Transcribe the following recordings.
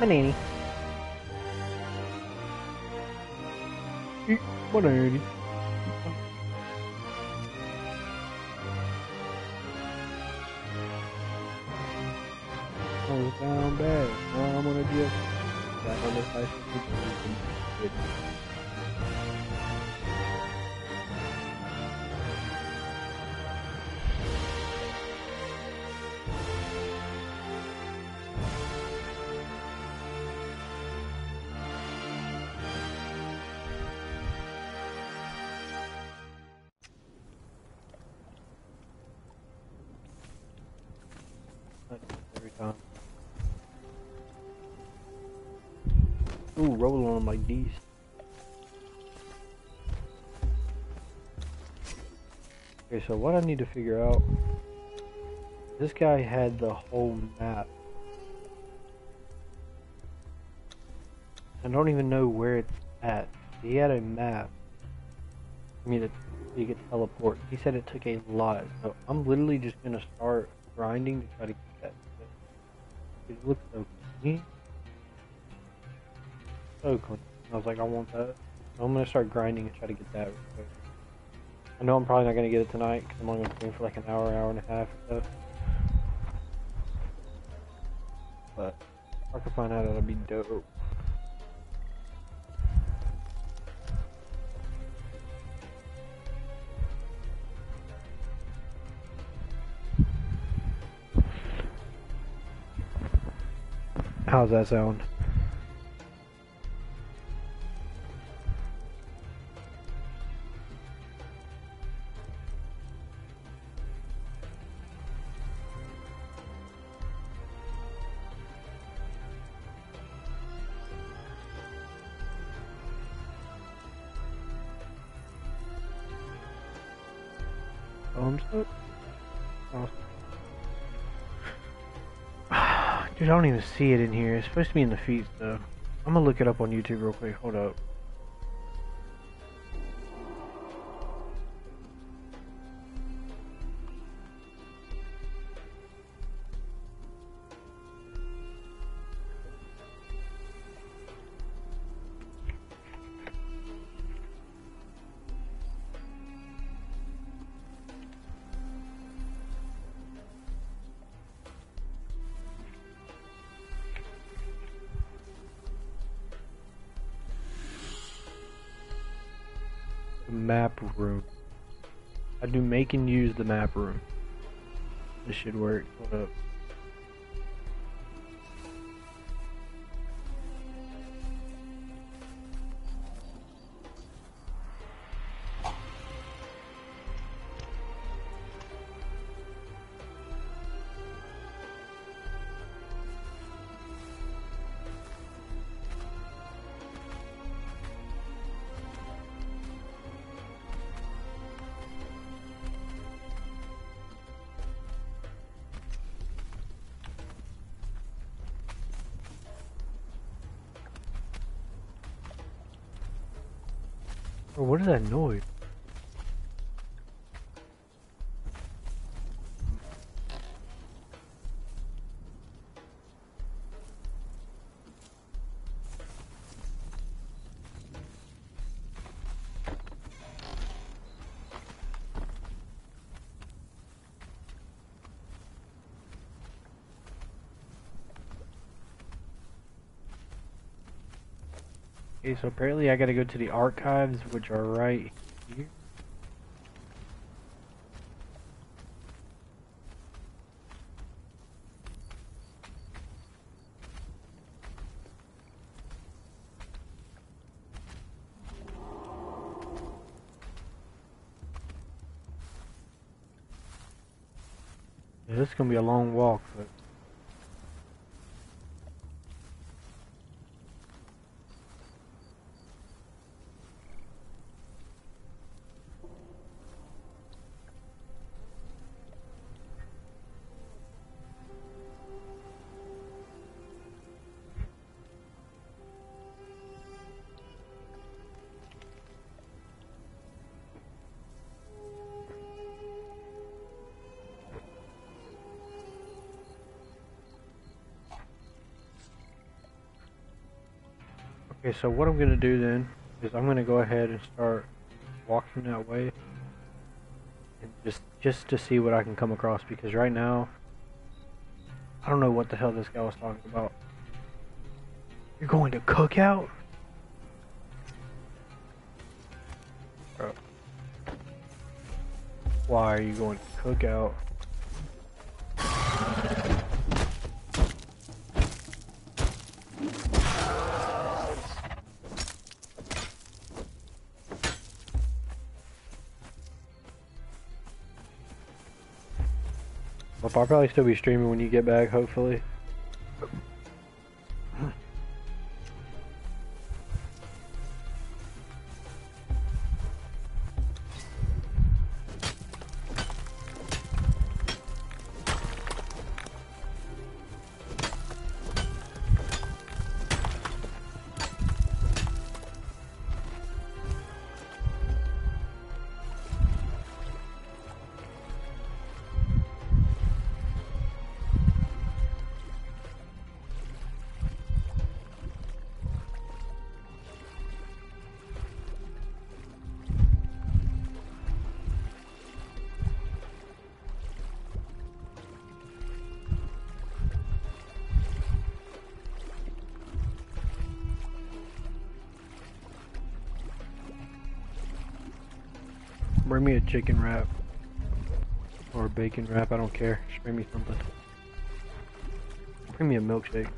Banana. Eat banana. Ooh, roll on them like these. Okay, so what I need to figure out, this guy had the whole map. I don't even know where it's at. He had a map. I mean, you could teleport. He said it took a lot, so I'm literally just gonna start grinding to try to get that. It looks so clean. Oh, so clean. I was like, I want that. I'm gonna start grinding and try to get that. I know I'm probably not gonna get it tonight because I'm only gonna stream for like an hour, hour and a half so. But if I can find out, that'll be dope. How's that sound? I don't even see it in here. It's supposed to be in the feet, though. I'm gonna look it up on YouTube real quick. Hold up. Room. This should work. Hold up. What is that noise? Okay, so apparently I gotta go to the archives, which are right here. This is gonna be a long walk, but Okay, so what I'm gonna do then is I'm gonna go ahead and start walking that way, and just just to see what I can come across because right now I don't know what the hell this guy was talking about. You're going to cookout? Bro. Why are you going to cookout? I'll probably still be streaming when you get back, hopefully. Me a chicken wrap. Or a bacon wrap, I don't care. Just bring me something. Bring me a milkshake.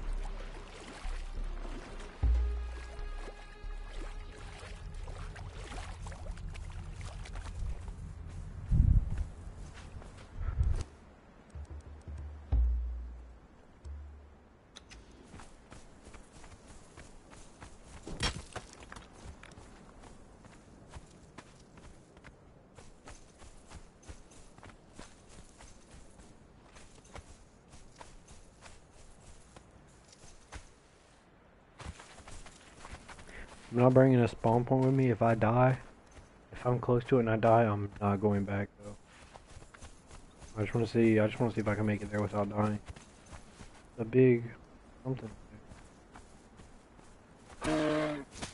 Not bringing a spawn point with me if I die. If I'm close to it and I die, I'm not going back though. I just want to see. I just want to see if I can make it there without dying. A big something.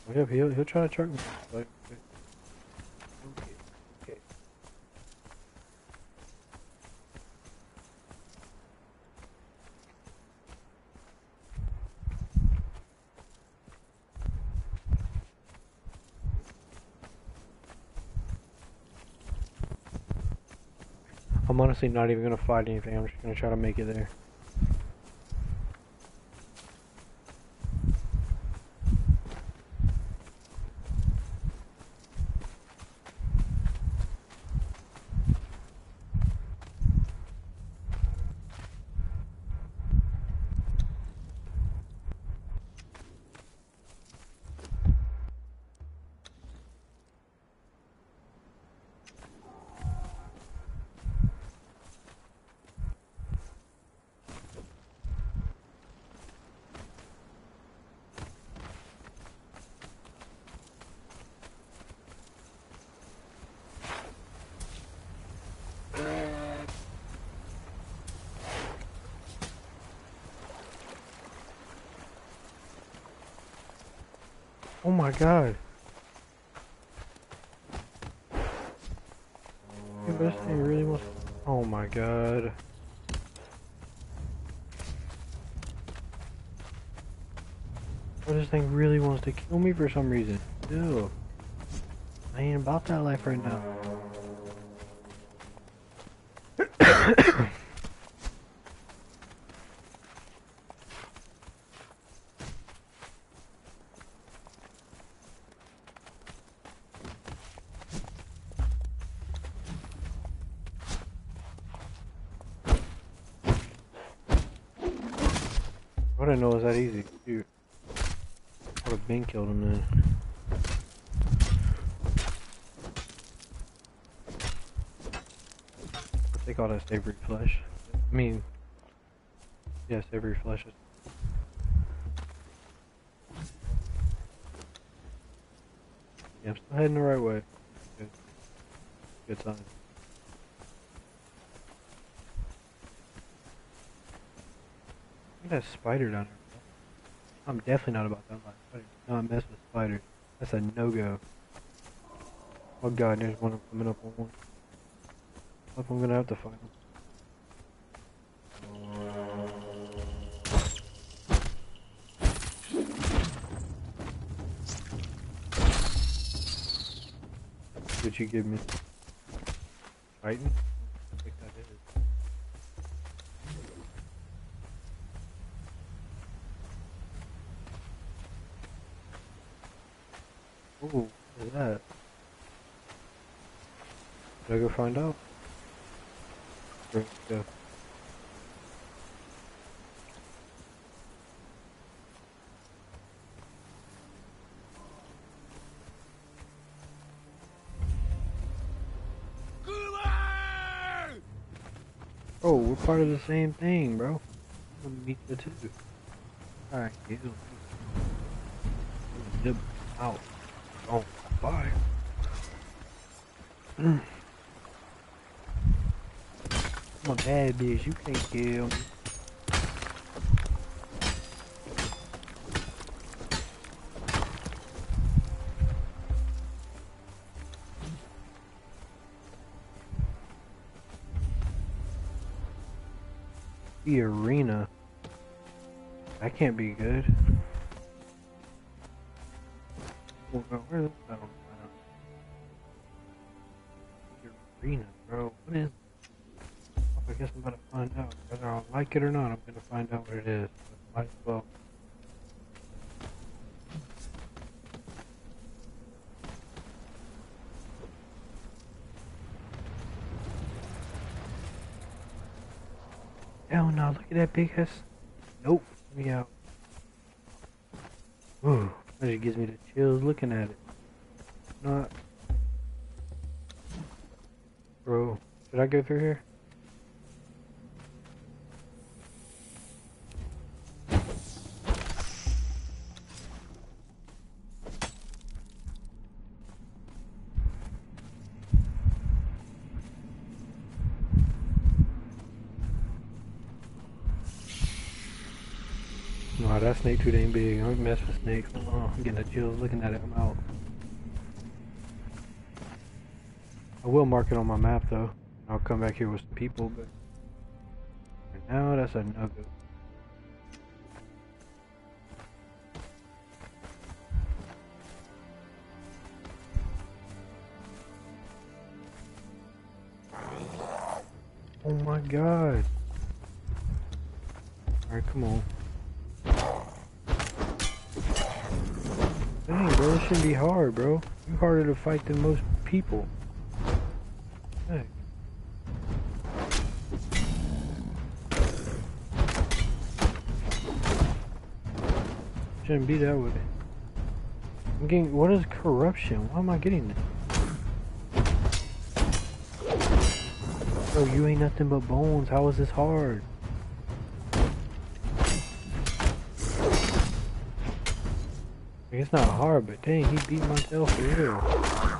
Oh, yeah, he'll he'll try to truck me okay, okay. I'm honestly not even gonna fight anything. I'm just gonna try to make it there. God. Yeah, This thing really wants. Oh my god. This thing really wants to kill me for some reason. Ew. I ain't about that life right now. I didn't know it was that easy. Shoot. I would have been killed him then. I savory flesh. I mean, yes, every flesh is. Yeah, I'm still heading the right way. Good, good sign. Look at that spider down there. I'm definitely not about that life. I do not mess with spiders. That's a no-go. Oh god, there's one coming up on one. Hope I'm gonna have to find him. What you give me? Is. Ooh, what is that? Should I go find out? Go. Oh, we're part of the same thing, bro. Meet the two. Alright. Out. Oh, bye. I'm a bad bitch. You can't kill me. The arena. That can't be good. Like it or not, I'm gonna find out what it is. Might as well. Hell no, look at that big ass. Too dang big. I don't mess with snakes. Oh, I'm getting the chills looking at it. I'm out. I will mark it on my map though. I'll come back here with some people, but now that's a no go. Oh my god. Alright, come on. Shouldn't be hard, bro. You're harder to fight than most people. Shouldn't be that way. I'm getting, what is corruption? Why am I getting this? Oh, you ain't nothing but bones. How is this hard? It's not hard, but dang, he beat my tail for real.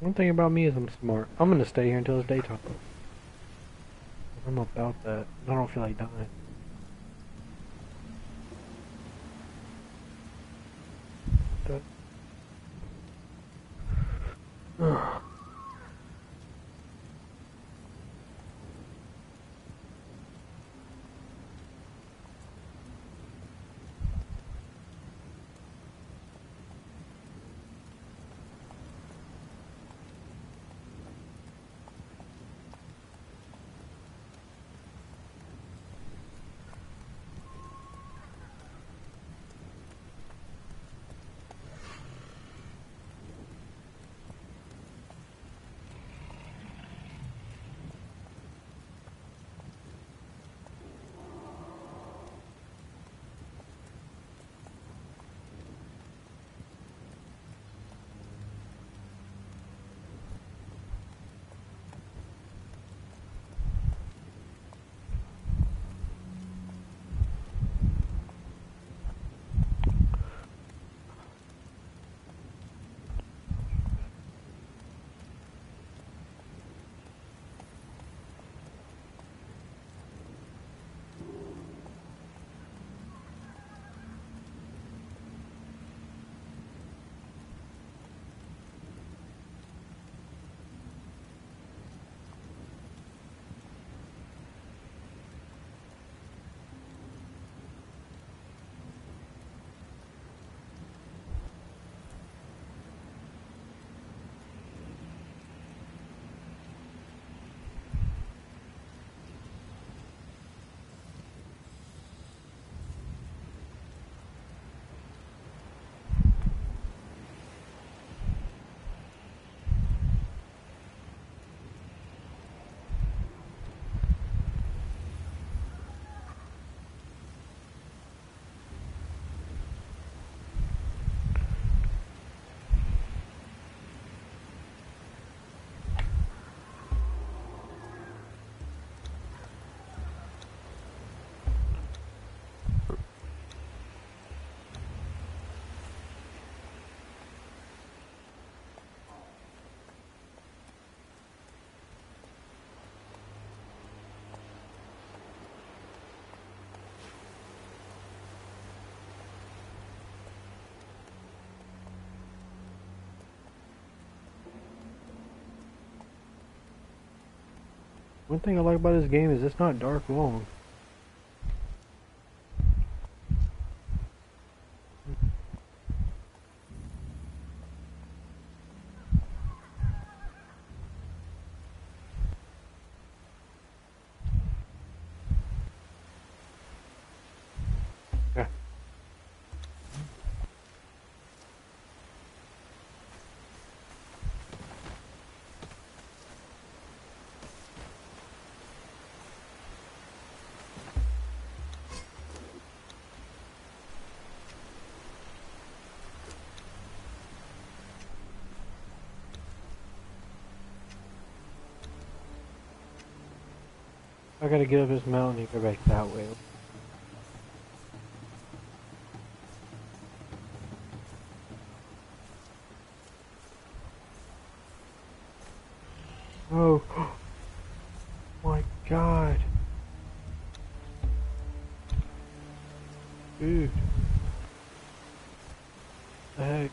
One thing about me is I'm smart. I'm gonna stay here until it's daytime. I'm about that. I don't feel like dying. One thing I like about this game is it's not dark long. I gotta get up this mountain and go back that way. Oh my god. Dude. The heck?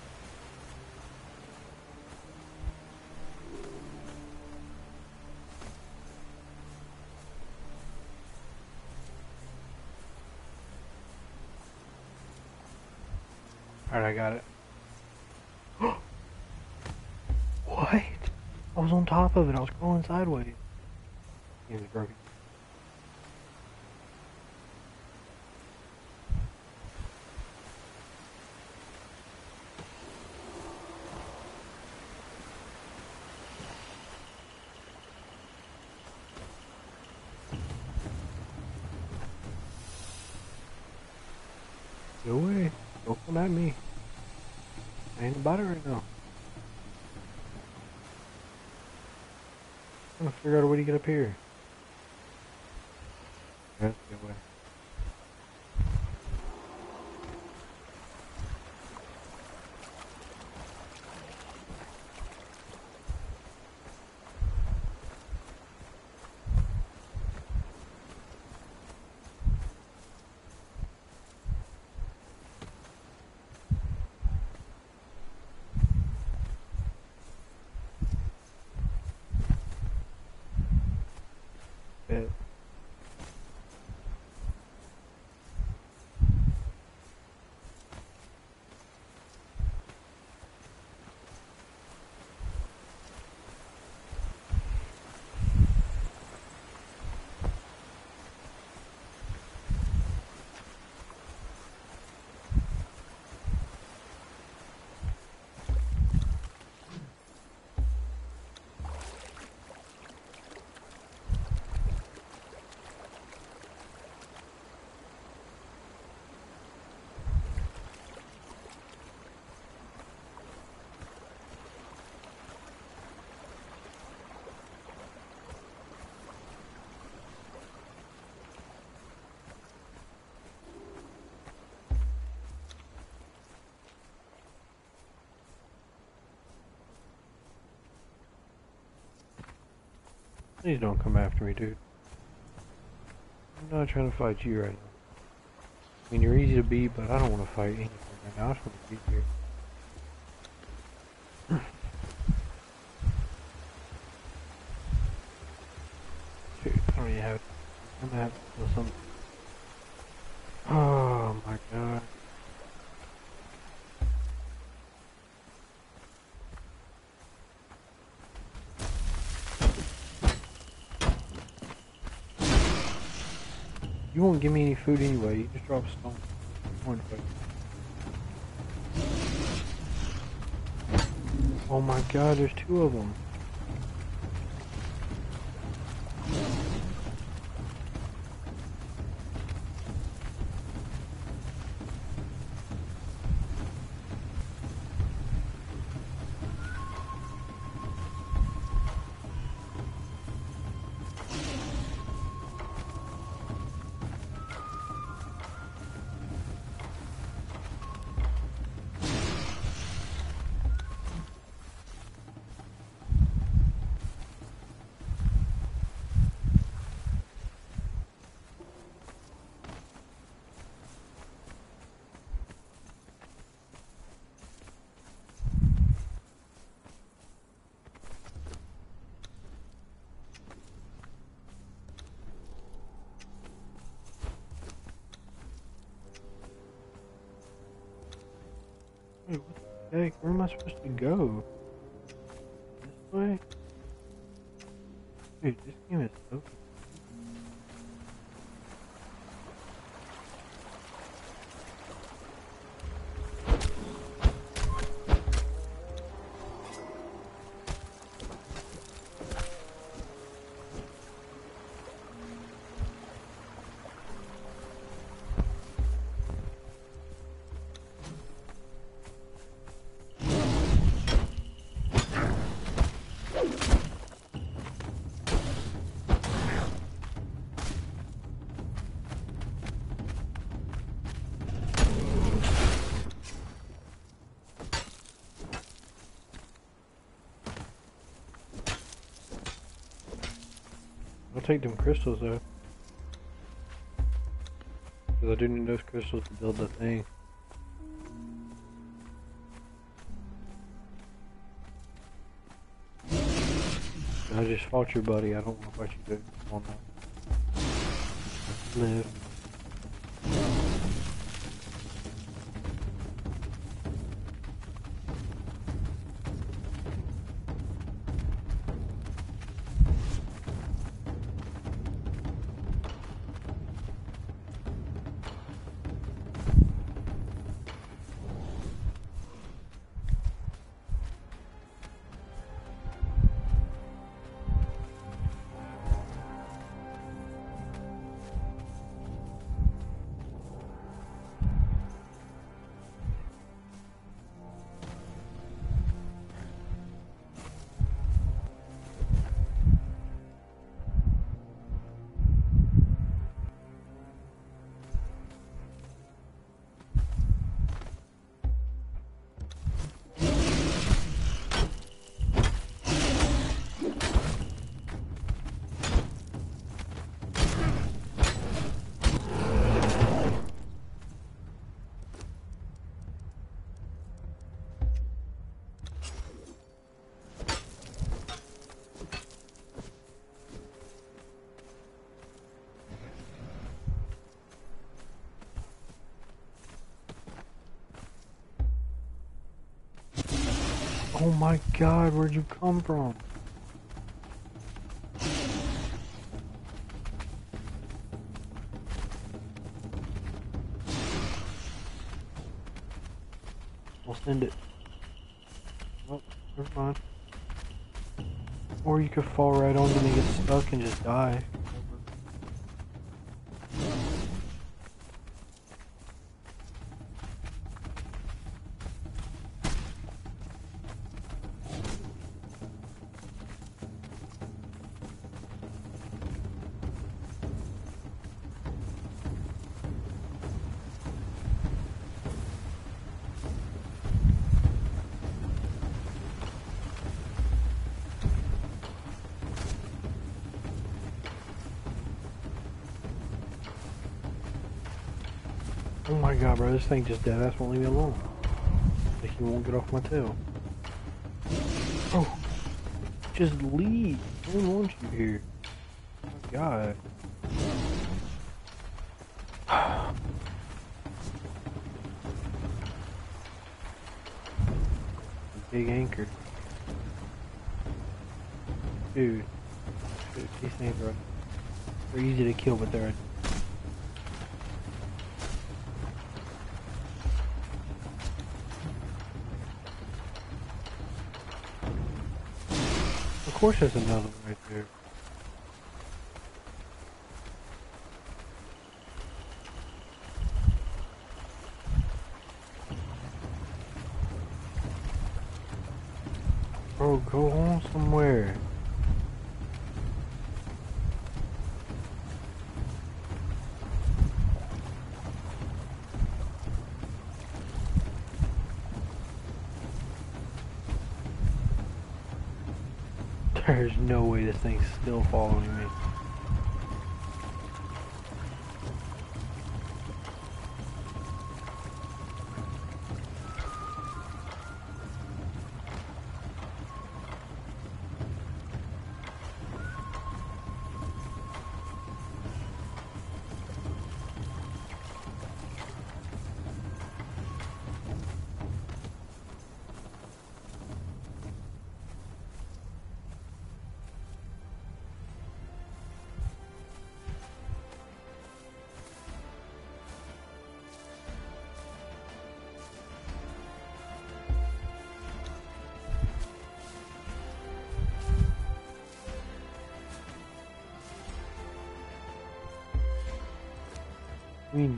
Alright, I got it. what? I was on top of it. I was crawling sideways. Broken. Go away. Don't come at me. I ain't about it right now. I'm trying to figure out a way to get up here. That's a good way. Please don't come after me, dude. I'm not trying to fight you right now. I mean, you're easy to beat, but I don't want to fight anything right now. I just want to be here. Dude, I don't even have. I'm gonna have to kill something. Oh my god. You won't give me any food anyway. You just drop a stone. One. Oh my god, there's two of them. Heck? Where am I supposed to go? I'll take them crystals though. Because I do need those crystals to build the thing. I just fought your buddy. I don't want to fight you, dude. Come on now. Live. God, where'd you come from? I'll send it. Oh, never mind. Or you could fall right onto me, get stuck, and just die. My god, bro, this thing just dead ass won't leave me alone. Like he won't get off my tail. Oh, just leave. No one wants you here. Oh my god. Big anchor. Dude. Dude, these things are they're easy to kill, but they're course there's another one right there. Bro, go home somewhere.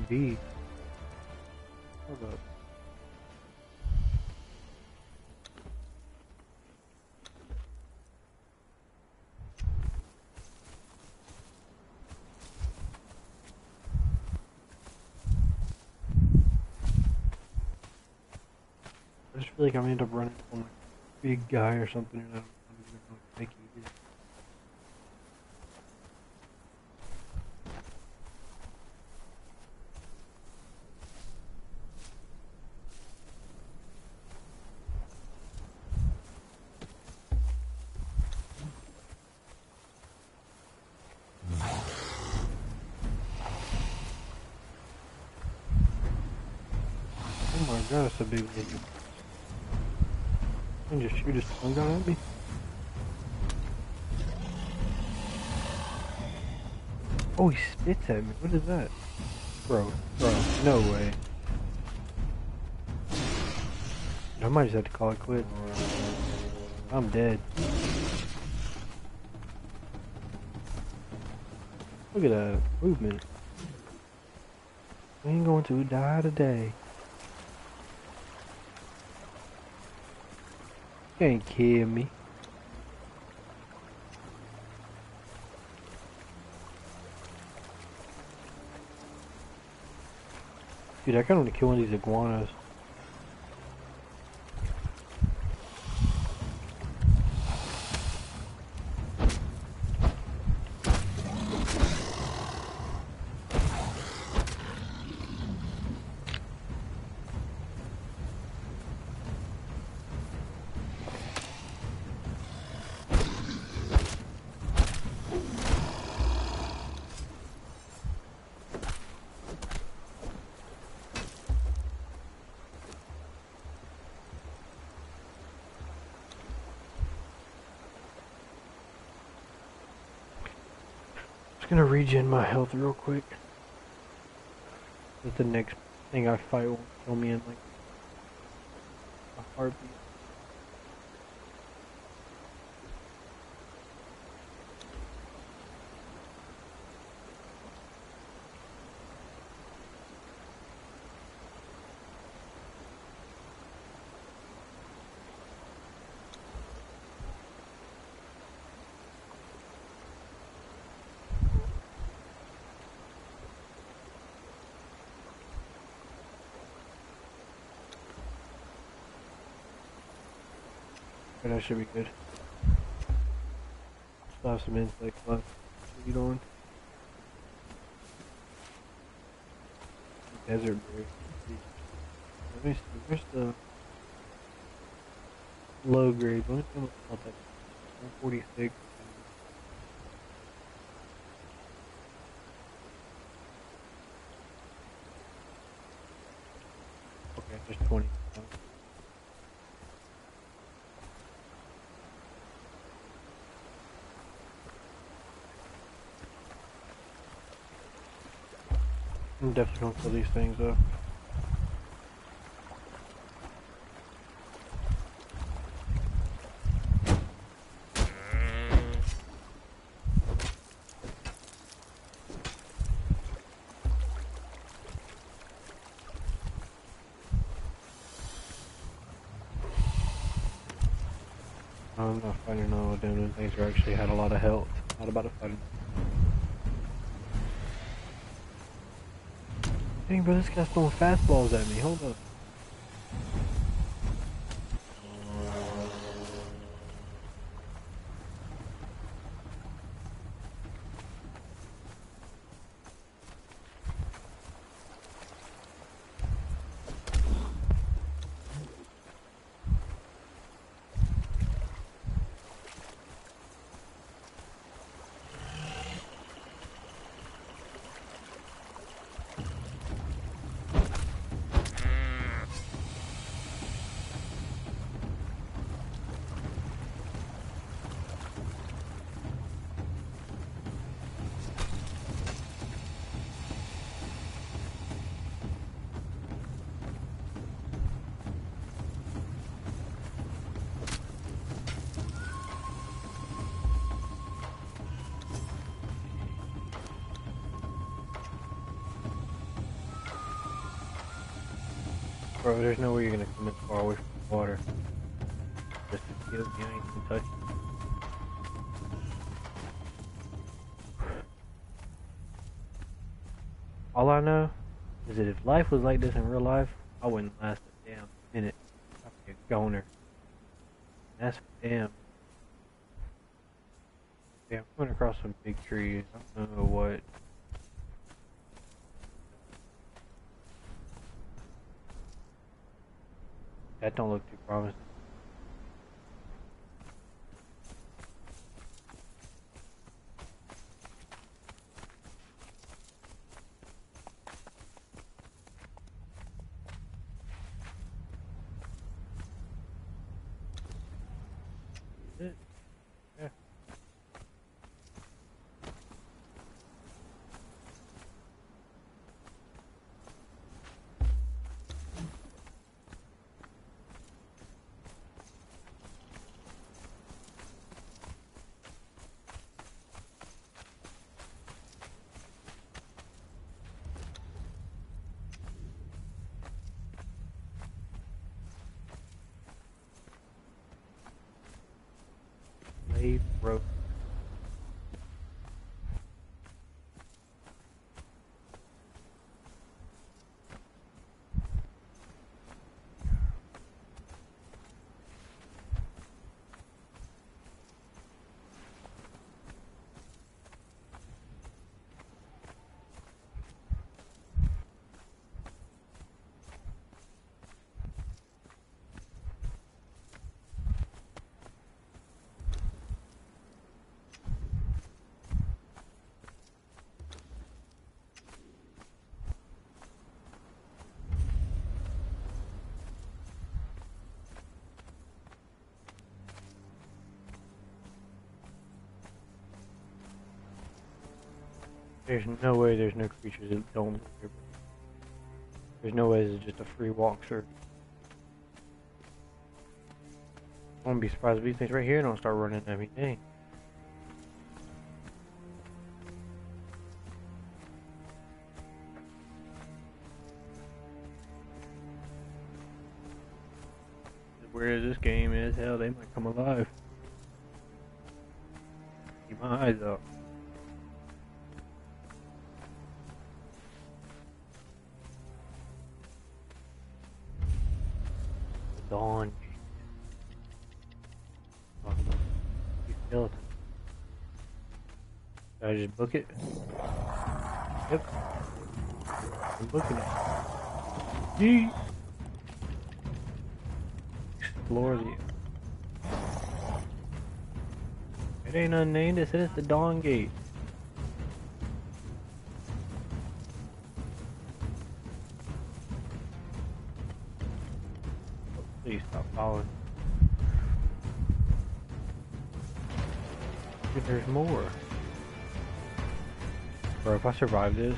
Queen. Hold up. I just feel like I'm gonna end up running from like a big guy or something and I'm, I'm gonna make it easy. Oh my god, that's a big one. And tongue gun at me. Oh, he spits at me. What is that? Bro, bro, no way. I might just have to call it quits. I'm dead. Look at that movement. We ain't going to die today. Can't kill me. Dude, I kinda wanna kill one of these iguanas. Just gonna regen my health real quick. That the next thing I fight won't kill me in like a heartbeat. That should be good. Still have some insects left. to Eat on. desert grade. Let me see. Where's the low grade? Let me see what that. 146. Okay, just 20. I'm definitely gonna these things though. I'm not fighting all of them. Them things are actually had a lot of health. Not about to fight them. Dang, bro, this guy's throwing fastballs at me. Hold up. There's no way you're gonna come in far away from the water. Just to me, I ain't touch. All I know is that if life was like this in real life, I wouldn't last a damn minute. I'd be a goner. That's damn. Yeah, I'm coming across some big trees. I don't know what. That don't look too promising. Yeah. Yeah. Blade rope. There's no way there's no creatures that don't live here. There's no way is just a free walk through. I wouldn't be surprised if these things right here don't start running every day. Just book it? Yep. I'm booking it. Yeet. Explore the. It ain't unnamed. It it's the Dawn Gate. Please stop following. Dude, there's more. Bro, if I survive this,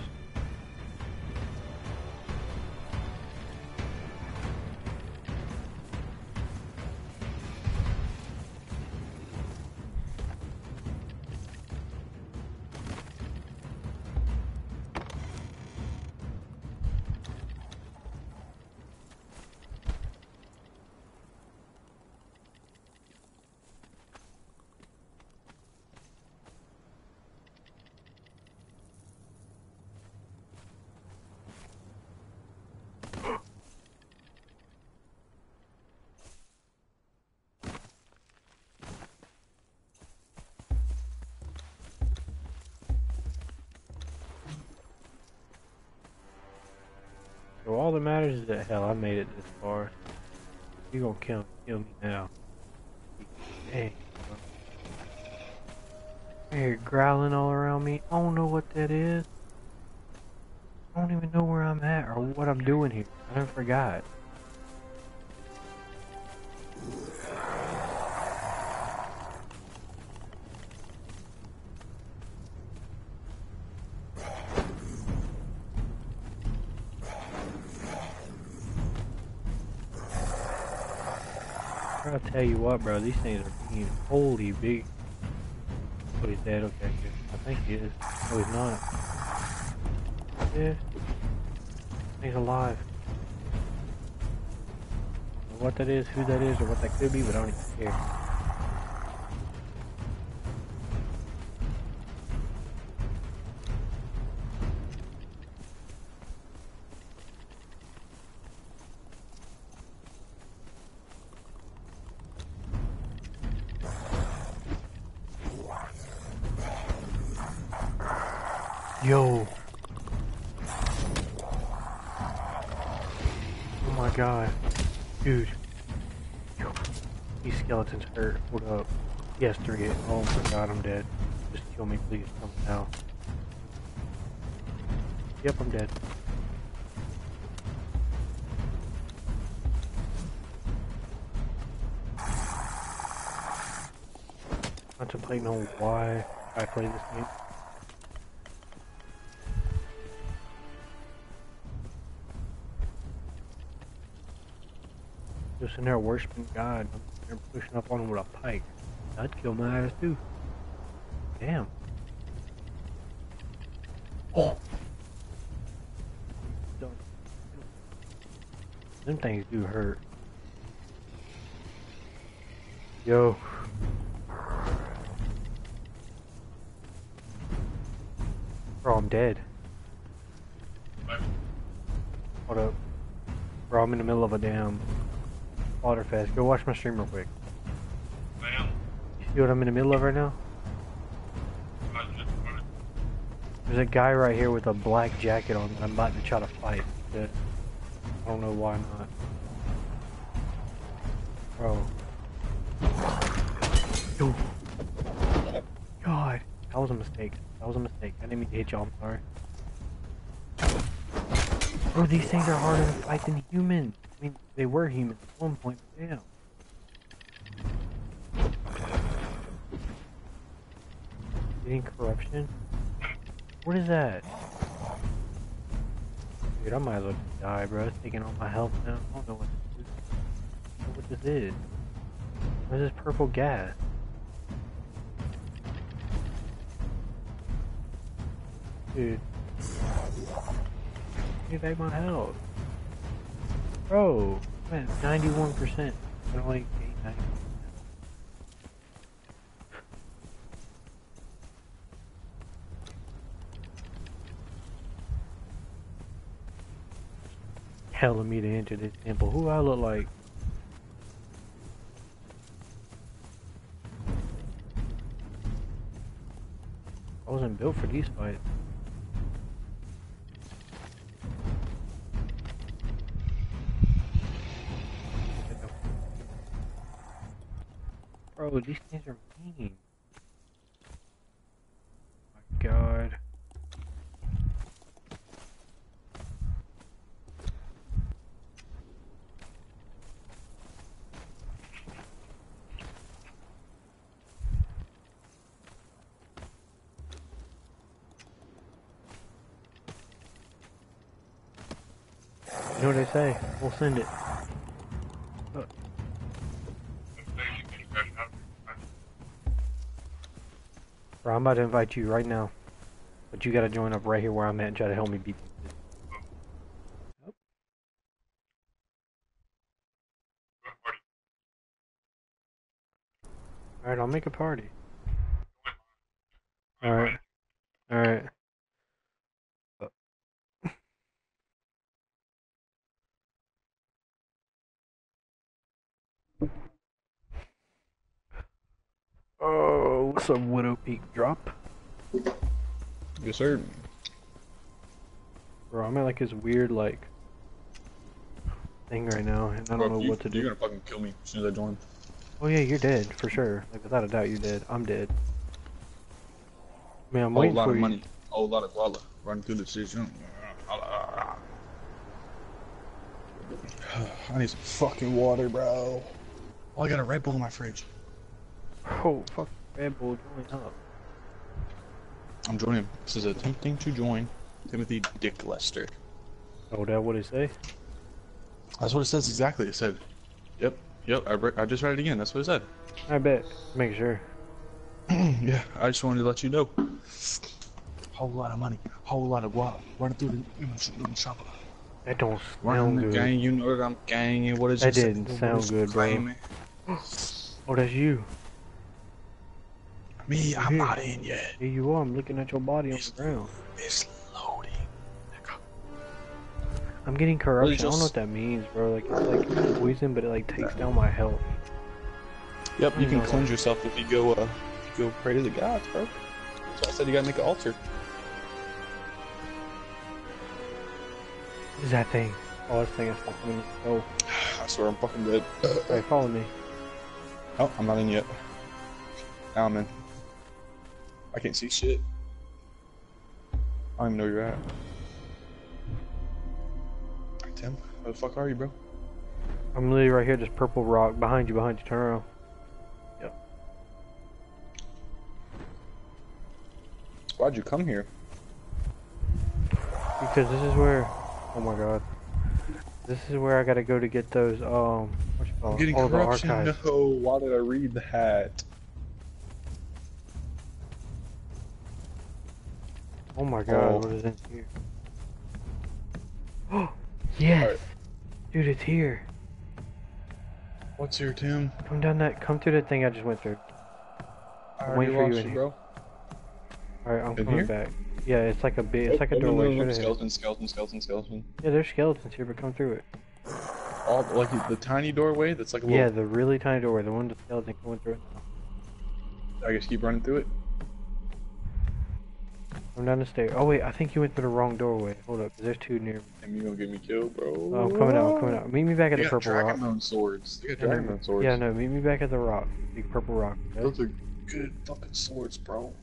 I made it this far. You gonna kill kill me now? Dang. You're growling all around me. I don't know what that is. I don't even know where I'm at or what I'm doing here. I forgot. You what, bro. These things are being holy big. Oh, he's dead. Okay, good. I think he is. Oh, he's not. Yeah. He's alive. What that is, who that is, or what that could be, but I don't even care. Yo. Oh my god. Dude. These skeletons hurt. Hold up. Has three. Oh my god, I'm dead. Just kill me, please. Come now. Yep, I'm dead. Contemplating on why I play this game. Just in there worshiping God. I'm there pushing up on him with a pike. I'd kill my ass too. Damn. Oh. Them things do hurt. Yo. Bro, I'm dead. Hold up. Bro, I'm in the middle of a damn water fest. Go watch my stream real quick. Ma'am, You see what I'm in the middle of right now? I just wanted There's a guy right here with a black jacket on that I'm about to try to fight. But I don't know why not. Bro. Yo. God. That was a mistake. That was a mistake. I didn't mean to hit y'all. I'm sorry. Bro, these things are harder to fight than humans. I mean, they were humans at one point, but damn. Getting corruption? What is that? Dude, I might as well die, bro. It's taking all my health now. I don't know what this is. Don't know what this is. What is this purple gas? Dude. Give back my health. Bro, I'm at 91%. I only 90%. Hell of me to enter this temple. Who I look like? I wasn't built for these fights. Bro, these things are mean. my god. You know what they say? We'll send it. About to invite you right now. But you gotta join up right here where I'm at and try to help me beat Alright, I'll make a party. Join. Alright. Alright. Oh, what's up, Widow Peak drop? Sir. Bro, I'm at like this weird, like, thing right now, and I don't Bro, know you, what to do. You're gonna fucking kill me as soon as I join. Oh yeah, you're dead, for sure. Like, without a doubt, you're dead. I'm dead. Man, I'm A whole waiting lot for of you. money. A whole lot of guala. Running through the season. I need some fucking water, bro. Oh, I got a Red Bull in my fridge. Oh, fuck, Red Bull, join up. I'm joining. This is attempting to join Timothy Dick Lester. Oh, that what it say? That's what it says exactly. It said, "Yep, yep." I, I just read it again. That's what it said. I bet. Make sure. yeah, I just wanted to let you know. Whole lot of money, whole lot of guala running through the, shop. That don't Running sound the good. gang, you know that I'm ganging. What is That it? didn't sound good, bro. Oh, that's you. Me, I'm Here. not in yet. Here you are. I'm looking at your body on the ground. It's loading. I'm getting corruption. I don't know what that means, bro. Like, it's like poison, but it like takes down my health. Yep, you can know. cleanse yourself if you go, uh, if you go pray to the gods, bro. So I said you gotta make an altar. What is that thing? Oh, this thing is fucking. Oh, I swear I'm fucking dead. hey, follow me. Oh, I'm not in yet. Now I'm in. I can't see shit. I don't even know where you're at. Tim, where the fuck are you, bro? I'm literally right here, this purple rock behind you. Behind you. Turn around. Yep. Why'd you come here? Because this is where. Oh my god. This is where I gotta go to get those. Um, what you call I'm getting All the corruption. No, why did I read that? Oh my god, Oh. what is in here? Oh, yes! Alright. Dude, it's here. What's here, Tim? Come down that, come through that thing I just went through. I I'm waiting for you in you, bro. Alright, I'm In coming here? back. Yeah, it's like a big, it's like a Oh, no, no, doorway. no, straight ahead. Skeleton, skeleton, skeleton, skeleton. Yeah, there's skeletons here, but come through it. All like the tiny doorway that's like a little. Yeah, the really tiny doorway, the one with the skeleton going through it. I guess keep running through it. I'm down the stairs. Oh wait, I think you went through the wrong doorway. Hold up, there's two near me. And you gonna get me killed, bro. Oh, I'm coming out, I'm coming out. Meet me back at They the purple rock. bone swords. They got Yeah, dragon no, bone swords. Yeah, no, meet me back at the rock. Big purple rock. okay? Those are good fucking swords, bro.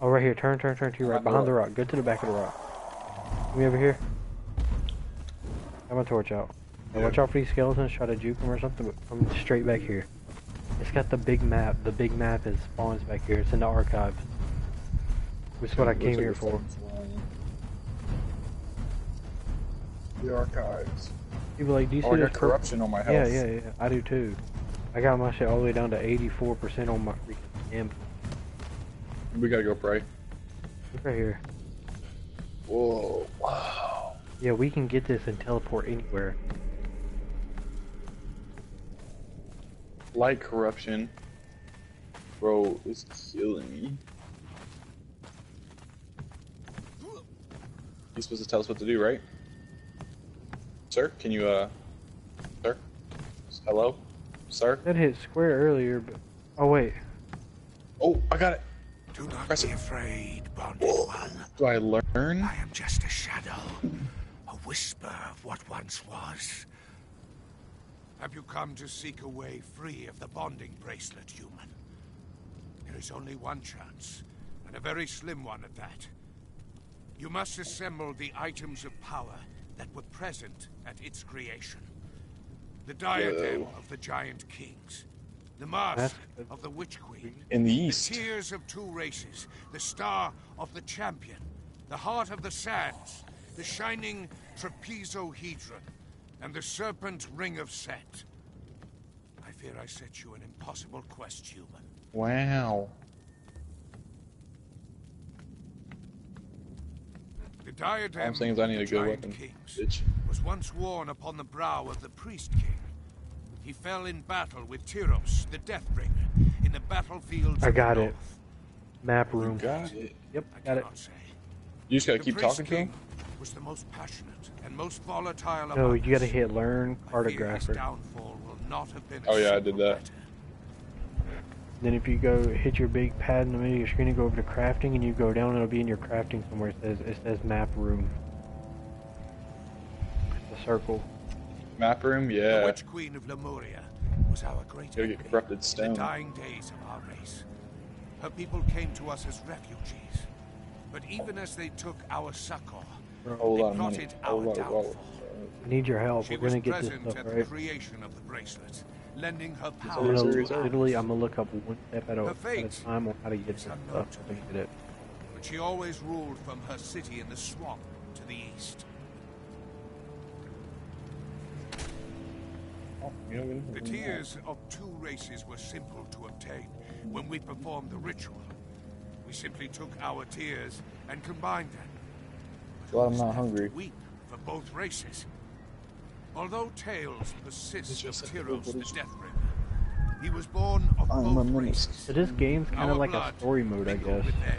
Oh, right here. Turn, turn, turn to your right. Behind the rock. Go to the back of the rock. Me over here. I got my torch out. Yeah. watch out for these skeletons. Try to juke them or something, but come straight back here. It's got the big map. The big map is spawns back here. It's in the archives. Which is what I came here for. The archives. People like, do you oh, see Oh, I this corruption on my health. Yeah, yeah, yeah. I do too. I got my shit all the way down to 84% on my freaking imp. We gotta go pray. Look right here. Whoa. Wow. Yeah, we can get this and teleport anywhere. Light corruption. Bro, it's killing me. He's supposed to tell us what to do, right? Sir, can you, uh... Sir? Hello? Sir? That hit square earlier, but... Oh, wait. Oh, I got it! Do not Press be it. afraid, bonded one. Do I learn? I am just a shadow, a whisper of what once was. Have you come to seek a way free of the bonding bracelet, human? There is only one chance, and a very slim one at that. You must assemble the items of power that were present at its creation. The diadem Whoa. of the giant kings, the mask of the witch queen, In the east, the tears of two races, the star of the champion, the heart of the sands, the shining trapezohedron, and the serpent ring of Set. I fear I set you an impossible quest, human. Wow. The diadem I'm saying is I need a the good weapon, kings bitch. was once worn upon the brow of the priest king. He fell in battle with Tyros, the Deathbringer, in the battlefields I of got it. north. Map You room. got it. Yep, I got it. say. You just gotta The keep talking to him? king was the most passionate and most volatile No, among you gotta hit learn I fear his cartographer. downfall will not have been Oh, yeah, I did that. letter. Then if you go hit your big pad in the middle of your screen and go over to crafting and you go down, it'll be in your crafting somewhere. It says it says map room. It's a circle. Map room? The Yeah. Witch Queen of Lemuria was our great Gotta get enemy corrupted in the dying days of our race. Her people came to us as refugees, but even as they took our succor, A whole they lot of money. plotted our lot downfall. I need your help. She We're was gonna get this present stuff at the creation of the bracelet, lending her I'm power always gonna, there, to he's literally, I'm gonna look up one step at a, Her at a fate time on how to get is this unknown stuff. to so I can get it. but she always ruled from her city in the swamp to the east. Oh, you know what? The tears of two races were simple to obtain when we performed the ritual. We simply took our tears and combined them. But Glad I'm not hungry. Weep for both races. Although tales persist of just a Tyros the little bit- Deathbringer, he was born of I'm a both menace. races. So this game's kind of like a story mode, I guess. with theirs.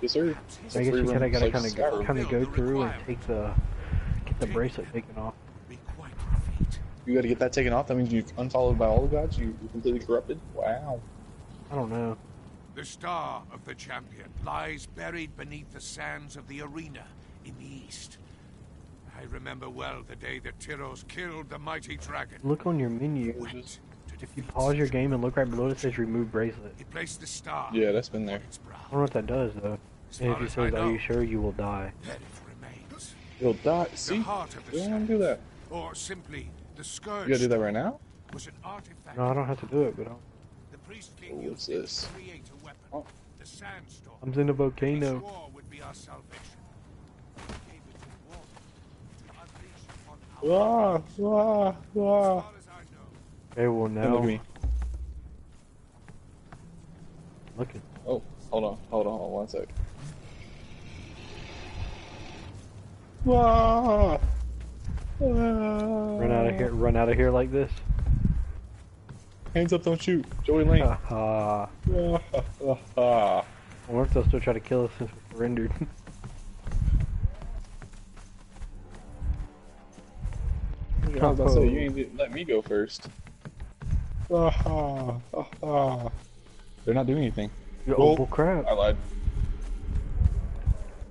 Yes, sir. Perhaps I guess you kind of gotta kind of kind of go through and take the get the bracelet taken off. would be quite a feat. You gotta get that taken off. That means you're unfollowed by all the gods. You- You're completely corrupted. Wow. I don't know. The star of the champion lies buried beneath the sands of the arena in the east. I remember well the day that Tyros killed the mighty dragon. Look on your menu. Went If you pause your game and look right below it, it says remove bracelet. He placed the star Yeah, that's been there. on its brow. I don't know what that does though. As And if far it as says, "Are you sure you will die?" Then it remains. You'll die. See? The heart of the You don't sun, want to do that. or simply the scourge, You gotta do that right now? was an artifact. No, I don't have to do it, but I'll, The priest Oh, what's this? create a weapon, Oh. the sandstorm. I'm in a He volcano. swore would be our salvation. He gave it to war to unleash upon our Ah, ah, As ah. far as Okay, well Hey, now look at me. look at Oh, hold on, hold on, hold on, one sec. Ah, run out of here, run out of here like this. Hands up, don't shoot. Joey Lane. Haha. Ah, ah, ah. I wonder if they'll still try to kill us since we surrendered. I was about to say, you ain't let me go first. Ah, ah, ah, ah. They're not doing anything. Yo, Well- oh, crap. I lied.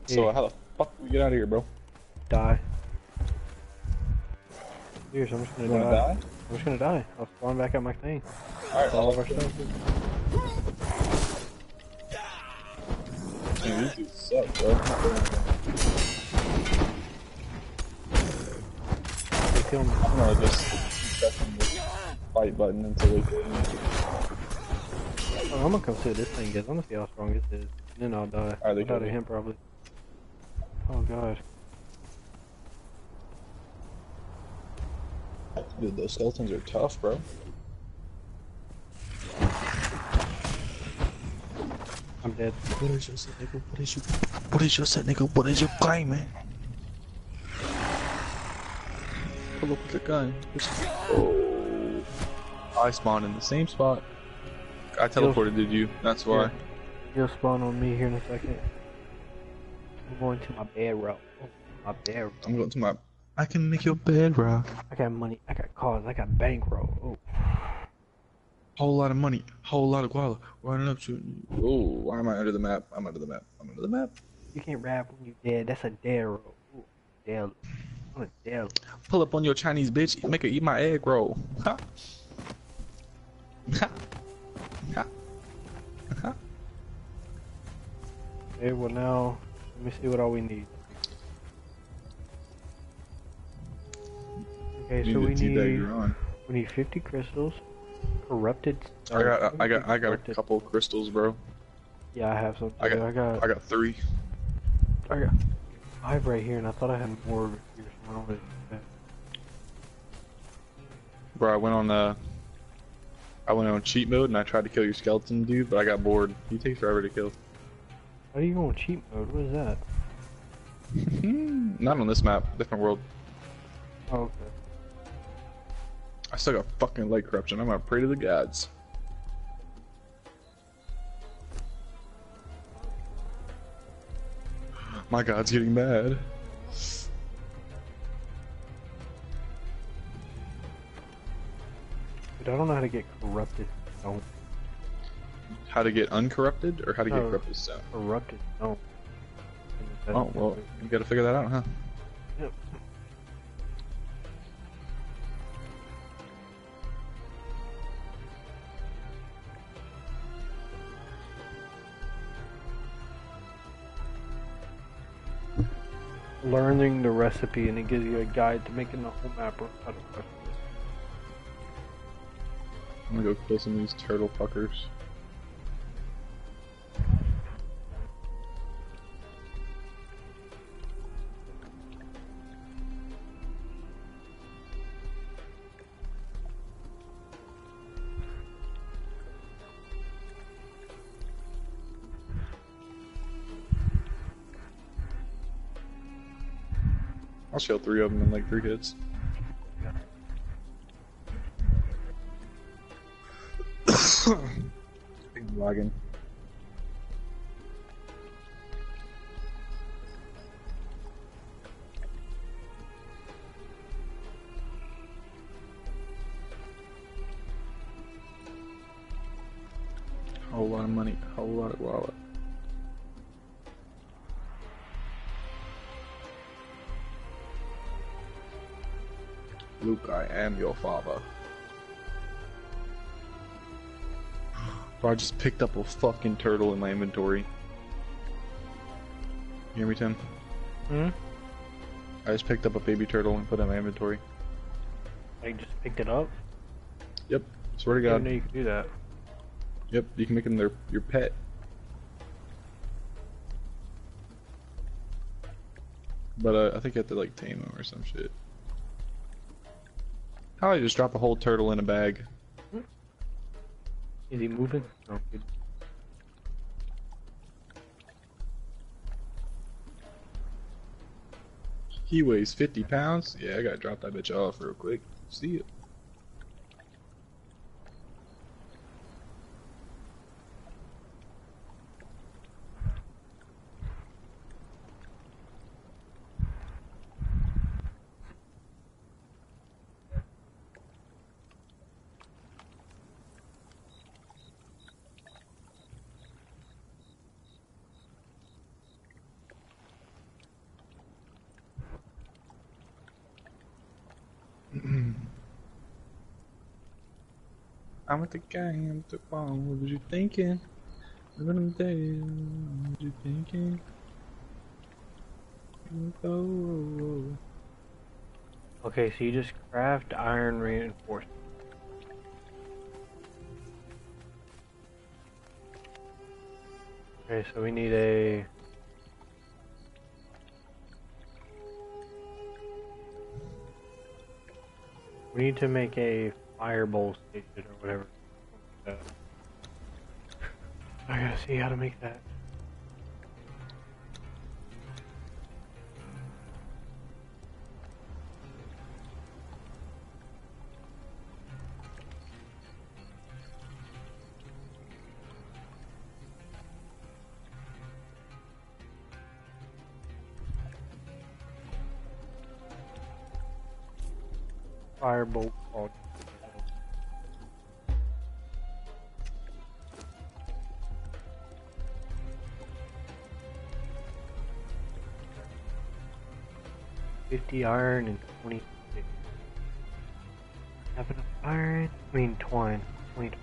So how the fuck do we get out of here, bro? Die. Here, so I'm just gonna wanna die. die? I'm just gonna die. I'll spawn back at my thing. Alright, All of our stuff. man, these dudes suck, bro. Kill me. I'm gonna just pressing the fight button until they kill me. Oh, I'm gonna come see what this thing is. I'm gonna see how strong this is. Then I'll die. Are they I'll die him probably. Oh god. Dude, those skeletons are tough, bro. I'm dead. What is your set, nigga? What is you? What is your set, nigga? What is your claim, man? Up with the gun. Oh. I spawned in the same spot. I teleported, did you? That's why. Yeah. You'll spawn on me here in a second. I'm going to my bedrock. My bedrock. I'm going to my. I can make your bed rock. I got money. I got cars. I got bankroll. Oh, Whole lot of money, whole lot of guala running up to. Oh, why am I under the map? I'm under the map. I'm under the map. you can't rap when you're dead. That's a dead roll. Ooh, dead. Oh, damn. Pull up on your Chinese bitch, make her eat my egg roll. Ha. Ha. Ha. Ha. Okay, well now, let me see what all we need. Okay, so Need we the tea bag need we need 50 crystals, corrupted. I got, I got, I got a corrupted- couple crystals, bro. Yeah, I have some. I got- I got, I got three. I got five right here, and I thought I had more over here. So I don't really. yeah. Bro, I went on uh I went on cheat mode and I tried to kill your skeleton dude, but I got bored. He takes forever to kill. How do you go on cheat mode? What is that? Not on this map, different world. Oh, okay. I still got fucking light corruption. I'm gonna pray to the gods. My god's getting mad. Dude, I don't know how to get corrupted. How to get uncorrupted or how to get No. corrupted stone? corrupted. No. Oh well, you gotta figure that out, huh? Yep. Learning the recipe and it gives you a guide to making the whole map I'm gonna go kill some of these turtle fuckers. I'll kill three of them in like three hits. Big lagging. Whole lot of money, whole lot of wallet. Luke, I am your father. I just picked up a fucking turtle in my inventory. You hear me, Tim? Hmm? I just picked up a baby turtle and put it in my inventory. I just picked it up. Yep. Swear to God. I didn't know you could do that. Yep. You can make them their your pet. But uh, I think you have to like tame them or some shit. How I just drop a whole turtle in a bag? Is he moving? No. good. He weighs 50 pounds. Yeah, I gotta drop that bitch off real quick. See it. I'm with the gang, I'm with the bomb. What was you thinking? Living in the day, what was you thinking? Okay, so you just craft iron reinforcement. Okay, so we need a. We need to make a fireball station or whatever. I gotta see how to make that. Firebolt. 50 iron and 26. Have enough iron? I mean twine. 20,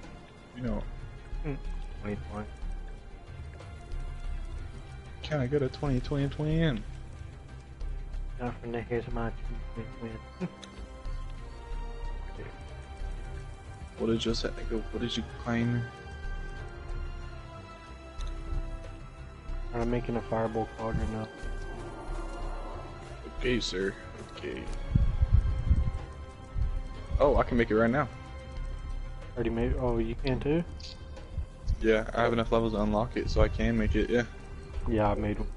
You know, hmm, 20 twine. can I get a 20, 20, 20 in? Not from the here's my 20 twin. What did you say? What did you claim? I'm making a firebowl cauldron now. Okay, sir. Okay. Oh, I can make it right now. Already made. Oh, you can too? Yeah, I have enough levels to unlock it, so I can make it. Yeah. Yeah, I made one.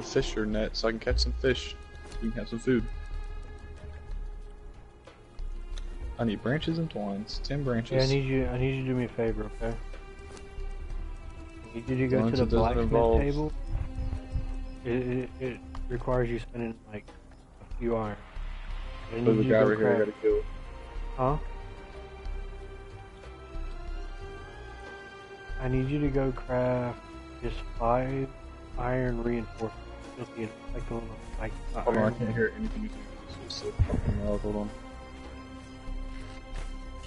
A fisher net so I can catch some fish. We can have some food. I need branches and twines. Ten branches. Yeah, I need you. I need you to do me a favor, okay? I need you to go to the blacksmith involve- table. It, it, it requires you spending like a few iron. There's a guy over here I gotta kill. Huh? I need you to go craft just five iron reinforcements. It like a little like Hold on, I can't hear anything. you're saying. It's so fucking loud. Hold on.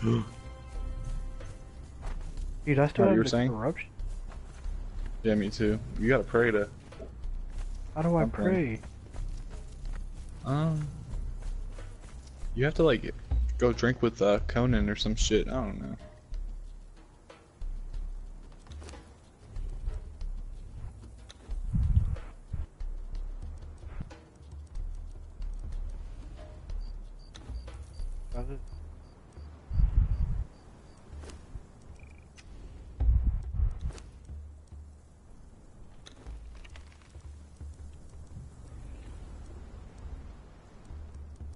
Dude, I still Oh, have you the corruption. Yeah, me too. You gotta pray to. How do I Okay. pray? Um. You have to like go drink with uh, Conan or some shit. I don't know.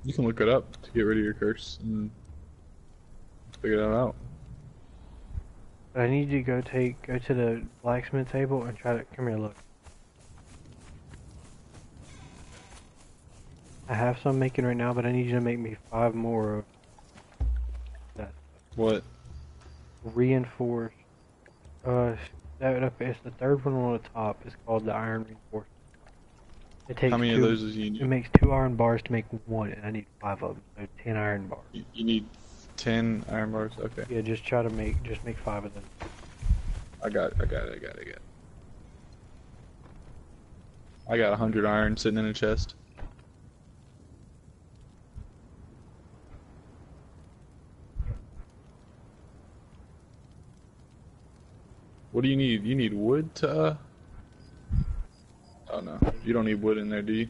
You can look it up to get rid of your curse and figure that out. I need you to go take go to the blacksmith table and try to come here look. I have some making right now, but I need you to make me five more of that What? reinforced. Uh, that up it's the third one on the top. It's called the iron reinforcement. It takes How many two, of those do you need? It makes two iron bars to make one, and I need five of them, so ten iron bars. You, you need ten iron bars. Okay, Yeah, just try to make just make five of them. I got, it, I got it. I got it. I got it. I got a hundred iron sitting in a chest. What do you need? You need wood to. Uh... Oh no, you don't need wood in there, do you?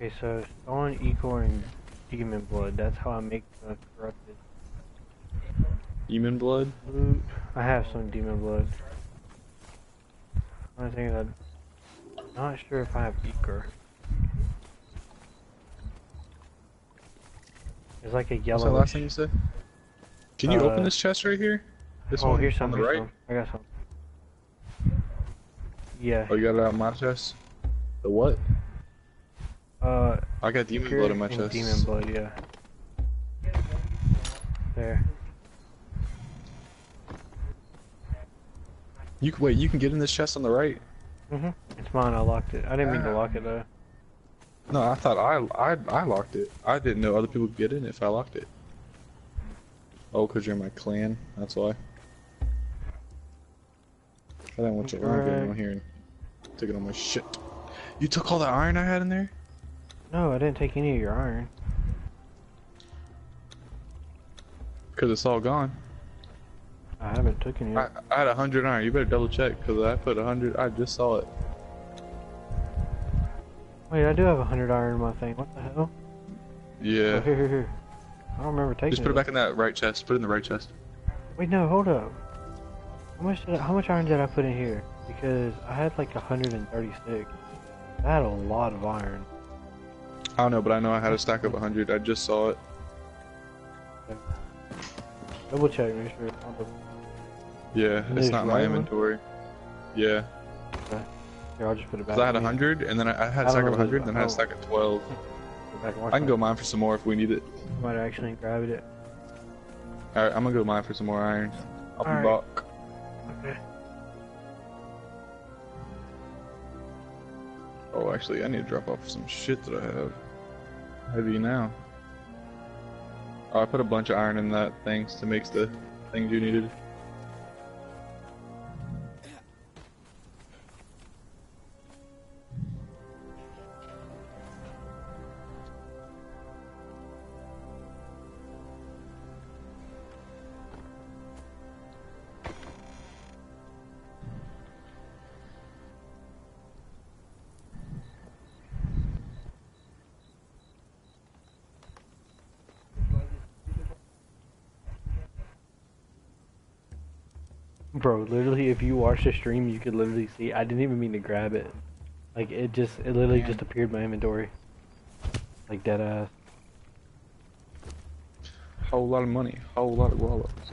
Okay, so Stone, Ichor, and Demon Blood. That's how I make the corrupted Demon blood. loot. I have some Demon Blood. Only thing is I'm not sure if I have Ichor. It's like a What's yellow. that last thing you said? Can you Uh, open this chest right here? This oh, one here's on some. the right. some. I got some. Yeah. Oh, you got it out of my chest. The what? Uh, I got demon blood in my chest. Demon Blood, yeah. There. You can, wait. You can get in this chest on the right. Mhm. It's mine. I locked it. I didn't mean to lock it though. No, I thought I I I locked it. I didn't know other people could get in if I locked it. Oh, cause you're my clan. That's why. I didn't want you to get in Right. here and it on my shit. You took all the iron I had in there? No, I didn't take any of your iron. Cause it's all gone. I haven't taken any. I, I had a hundred iron. You better double check, cause I put a hundred. I just saw it. Wait, I do have a hundred iron in my thing. What the hell? Yeah. Oh, here, here, here. I don't remember taking Just put it back in that right chest. Put it in the right chest. Wait, no, hold up. How much did I, how much iron did I put in here? Because I had like 136. I had a lot of iron. I don't know, but I know I had a stack of 100. I just saw it. Double check, make sure it's not double. Yeah, And it's not my right one? inventory. Yeah, Here, I'll just put it back. I had in 100, and then I, I had a stack of know 100, and then I had a oh. stack of 12. Go back and watch I can my- go mine for some more if we need it. I Might actually grab it. Alright, I'm gonna go mine for some more iron. I'll be Alright. back. Okay. Oh, actually, I need to drop off some shit that I have. Heavy now. Oh, I put a bunch of iron in that things to make the things you needed. Bro, literally, if you watch the stream, you could literally see. I didn't even mean to grab it. Like it just, it literally just appeared in my inventory. Like dead ass. Whole lot of money, whole lot of wallets.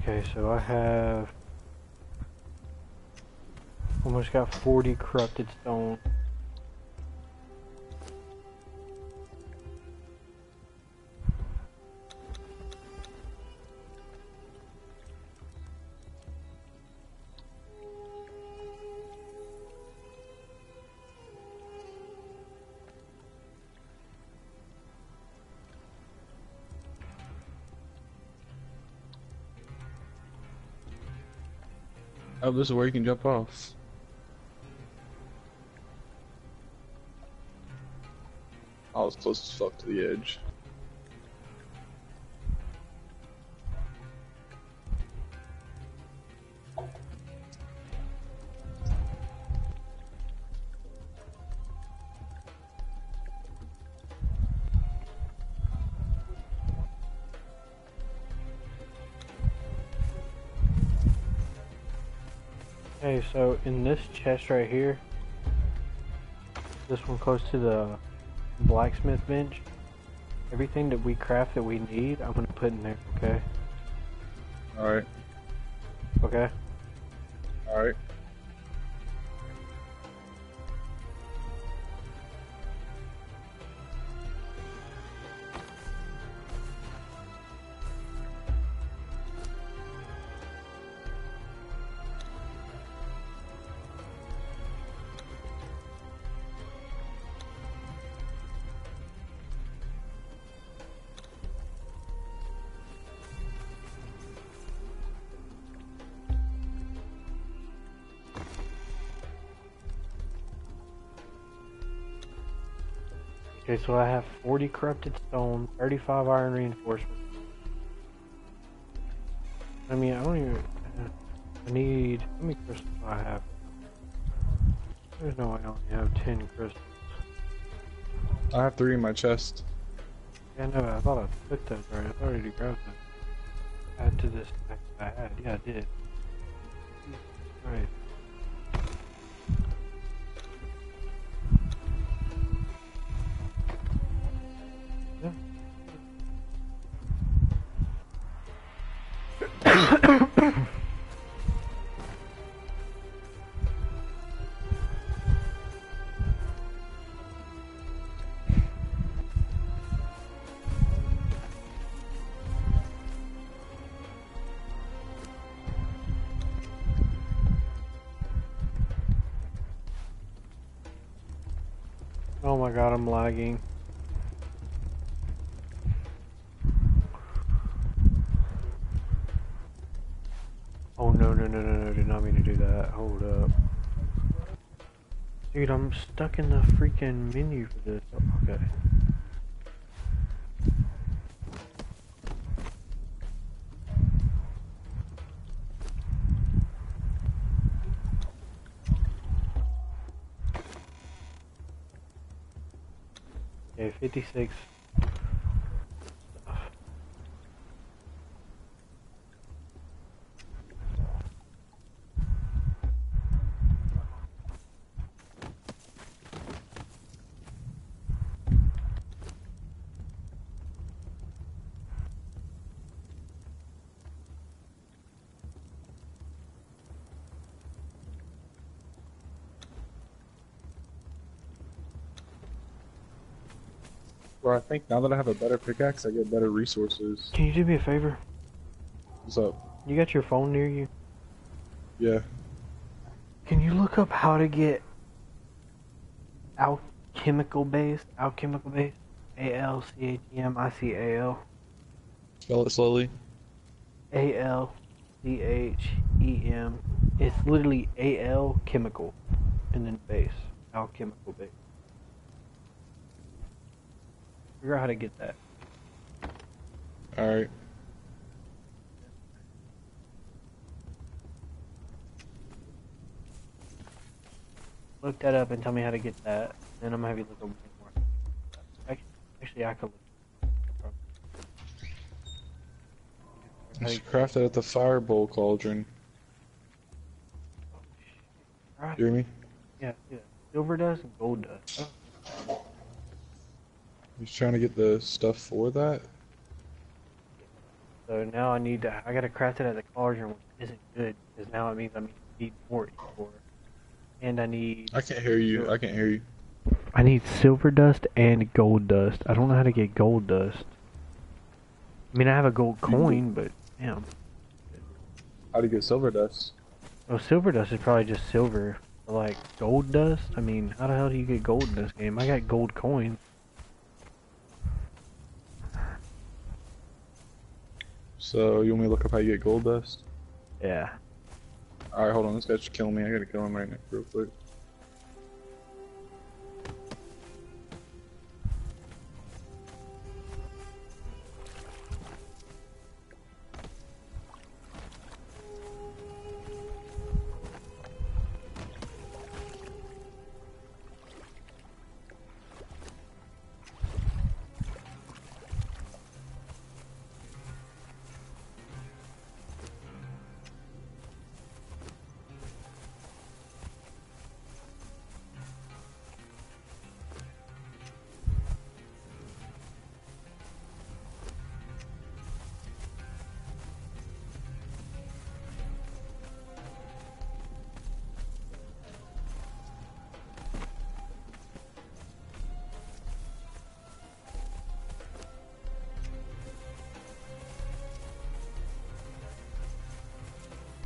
Okay, so I have almost got 40 corrupted stone. Oh, this is where you can jump off. I was close as fuck to the edge. In this chest right here, this one close to the blacksmith bench, everything that we craft that we need, I'm gonna put in there, okay? Alright, Okay, so I have 40 corrupted stone, 35 iron reinforcements. I mean, I don't even. I need. How many crystals do I have? There's no way I only have 10 crystals. I have three in my chest. Yeah, no, I thought I took those already. I thought I already grabbed them. Add to this that I had. Yeah, I did. God, I'm lagging. Oh no, no, no, no, no, did not mean to do that. Hold up. Dude, I'm stuck in the freaking menu for this. Okay. Okay, 56. Where I think now that I have a better pickaxe, I get better resources. Can you do me a favor? What's up? You got your phone near you? Yeah. Can you look up how to get alchemical base? Alchemical base? A L C H E M I C A L. Spell it slowly. A L C H E M. It's literally A L chemical and then base. Alchemical base. Figure out how to get that. Alright. Look that up and tell me how to get that. Then I'm gonna have you look up more. Actually, actually I could look. It's crafted at the firebowl cauldron. Oh, Alright. You hear me? Yeah, yeah. Silver dust and gold dust. Oh, He's trying to get the stuff for that. So now I need to. I gotta craft it at the cauldron, which isn't good because now it means I need more Ichor. And I need. I can't hear you. I can't hear you. I need silver dust and gold dust. I don't know how to get gold dust. I mean, I have a gold coin, but damn. How do you get silver dust? Oh, silver dust is probably just silver. Like gold dust? I mean, how the hell do you get gold in this game? I got gold coins. So you want me to look up how you get gold dust? Yeah. Alright, hold on. This guy's killing me. I gotta kill him right now, real quick.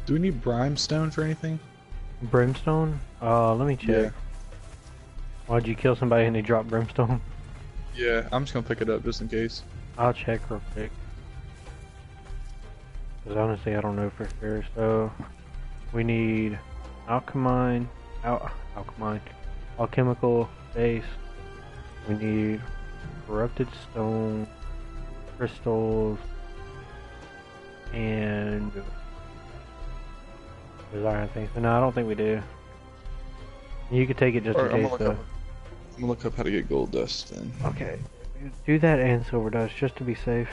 Do we need brimstone for anything? Brimstone? Uh, let me check. Yeah. Why'd you kill somebody and they dropped brimstone? Yeah, I'm just gonna pick it up just in case. I'll check real quick. Because honestly, I don't know for sure. So, we need alchemine, al- alchemine, alchemical base. We need corrupted stone, crystals, and desired things. No, I don't think we do. You could take it just Alright, in I'm, case, though. up, I'm gonna look up how to get gold dust then. Okay. Do that and silver dust just to be safe.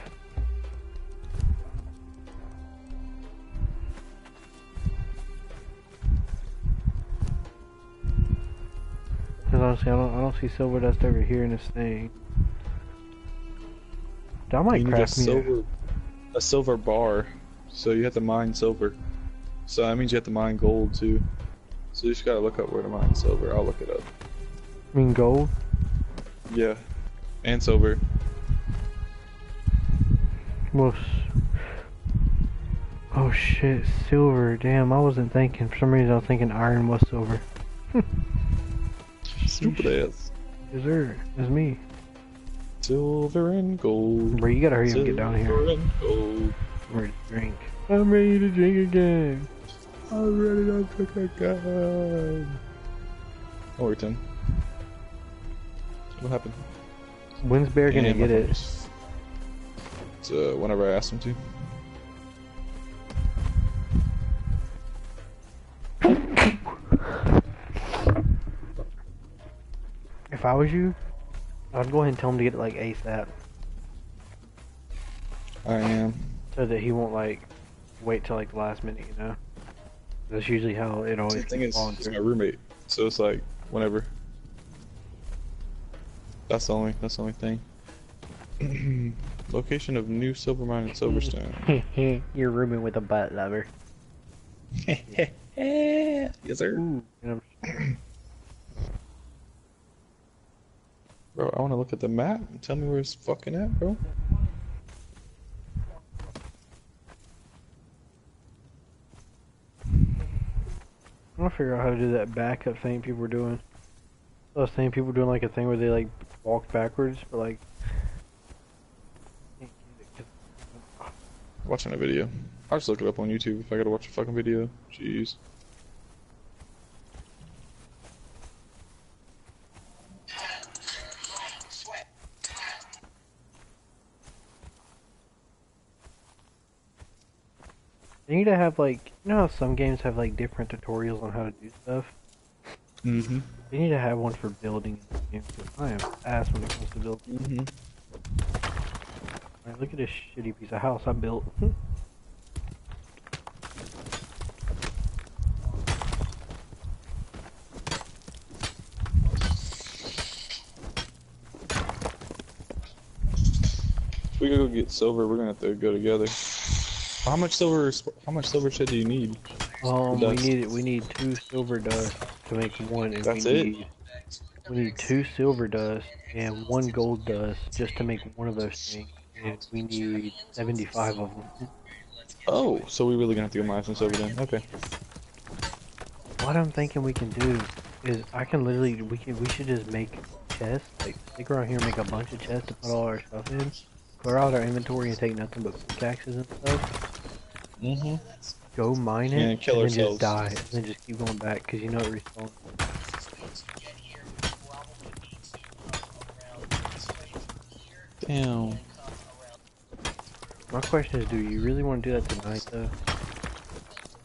Because honestly, I don't, I don't see silver dust over here in this thing. I might you need a craft me. a- silver, a silver bar, so you have to mine silver. So that means you have to mine gold too. So you just gotta look up where to mine silver. I'll look it up. I mean gold. Yeah, and silver. Well, oh shit, silver. Damn, I wasn't thinking. For some reason, I was thinking iron was silver. Stupid ass. Is there? Is me. Silver and gold. Bro, you gotta hurry up and get down here. Silver and gold. I'm ready to drink. I'm ready to drink again. I'm ready to pick a gun. We're 10. What happened? When's Bear gonna Yeah, get it? just- It's, uh, whenever I ask him to. If I was you, I'd go ahead and tell him to get it like ASAP, I am. so that he won't like wait till like the last minute. You know, that's usually how it always The thing keeps is, falling he's my roommate, so it's like whenever. That's the only. That's the only thing. Location of new silver mine in Silverstone. You're rooming with a butt lover. yes, sir. Ooh, Bro, I want to look at the map. And tell me where it's fucking at, bro. I want to figure out how to do that backup thing people were doing. I was saying people doing like a thing where they like walk backwards, but like. can't get it 'cause- Watching a video. I'll just look it up on YouTube if I gotta watch a fucking video. Jeez. They need to have like, you know how some games have like different tutorials on how to do stuff. Mm-hmm. They need to have one for building in this game. 'cause I am ass when it comes to building. Mm-hmm. Alright, look at this shitty piece of house I built. If we go get silver, we're gonna have to go together. How much silver? How much silver shit do you need? Um, we need we need two silver dust to make one, and That's we it? need we need two silver dust and one gold dust just to make one of those things, and we need seventy five of them. Oh, so we really gonna have to go mine some silver then? Okay. What I'm thinking we can do is I can literally we can we should just make chests like stick around here and make a bunch of chests to put all our stuff in, clear out our inventory and take nothing but pickaxes and stuff. Mm-hmm. Go mine it And kill then just die and then just keep going back because you know it respawns. Damn. My question is, do you really want to do that tonight though?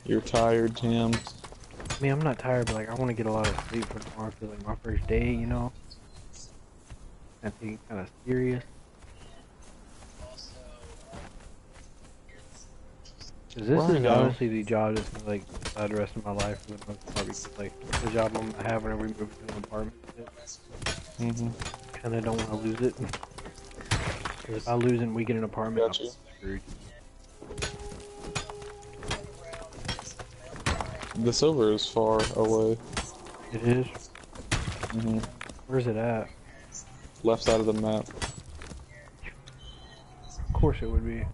You're tired, Tim. I mean, I'm not tired, but like I want to get a lot of sleep for tomorrow. tomorrow. 'cause, like my first day, you know. I think kind of serious. This Well, I is know. honestly the job that's gonna like the rest of my life for the most part. Because, like the job I'm gonna have whenever we move to an apartment. Mm-hmm. Kind of don't want to lose it. Cause if I lose it and we get an apartment, Got I'm screwed. The silver is far away. It is. Mm-hmm. Where's it at? Left side of the map. Of course it would be.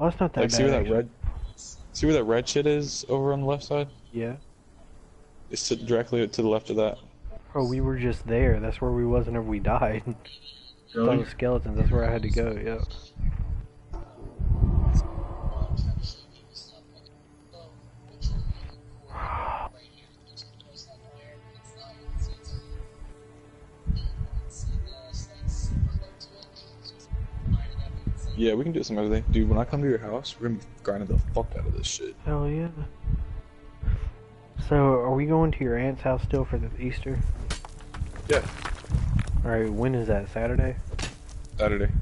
Well, it's not that Like, bad. see where that actually. red? See where that red shit is over on the left side? Yeah. It's to, directly to the left of that. Bro, we were just there. That's where we was whenever we died. All the skeletons. That's where I had to go. Yeah. Yeah, we can do it some other day. Dude, when I come to your house, we're gonna be grinding the fuck out of this shit. Hell yeah. So, are we going to your aunt's house still for the Easter? Yeah. All right. When is that? Saturday. Saturday.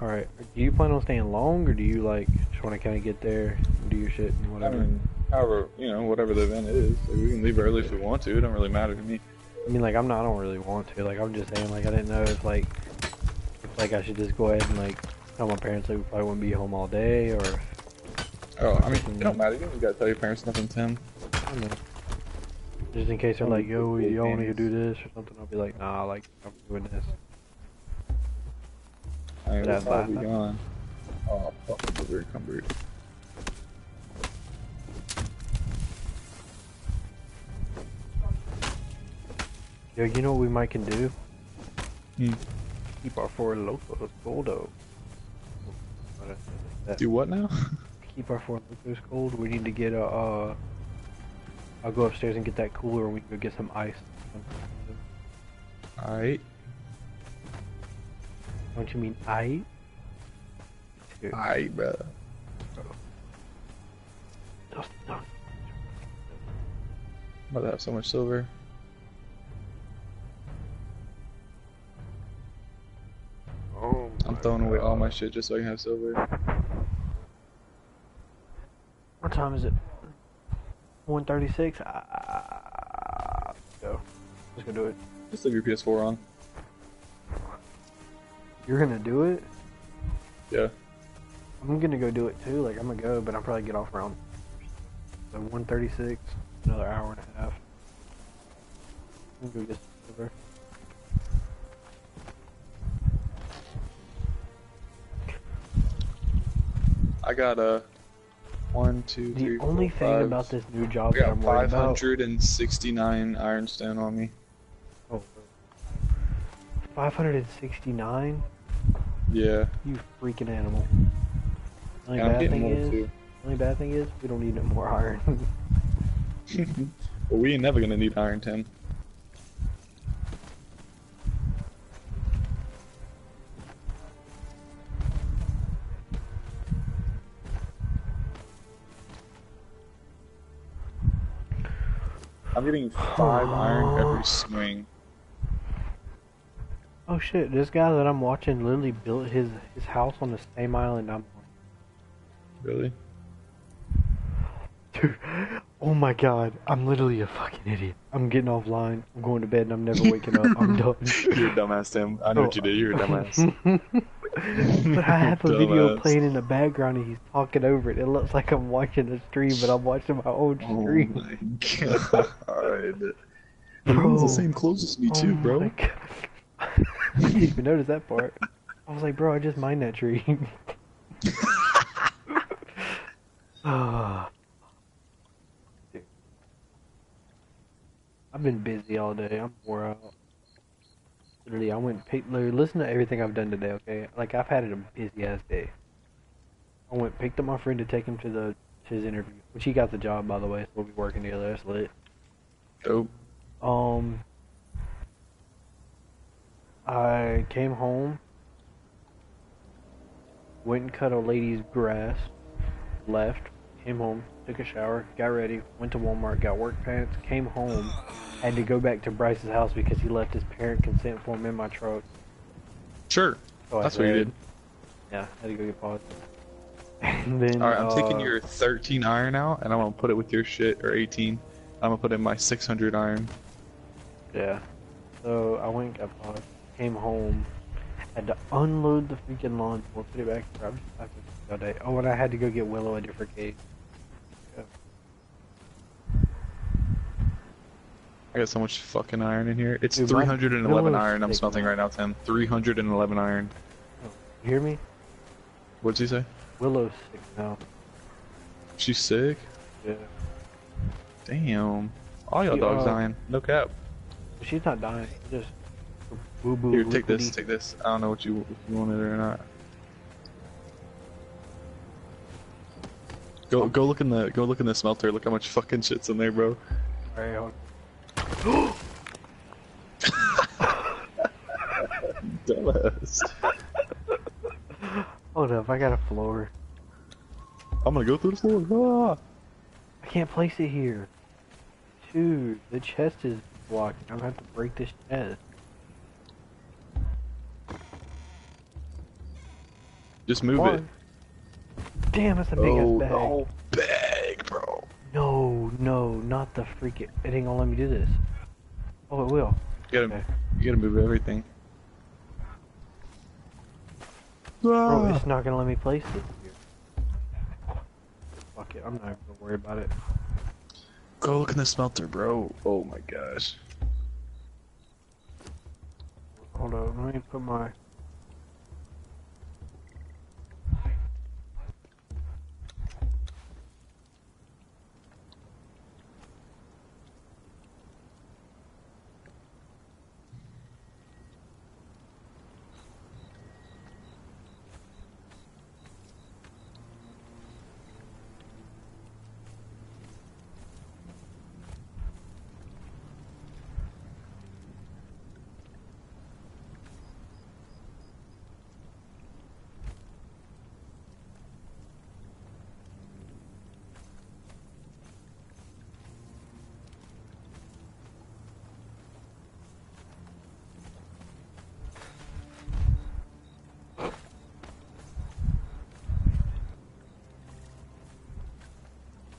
All right. Do you plan on staying long, or do you like just want to kind of get there and do your shit and whatever? I mean, however, you know, whatever the event is, like, we can leave early if we want to. It don't really matter to me. I mean, like I'm not. I don't really want to. Like I'm just saying. Like I didn't know if like if like I should just go ahead and like tell my parents we probably wouldn't be home all day, or Oh, I mean, it don't matter. You gotta tell your parents nothing, Tim. I know. Just in case they're like, yo, y'all want to do this or something, I'll be like, nah, like I'm doing this. I mean, probably bye. be gone. Oh, fuck, we're very encumbered. Yo, you know what we might can do? Hmm. Keep our Four Lokos though. Do what now? Keep our Four Lokos cold. We need to get a. Uh, I'll go upstairs and get that cooler, and we can go get some ice. Alright. Don't you mean I? Dude, Alright, bro. just- no. I'm about to have so much silver. Oh I'm my throwing away all my shit just so I can have silver. What time is it? 136? Ah, go. Let's go do it. Just leave your PS4 on. You're gonna do it? Yeah. I'm gonna go do it too. Like I'm gonna go, but I'll probably get off around so 136. Another hour and a half. I got a one, two, The three, four, only thing five- about this new I job that I'm worried about. 569 ironstone on me. Oh, 569? Yeah. You freaking animal. Only And I'm bad thing is, too. only bad thing is, we don't need no more iron. But we ain't never gonna need iron 10. I'm getting five iron every swing. oh shit, this guy that I'm watching literally built his, his house on the same island I'm on. Really? Dude, oh my god, I'm literally a fucking idiot. I'm getting offline, I'm going to bed, and I'm never waking up. I'm done. You're a dumbass, Tim. I know what you did. You're a dumbass. but I have a video playing in the background and he's talking over it. It looks like I'm watching a stream, but I'm watching my own stream. oh my god. Bro. the same clothes as me Oh too, bro. I didn't even notice that part. I was like, bro, I just mined that tree. Ah. I've been busy all day. I'm wore out. Literally, I went pick. Literally, listen to everything I've done today. Okay, like I've had a busy ass day. I went picked up my friend to take him to the to his interview, which he got the job by the way. So we'll be working together. That's lit. Dope. Um, I came home, went and cut a lady's grass, left, came home, took a shower, got ready, went to Walmart, got work pants, came home, had to go back to Bryce's house because he left his parent consent form in my truck. Sure. So That's what you did. Yeah, had to go get paused. And then, Alright, I'm taking uh, your 13 iron out and I'm gonna put it with your shit, or 18. I'm gonna put in my 600 iron. Yeah. So I went and got paused, came home, had to unload the freaking lawnmower, put it back there. I'm I've been busy all day. Oh, and I had to go get Willow a different cage. I got so much fucking iron in here. It's Dude, 311 iron I'm smelting right now, Tim. 311 iron. You hear me? What'd you say? Willow's sick now. She's sick? Yeah. Damn. All y'all dogs uh, dying. No cap. She's not dying. Just boo boo. Here, take this, take this. I don't know what you, if you want it or not. Go, go look in the, go look in the smelter. Look how much fucking shit's in there, bro. Alright, hold- Dumbass. Hold up, I got a floor. I'm gonna go through the floor. Ah. I can't place it here. Dude, the chest is blocked. I'm gonna have to break this chest. Just move Why? it. Damn, that's a big oh, ass bag. no, bag, bro. No, no, not the freaking. It ain't gonna let me do this. Oh, it will. You gotta, Okay. you gotta move everything. Bro, Ah. it's not gonna let me place it. Fuck it, I'm not even gonna worry about it. Go look in the smelter, bro. Oh my gosh. Hold on, let me put my.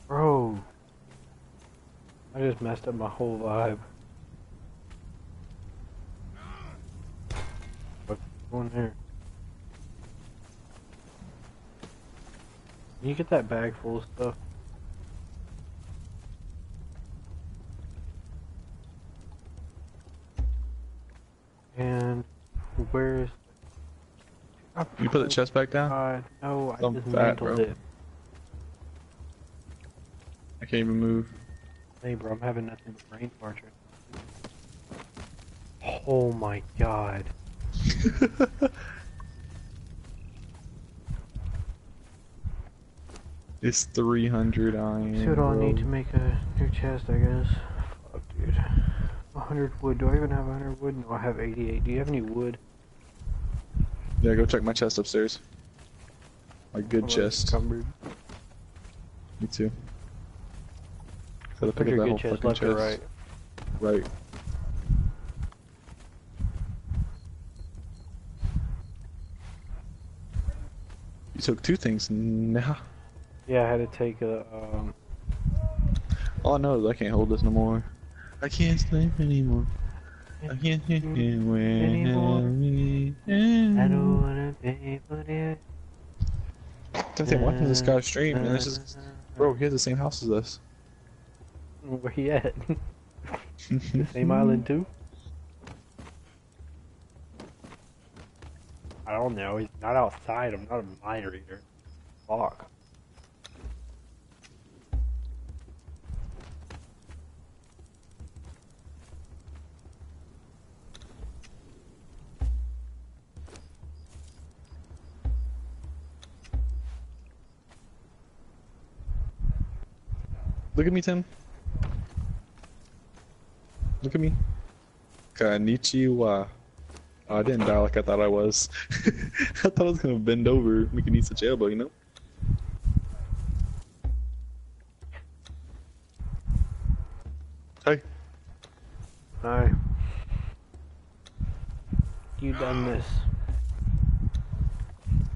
Bro. I just messed up my whole vibe. What's going there? Can you get that bag full of stuff? And where's You put the chest back down? Uh, no, I I'm fat, dismantled bro. it. I can't even move. Hey, bro, I'm having nothing but brain right. Oh my god. It's 300 iron. See what I'll need to make a new chest, I guess. Fuck, dude. 100 wood. Do I even have 100 wood? No, I have 88. Do you have any wood? Yeah, go check my chest upstairs. My good chest. encumbered. Me too. Gotta Put pick up that whole chest fucking left or right. Right. You took two things. Nah. Yeah, I had to take a, um, All I I can't hold this no more. I can't sleep anymore. I can't sleep anymore. Anymore. I don't wanna pay for it. I think watching this guy stream, and this is, bro, he has the same house as us. Where he at? the same island too? I don't know. He's not outside. I'm not a mind reader. Fuck. Look at me, Tim. Look at me. Konnichiwa. Oh, I didn't die like I thought I was. I thought I was gonna bend over, make an East elbow, you know? Hey. Hi. You done this.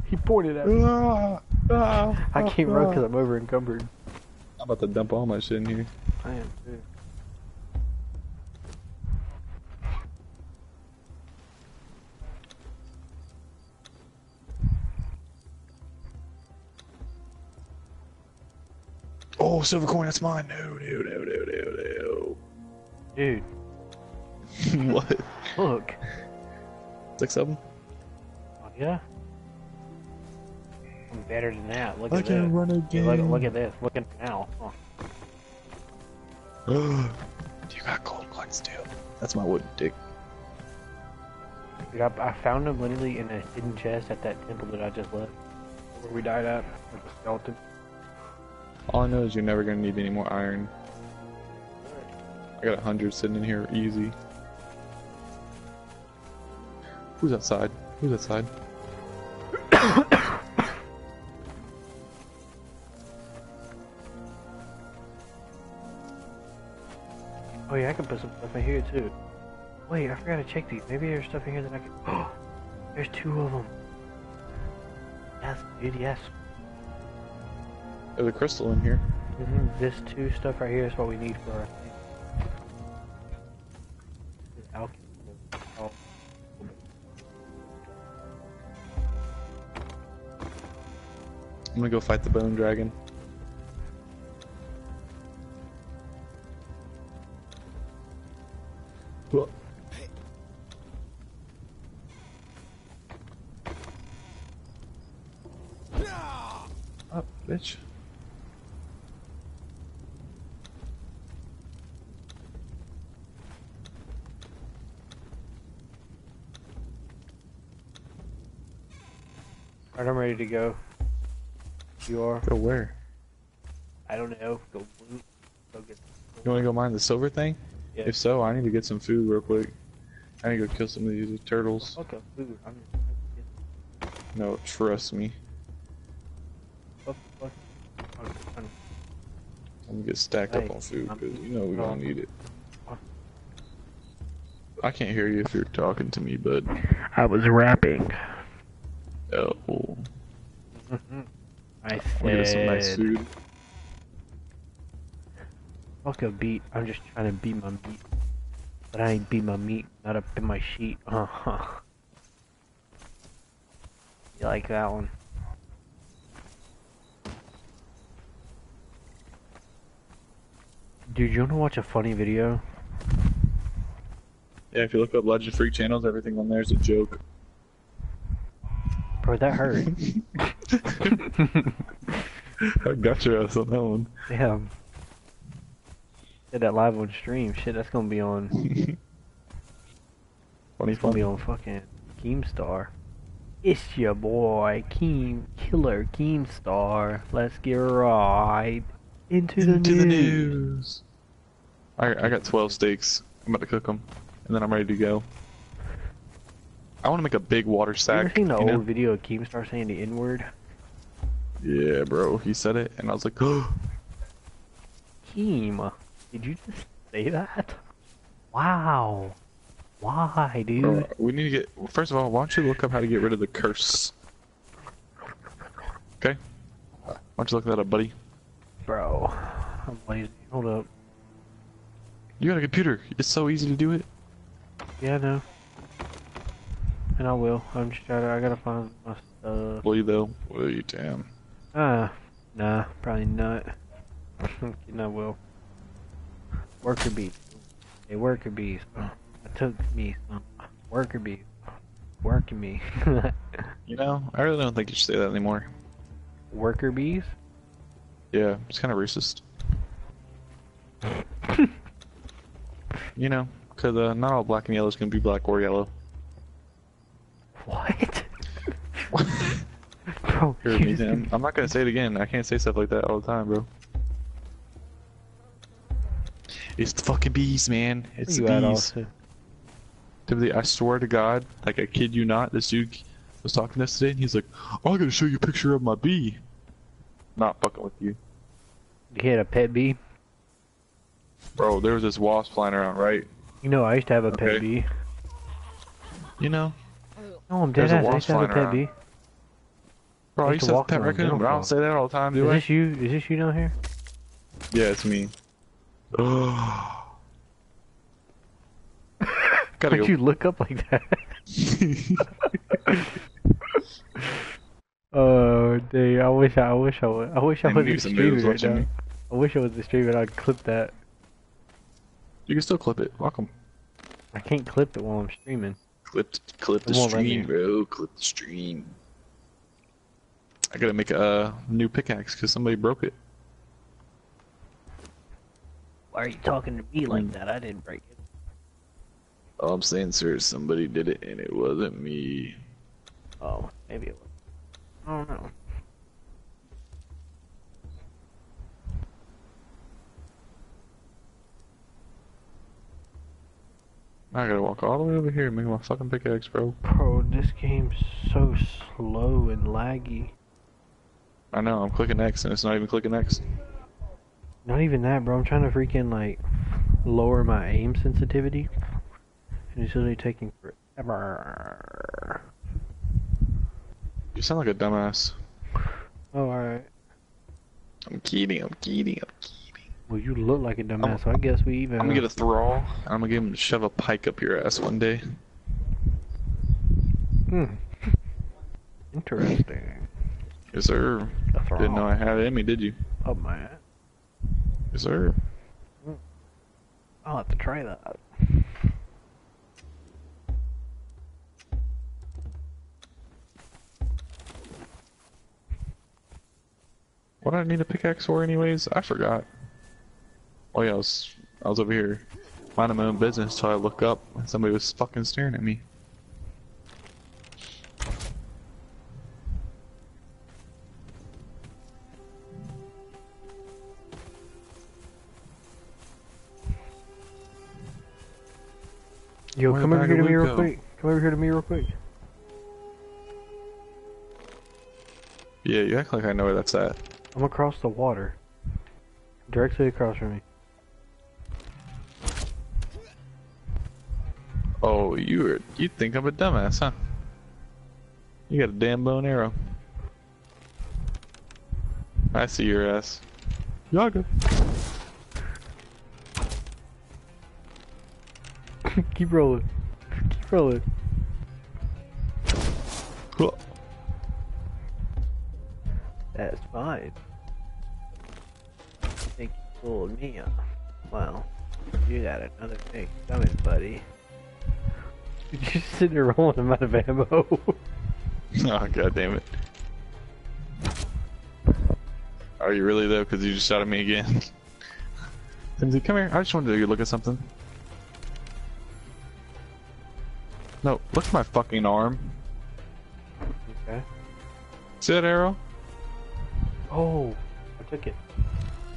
He pointed at me. Ah, ah, I can't run ah. because I'm over encumbered. I'm about to dump all my shit in here. I am too. Oh, silver coin, that's mine. No, no, no, no, no, no. Dude, no. what? look. Six of them? Oh, yeah? I'm better than that. Look I at can this. run Look, again. look at this. Look at now. Huh. you got gold coins too. That's my wooden dick. Dude, I, I found them literally in a hidden chest at that temple that I just left. Where we died at. With the skeleton. All I know is you're never gonna need any more iron. I got a hundred sitting in here easy. Who's outside? Who's outside? Oh yeah, I can put some stuff in here too. Wait, I forgot to check these. Maybe there's stuff in here that I can. Oh, there's two of them. Yes, dude, yes. There's a crystal in here. hmm This two stuff right here is what we need for our thing. Oh. I'm gonna go fight the bone dragon. To go. You are? Go where? I don't know. Go blue. Go get. You wanna go mine the silver thing? Yeah. If so, I need to get some food real quick. I need to go kill some of these turtles. Fuck up food. I'm just trying to get. No, trust me. Fuck, fuck. I'm trying to- I'm gonna get stacked up on food because you know we're no. gonna need it. I can't hear you if you're talking to me, bud. I was rapping. Oh, I I'm gonna get some nice food. fuck a beat. I'm just trying to beat my meat. But I ain't beat my meat, not up in my sheet. Uh-huh. You like that one? Dude, you wanna watch a funny video? Yeah, if you look up Legend Freak channels, everything on there is a joke. Bro, that hurt. I got your ass on that one. Damn. Did that live on stream. Shit, that's gonna be on. Funny It's gonna be on fucking Keemstar. It's your boy, Keem Killer Keemstar. Let's get right into the Into news. the news. I I got 12 steaks. I'm about to cook them, and then I'm ready to go. I want to make a big water sack. You ever seen the you old know? video of Keemstar saying the N word? Yeah, bro. He said it, and I was like, oh. Keem, did you just say that? Wow. Why, dude? Bro, we need to get. First of all, why don't you look up how to get rid of the curse? Okay. Why don't you look that up, buddy? Bro, I'm lazy. Hold up. You got a computer. It's so easy to do it. Yeah, I know. And I will. I'm just trying to. I gotta find my stuff. Will you though? Will you? Damn. Ah, nah, probably not. I'm kidding, I will. Worker bees. Hey, worker bees. I took me some worker bees. Working me. You know, I really don't think you should say that anymore. worker bees? Yeah, it's kind of racist. you know, because uh, not all black and yellow is gonna be black or yellow. What? Bro, Hear me, Tim. I'm not gonna say it again. I can't say stuff like that all the time, bro. It's the fucking bees, man. It's the bees. Timothy, I swear to God, like I kid you not, this dude was talking to us today, and he's like, "Oh, I gotta show you a picture of my bee." Not fucking with you, You had a pet bee? bro. There was this wasp flying around, right? You know, I used to have a pet bee. You know, No, I'm dead a. I used wasp to have a pet around. bee. Bro. I I used used to to have walk pet raccoon, but I don't say that all the time, Is do I? this you? Is this you down here? Yeah, it's me. Gotta Why'd go. you look up like that? Oh, dang! I wish I, I wish I was. I wish I, I was knew the streamer right now. me. I wish I was the streamer. and I'd clip that. You can still clip it. Welcome. I can't clip it while I'm streaming. Clip, clip the It won't let me. stream, bro. Clip the stream. I gotta make a new pickaxe because somebody broke it. Why are you talking to me like hmm. that? I didn't break it. All I'm saying, sir, is somebody did it and it wasn't me. Oh, maybe it was. I don't know. I gotta walk all the way over here and make my fucking pickaxe, bro. Bro, this game's so slow and laggy. I know, I'm clicking X and it's not even clicking X. Not even that, bro. I'm trying to freaking like lower my aim sensitivity, and it's literally taking forever. You sound like a dumbass. Oh, alright. I'm kidding, I'm kidding, I'm kidding. Well, you look like a dumbass, so I guess we even. I'm gonna get a thrall and I'm gonna get him to shove a pike up your ass one day. Hmm. Interesting. Yes, sir. A Didn't know I had it in me, did you? Oh man, Yes, sir. I'll have to try that. What do I need a pickaxe for, anyways? I forgot. Oh yeah, I was I was over here minding my own business till I look up and somebody was fucking staring at me. Yo, come over here to me real go? quick. Come over here to me real quick. Yeah, you act like I know where that's at. I'm across the water. Directly across from me. Oh, you are, you think I'm a dumbass, huh? You got a damn bow and arrow. I see your ass. Yaga. Keep rolling. Keep rolling. Huh. That's fine. I think you fooled me. uh, Well, you got another thing coming, buddy. You're just sitting there rolling them out of ammo. Oh god damn it. Are you really though? Because you just shot at me again. Timothy, come here. I just wanted to look at something. No, look at my fucking arm. Okay. See that arrow? Oh, I took it.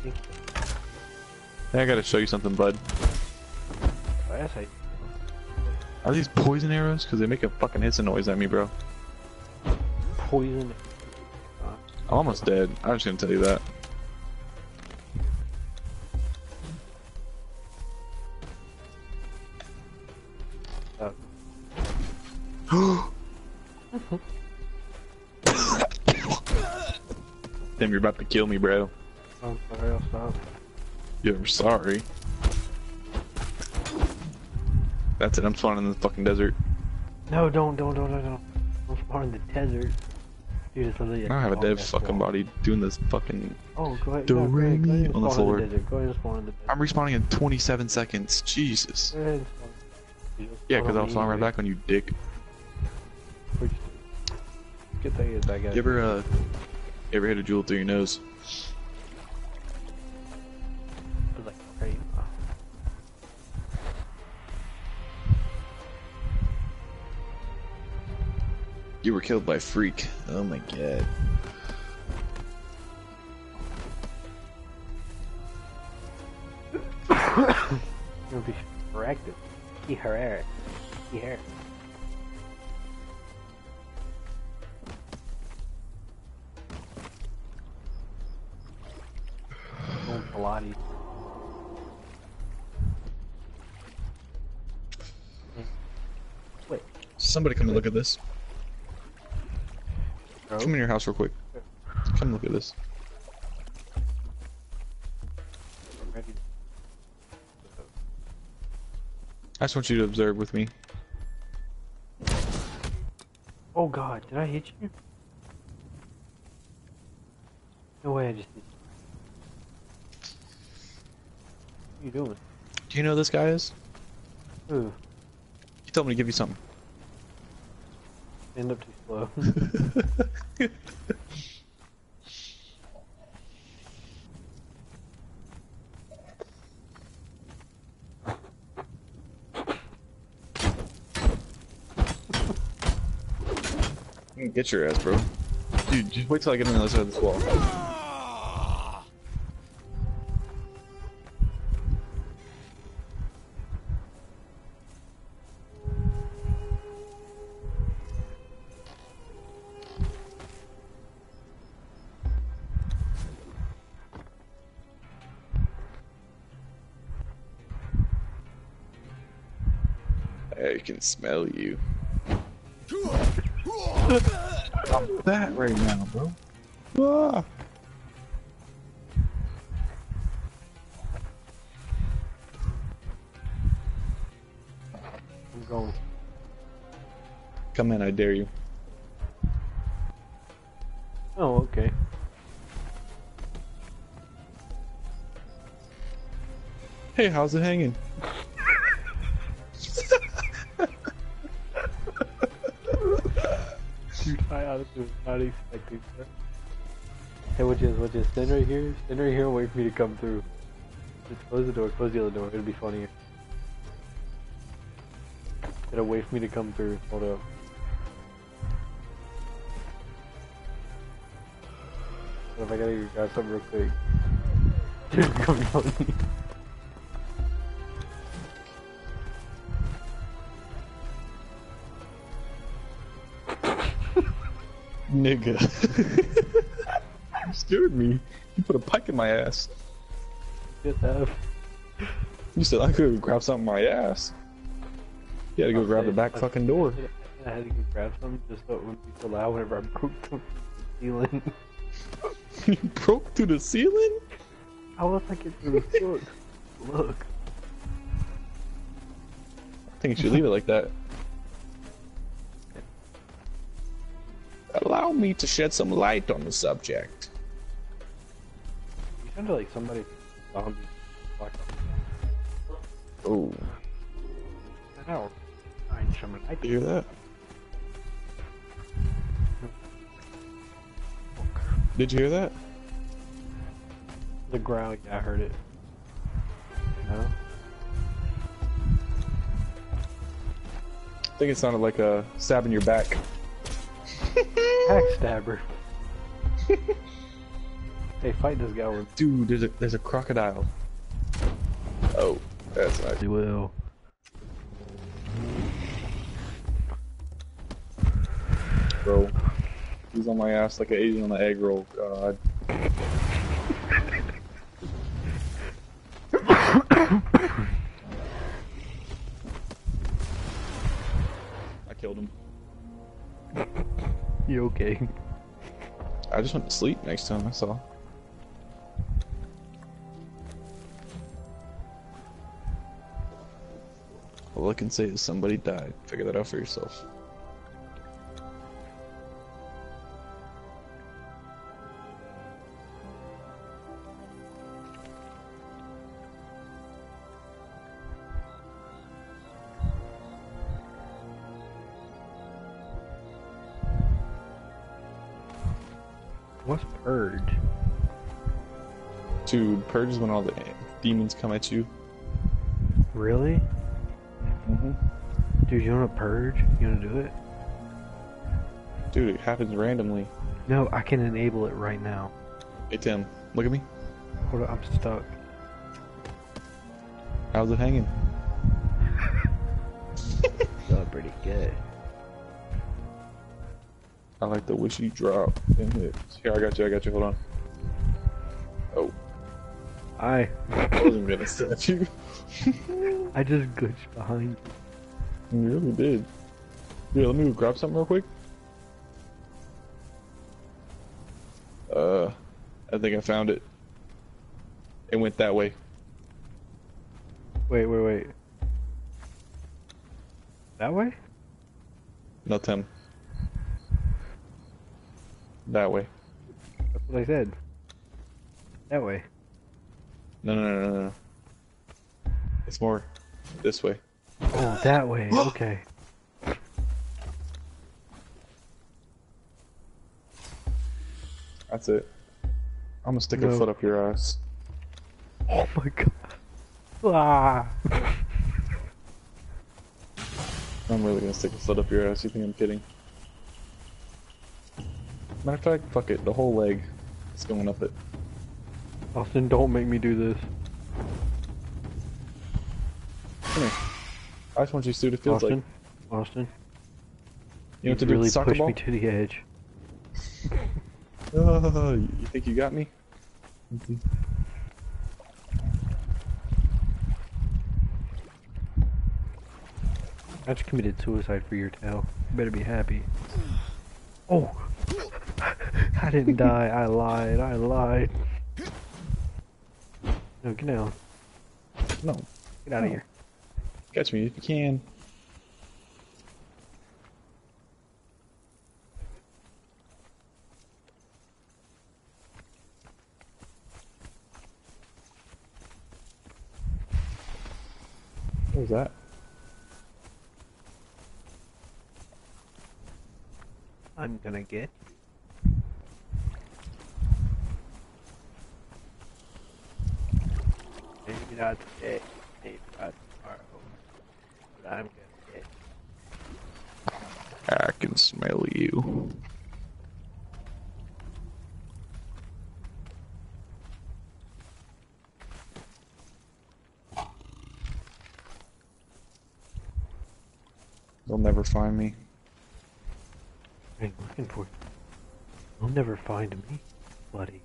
Thank you. Hey, I gotta show you something, bud. Oh, yes, I. Are these poison arrows? Because they make a fucking hissing noise at me, bro. Poison. I'm almost dead. I'm just gonna tell you that. Tim, you're about to kill me, bro. I'm sorry, I'll stop. You're sorry. That's it. I'm spawning in the fucking desert. No, don't, don't, don't, don't, don't. I'm spawn in the desert. Dude, it's literally. I don't have a dead fucking wall. body doing this fucking. Oh, go ahead. Do no, go ahead, go ahead on the floor. desert. Go ahead and spawn in the desert. I'm respawning in 27 seconds. Jesus. Go ahead and spawn. Yeah, because I'll spawn right back on you, dick. Good thing is I got. You ever uh, ever hit a jewel through your nose? like, You were killed by a freak. Oh my god. You'll be corrected. He her He her. Somebody come and look at this. bro. Come in your house real quick. Come look at this. I just want you to observe with me. Oh god, did I hit you? No way I just hit you. What are you doing? Do you know who this guy is? Ooh, He told me to give you something. Stand up too slow. Get your ass, bro. Dude, just wait till I get on the other side of this wall. Smell you. I'm that right now, bro. Ah. I'm going. Come in, I dare you. Oh, okay. Hey, how's it hanging? Was not expecting that. Hey, what just, what just, stand right here, stand right here and wait for me to come through. Just close the door, close the other door, it'll be funnier. It'll wait for me to come through, hold up. What if I gotta grab something real quick? Dude, come funny. Nigga. you scared me. You put a pike in my ass. Just have. You said I could grab something in my ass. You had to go I'll grab the back fucking door. I had to go grab something just so it wouldn't be so loud whenever I broke to the ceiling. you broke through the ceiling? How was I get through the look? Look. I think you should leave it like that. Me to shed some light on the subject. You sounded like somebody zombie. Like, Oh, I know. Find some light. you hear that? Did you hear that? The growl, yeah, I heard it. No? I think it sounded like a stab in your back. Backstabber. hey, fight this guy with Dude, there's a there's a crocodile. Oh, that's nice. you will. bro. He's on my ass like an Asian on an egg roll. God. I just went to sleep next to him, that's all. All I can say is somebody died. Figure that out for yourself. Purge is when all the demons come at you. Really? Mm-hmm. Dude, you wanna purge? You wanna do it? Dude, it happens randomly. No, I can enable it right now. Hey Tim, look at me. Hold on, I'm stuck. How's it hanging? Oh, pretty good. I like the wishy drop in it. Here, I got you, I got you, hold on. Oh, I wasn't gonna stab you. I just glitched behind you. You really did. Here, let me grab something real quick. Uh, I think I found it. It went that way. Wait, wait, wait. That way? No, Tim. That way. That's what I said. That way. No, no, no, no, no. It's more this way. Oh, that way. Okay. That's it. I'm gonna stick a foot up your ass. Oh my god. Ah. I'm really gonna stick a foot up your ass. You think I'm kidding? Matter of fact, fuck it. The whole leg is going up it. Austin, don't make me do this. Come here. I just want you to see what it feels Austin. Austin. like. You know what to do really with the soccer pushed ball? me to the edge. Uh, you think you got me? I just committed suicide for your tail. You better be happy. Oh! I didn't die. I lied. I lied. No, get down. No. Get out of here. Catch me if you can. What was that? I'm gonna get. Maybe not today. Maybe not tomorrow. But I'm gonna get. I can smell you. They'll never find me. I ain't looking for you. You'll never find me, buddy.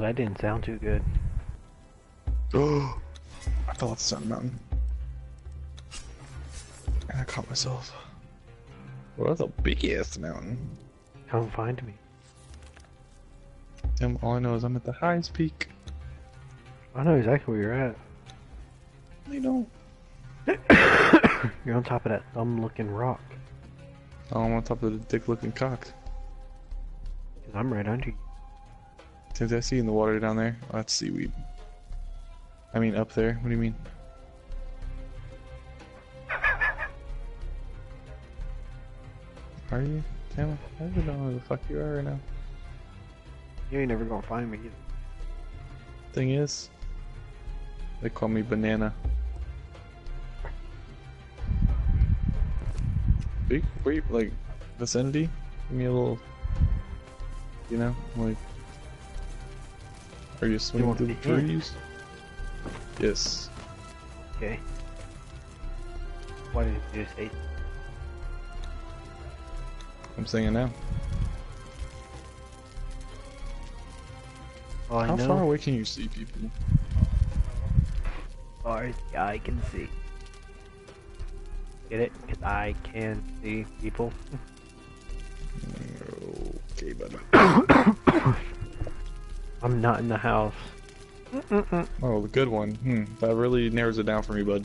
That didn't sound too good. Oh, I fell off the Sun Mountain. And I caught myself. Well, that's a big ass mountain. Come find me. Tim, all I know is I'm at the highest peak. I know exactly where you're at. I don't. You're on top of that thumb looking rock. Oh, I'm on top of the dick looking cock. Cause I'm right under you. Did I see in the water down there? Oh, that's seaweed. I mean, up there. What do you mean? Are you? Damn it. I don't know where the fuck you are right now. You ain't never gonna find me either. Thing is, they call me Banana. Big, wait, like, vicinity? Give me a little, you know, like, are you swimming want through the trees? Yes. Okay. Why did you say? I'm saying it now. Oh, How know. far away can you see people? As far as the eye can see. Get it? Because I can see people. Okay, buddy. I'm not in the house. Oh, the good one. Hmm, that really narrows it down for me, bud.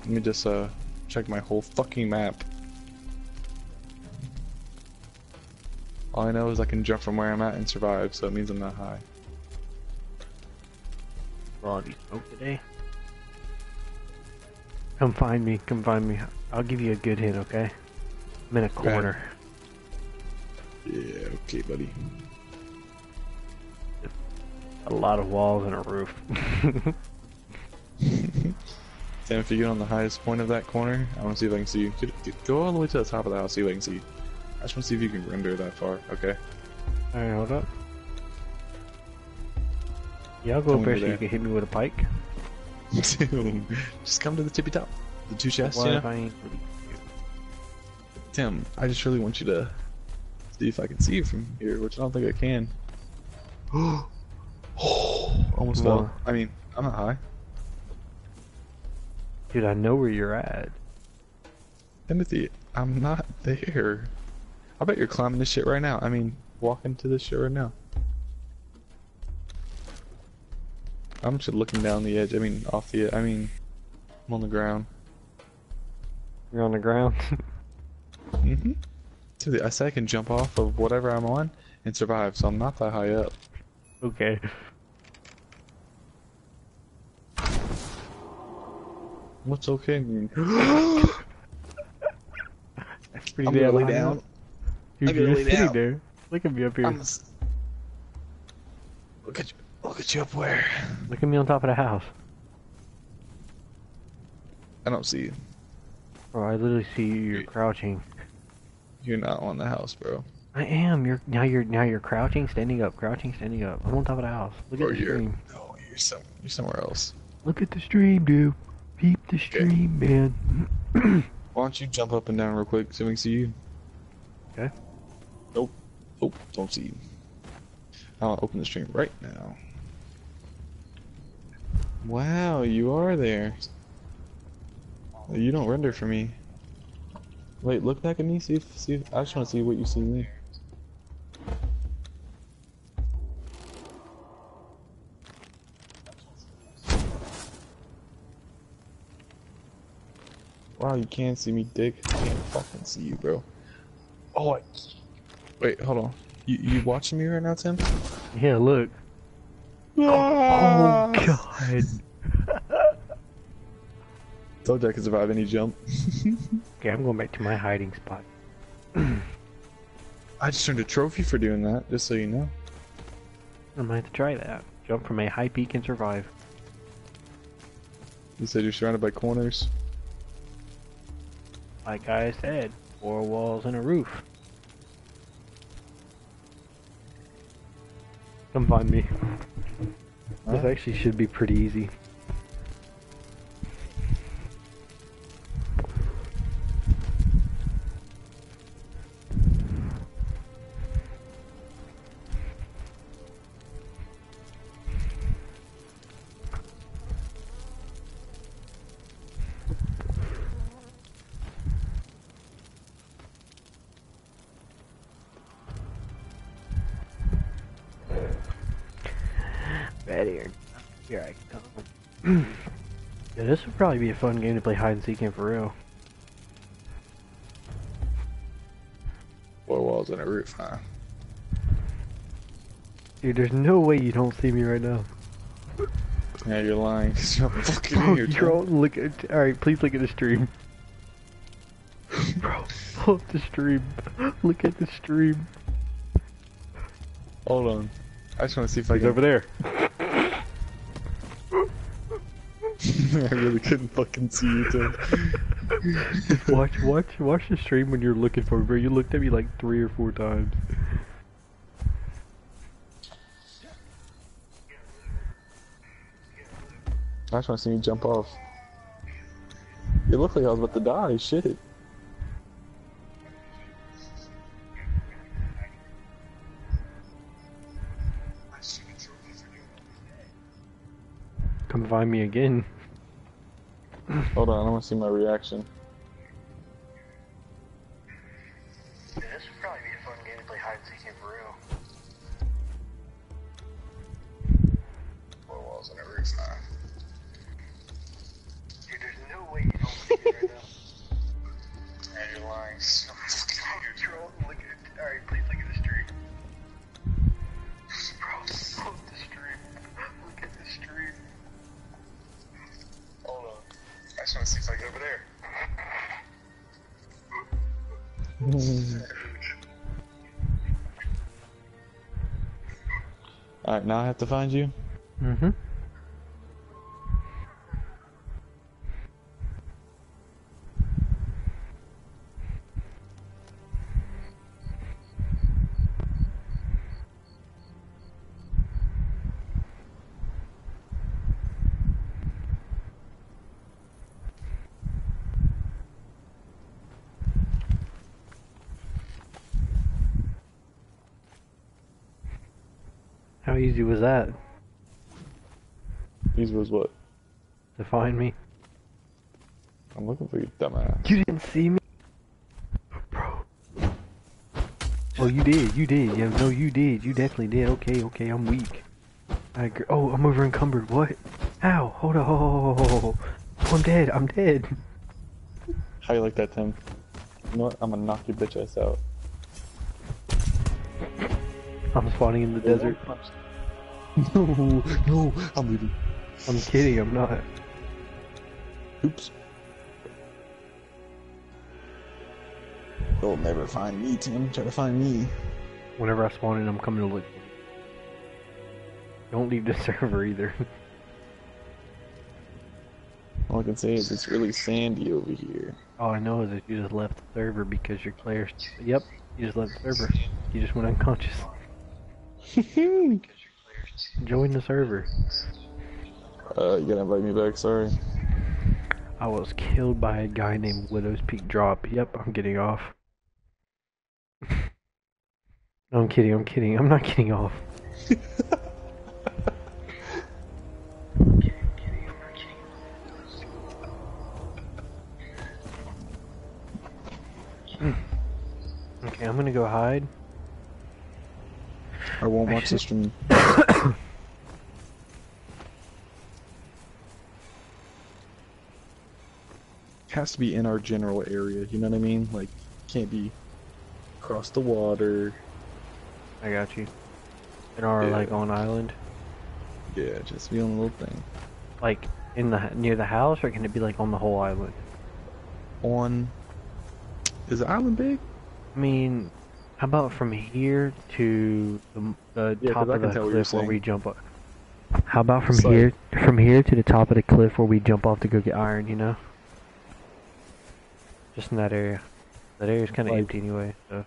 Let me just, uh, check my whole fucking map. All I know is I can jump from where I'm at and survive, so it means I'm not high. Raw, do you smoke today? Come find me. Come find me. I'll give you a good hit, okay? I'm in a corner. Yeah, okay, buddy. A lot of walls and a roof. Sam, if you get on the highest point of that corner, I want to see if I can see you. Go all the way to the top of the house, see if I can see. I just want to see if you can render that far, okay? Alright, hold up. Yeah, I'll go up there so you can hit me with a pike. Just come to the tippy top. The two chests, What you know? I ain't really you? Tim, I just really want you to see if I can see you from here, which I don't think I can. Almost Well- fell. I mean, I'm not high. Dude, I know where you're at. Timothy, I'm not there. I bet you're climbing this shit right now. I mean, walking to this shit right now. I'm just looking down the edge. I mean, off the. I mean, I'm on the ground. You're on the ground. Mm-hmm. Timothy, I said I can jump off of whatever I'm on and survive, so I'm not that high up. okay. What's okay? Green? That's pretty I'm gonna damn lay high down. up. Dude, I'm you're gonna just lay sitting down. there. Look at me up here. I'm Look at you. Look at you up where? Look at me on top of the house. I don't see you. Bro, I literally see you. You're You- crouching. You're not on the house, bro. I am. You're now. You're now. You're crouching, standing up, crouching, standing up. I'm on top of the house. Look Or at the you're stream. no, you're some, you're somewhere else. Look at the stream, dude. Peep the stream, man. Why don't you jump up and down real quick so we can see you? Okay. Nope. Nope. Don't see you. I'll open the stream right now. Wow, you are there. You don't render for me. Wait, look back at me. See if see. If, I just want to see what you see me. Wow, you can't see me, dick. I can't fucking see you, bro. Oh, I... wait, hold on. You you watching me right now, Tim? Yeah, look. Oh, oh God. Told you I could survive any jump. Okay, I'm going back to my hiding spot. I just earned a trophy for doing that, just so you know. I might have to try that. Jump from a high peak and survive. You said you're surrounded by corners. Like I said, four walls and a roof. Come find me. This actually should be pretty easy. Probably be a fun game to play hide and seek in for real. Four walls and a roof, huh? Dude, there's no way you don't see me right now. Yeah, you're lying. you're fucking Bro, here. you're all look at. All right, please look at the stream. Bro, pull up the stream. Look at the stream. Hold on. I just want to see if I He's can. over there. I really couldn't fucking see you, Tim. watch, watch, watch the stream when you're looking for me, bro. You looked at me like three or four times. I just want to see you jump off. It looked like I was about to die. Shit. Come find me again. Hold on, I want to see my reaction. Alright, now I have to find you. Mm-hmm. Easy was that These was what? to find me? I'm looking for you, dumbass. You didn't see me? Bro. Oh, you did. You did. Yeah, no, you did. You definitely did. Okay, okay, I'm weak. I agree. Oh, I'm over encumbered. What? Ow. Hold on. Oh, I'm dead. I'm dead. How you like that, Tim? You know what? I'm gonna knock your bitch ass out. I'm spawning in the desert. No, no, I'm leaving. I'm kidding. I'm not. Oops. They'll never find me, Tim. Try to find me. Whenever I spawn in, I'm coming to look. Don't leave the server either. All I can say is it's really sandy over here. All I know is that you just left the server because your players. Yep, you just left the server. You just went unconscious. Join the server. Uh, you gotta invite me back, sorry. I was killed by a guy named Widow's Peak Drop. Yep, I'm getting off. no, I'm kidding, I'm kidding. I'm not getting off. Okay, I'm gonna go hide. I won't watch the stream. Has to be in our general area, you know what I mean? Like, can't be across the water. I got you. In our Yeah. like own island, Yeah, just be on a little thing. like in the near the house, or can it be like on the whole island? On. Is the island big? I mean, how about from here to the, the Yeah, 'cause top of the tell what you're cliff where we jump up? How about from It's here from here to the top of the cliff where we jump off to go get iron? You know, just in that area. That area's kind of Like- empty anyway, so.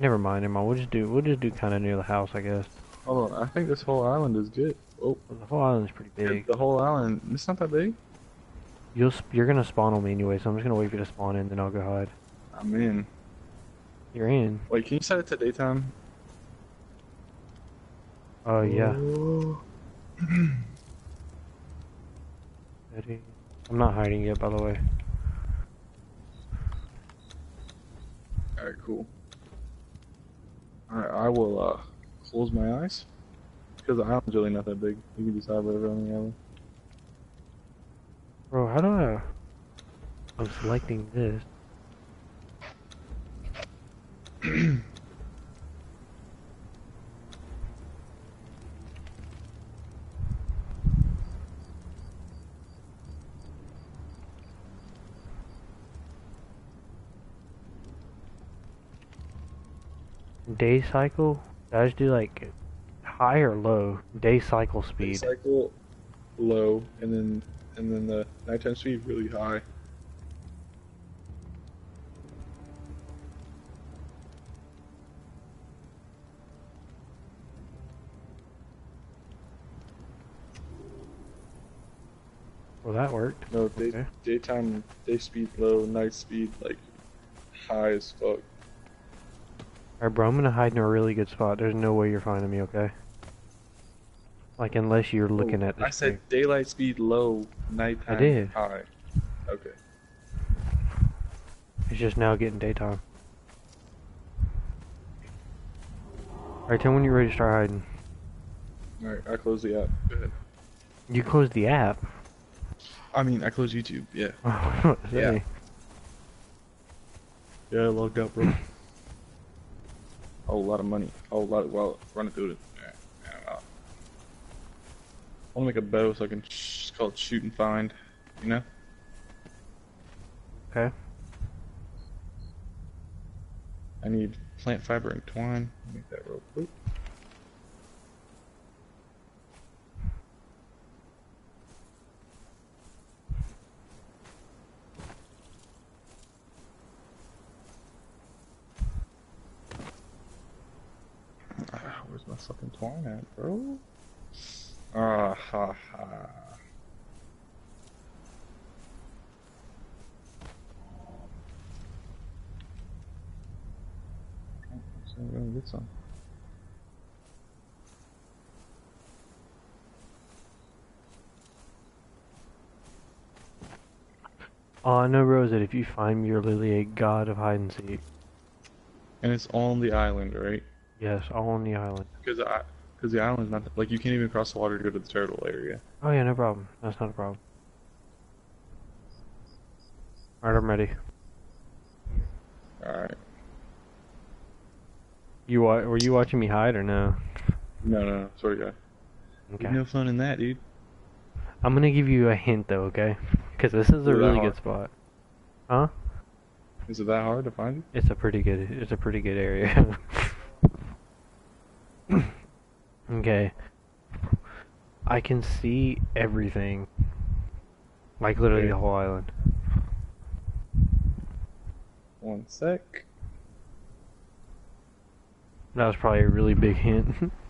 Never mind, never mind. We'll just do we'll just do kind of near the house, I guess. Hold on, I think this whole island is good. Oh, The whole island's pretty big. the whole island, it's not that big. You'll you're gonna spawn on me anyway, so I'm just gonna wait for you to spawn in, then I'll go hide. I'm in. You're in. Wait, can you set it to daytime? Oh yeah. Oh. Ready? I'm not hiding yet, by the way. Alright, cool. Alright, I will uh close my eyes. Because the island's really not that big. You can decide whatever on the island. Bro, how do I... I'm selecting this. Day cycle? Guys do like high or low? Day cycle speed. Day Cycle low, and then and then the nighttime speed really high. Well, that worked. No, day, Okay. daytime day speed low, night speed like high as fuck. Alright, bro, I'm gonna hide in a really good spot. There's no way you're finding me, okay? Like, unless you're oh, looking at this. I said daylight speed low, nighttime did. high. Okay. It's just now getting daytime. Alright, tell me when you're ready to start hiding. Alright, I close the app. Go ahead. You closed the app. I mean, I close YouTube. Yeah. yeah. Yeah. Yeah, I logged out, bro. Oh, a lot of money. whole lot of well, running through it. Yeah, yeah, well. I want to make a bow so I can. Sh- it's called shoot and find. You know. Okay. I need plant fiber and twine. Make that real quick. Ah, Where's my fucking bro? Ah, ha, ha. So I'm gonna get some. All I know, bro, is that if you find me, you're literally a god of hide and seek. And it's on the island, right? Yes, all on the island. Because I, because the island's not like you can't even cross the water to go to the turtle area. Oh yeah, no problem. That's not a problem. Alright, I'm ready. All right. You were you watching me hide or no? No, no. Sorry, guy. Okay. No fun in that, dude. I'm gonna give you a hint though, okay? Because this is a Is that really good spot. Huh? Is it that hard to find? It's a pretty good. It's a pretty good area. okay. I can see everything. Like literally the whole island. One sec. That was probably a really big hint.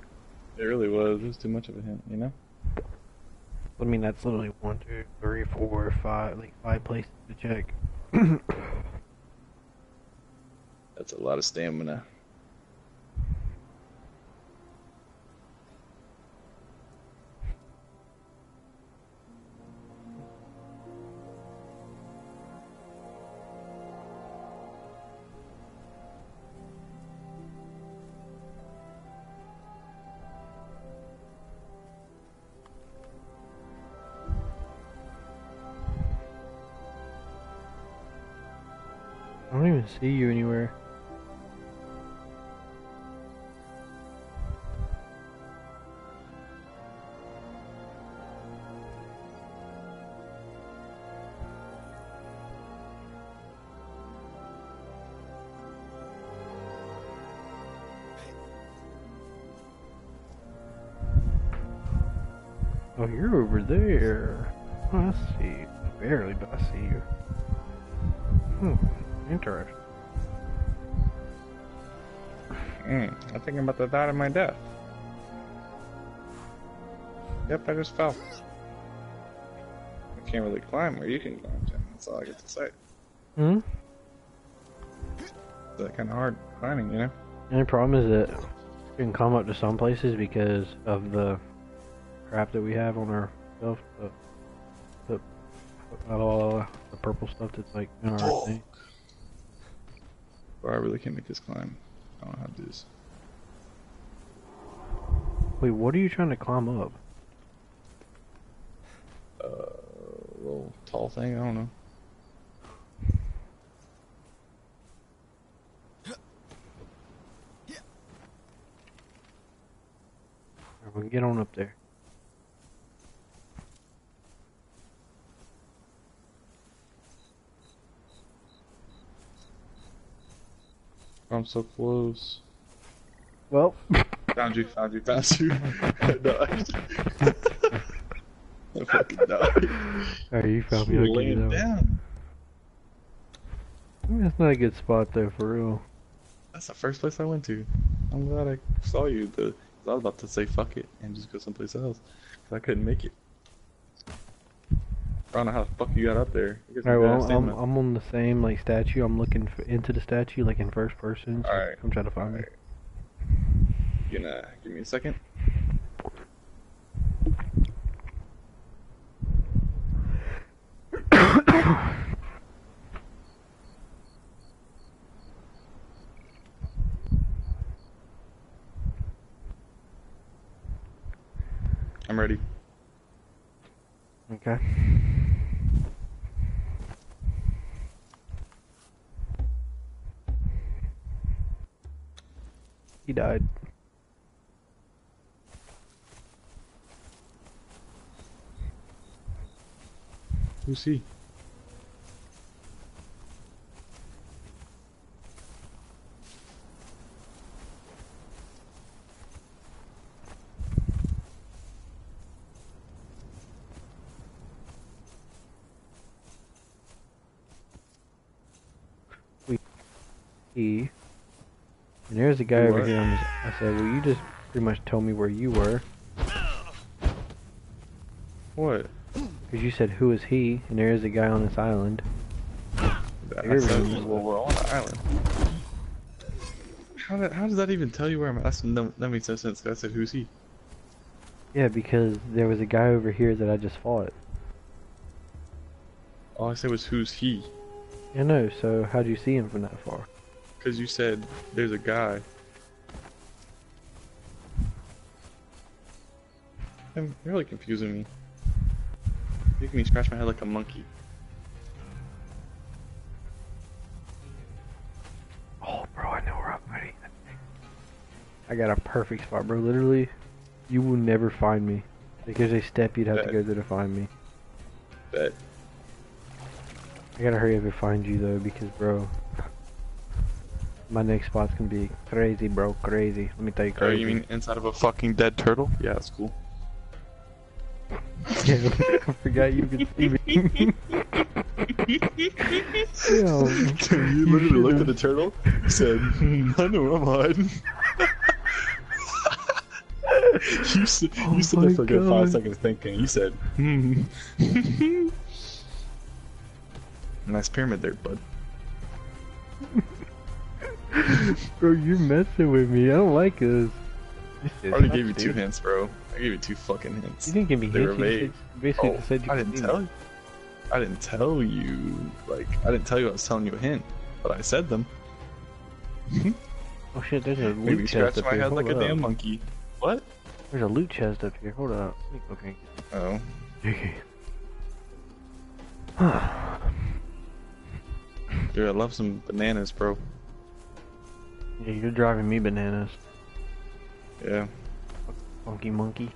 It really was. It was too much of a hint, you know. I mean, that's literally one, two, three, four, five, like five places to check. That's a lot of stamina. See you anywhere. Oh, you're over there. Oh, I see. Barely, but I see you. Hmm, interesting. I'm thinking about the die of my death. Yep, I just fell. I can't really climb where you can climb, Tim. That's all I get to say. Hmm? That kind of hard climbing, you know? The only problem is that we can come up to some places because of the crap that we have on our stuff. The, the, not all the purple stuff that's like in our thing. Or I really can't make this climb. I don't know how to do this. Wait, what are you trying to climb up? Uh, little tall thing, I don't know. We can get on up there. I'm so close. Well. Found you, found you, found you. I died. I fucking died. alright, you found me. I'll give you Laying that down. I mean, that's not a good spot though, for real. That's the first place I went to. I'm glad I saw you. The, 'cause I was about to say fuck it and just go someplace else. Cause I couldn't make it. I don't know how the fuck you got up there. You got some Alright, well, bad I'm. I'm on the same like statue. I'm looking f into the statue, like in first person. So Alright. I'm trying to find Alright. it. You gonna give me a second? I'm ready. Okay. He died. Who's he? And there's a guy Who over what? here. I said, well, you just pretty much told me where you were. What? Because you said, who is he? And there is a guy on this island. I said, well, we're on the island. How, did, how does that even tell you where I'm at? That's no, that makes no sense. I said, who's he? Yeah, because there was a guy over here that I just fought. All I said was, who's he? I know, so how'd you see him from that far? Because you said, there's a guy. I'm, you're really confusing me. Making me scratch my head like a monkey. Oh, bro, I know where I'm hiding. I got a perfect spot, bro. Literally, you will never find me. Like, there's a step you'd have to go through to find me. Bet. I gotta hurry up and find you, though, because, bro, my next spot's gonna be crazy, bro. Crazy. Let me tell you, Oh, you mean inside of a fucking dead turtle? Yeah, that's cool. I forgot you could see me. Yo, you literally looked at the turtle, said, "Hmm, I know I'm hiding. you stood, Oh you stood there for a good five seconds thinking. You said, hmm. nice pyramid there, bud. bro, you're messing with me. I don't like this. I already gave you two hints, bro. I gave you two fucking hints. You didn't give me They were hints. You vague. you basically Oh, said you I didn't tell you. I didn't tell you. Like, I didn't tell you I was telling you a hint, but I said them. Oh shit, there's a loot chest scratch up my here. head like Hold a damn monkey. What? There's a loot chest up here. Hold up. Let me go drink Oh. Dude, I love some bananas, bro. yeah, you're driving me bananas, Yeah. Monkey.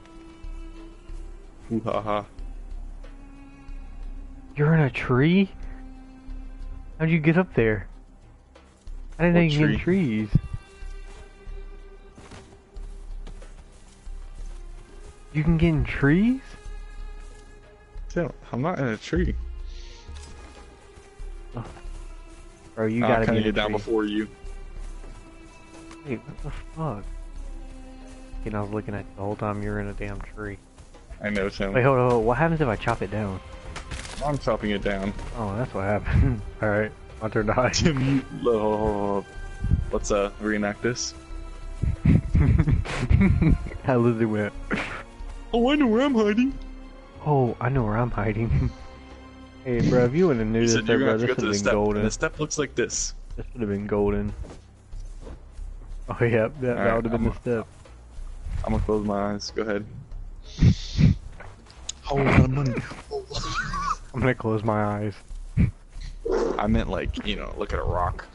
Ooh ha ha. You're in a tree? How'd you get up there? I didn't know What you could get in trees. You can get in trees? I'm not in a tree. Bro, you gotta kinda get down tree. before you. Wait, what the fuck? And I was looking at you the whole time you were in a damn tree. I know, Tim. Wait, hold on, hold on. What happens if I chop it down? I'm chopping it down. Oh, that's what happened. Alright, my turn to hide. Tim, you. Hold, hold, hold, hold. Let's uh reenact this. How Lizzie went. Oh, I know where I'm hiding. Oh, I know where I'm hiding. hey, bro, if you wouldn't have knew You this, said you're bro, gonna have to this would have been step, golden. and the step looks like this. This would have been golden. Oh yeah, that, that Alright, would have been I'm- the step. I'm gonna close my eyes. Go ahead. Whole lot of money. I'm gonna close my eyes. I meant like, you know, look at a rock.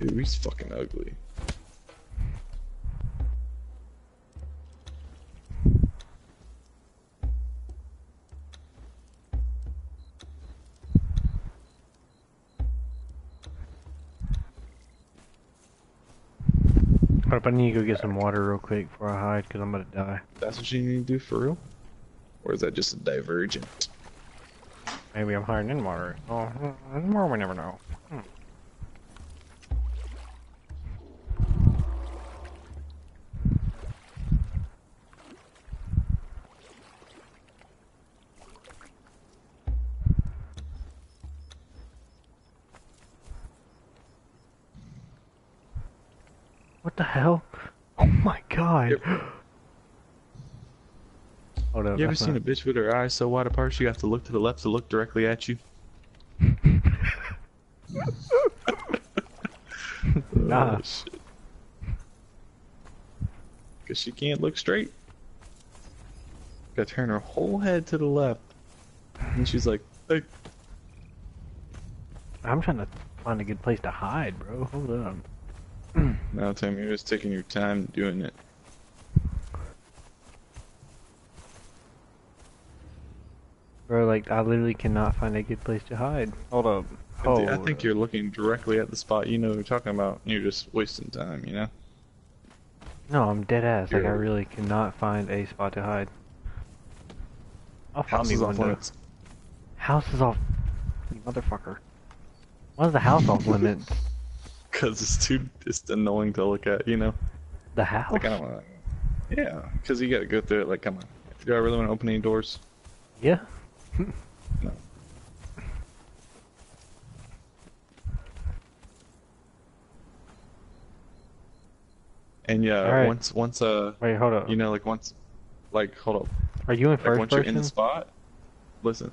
Dude, he's fucking ugly. I need to go get some water real quick before I hide, because I'm about to die. That's what you need to do for real? Or is that just a divergent? Maybe I'm hiding in water. Oh, more we never know. Hmm. What the hell? Oh my god. Yep. Hold up. You ever seen not- a bitch with her eyes so wide apart she have to look to the left to look directly at you? Nah. Oh. Cause she can't look straight. Gotta turn her whole head to the left. And she's like, hey, I'm trying to find a good place to hide, bro. Hold on. Now Tim, you're just taking your time doing it. Bro, like, I literally cannot find a good place to hide. Hold up. I Hold I think up. you're looking directly at the spot you know what you're talking about. and You're just wasting time, you know? No, I'm dead ass. Like, I really cannot find a spot to hide. I'll find House me is one off though. limits. House is off. You motherfucker. Why is the house off limits? Cause it's too it's annoying to look at, you know? The house? Like I don't wanna Yeah, cause you gotta go through it like come on. Do I really wanna open any doors? Yeah. No. And yeah, Alright. once once uh Wait, hold up. you know like once like hold up. Are you in Like first once you're in the spot listen.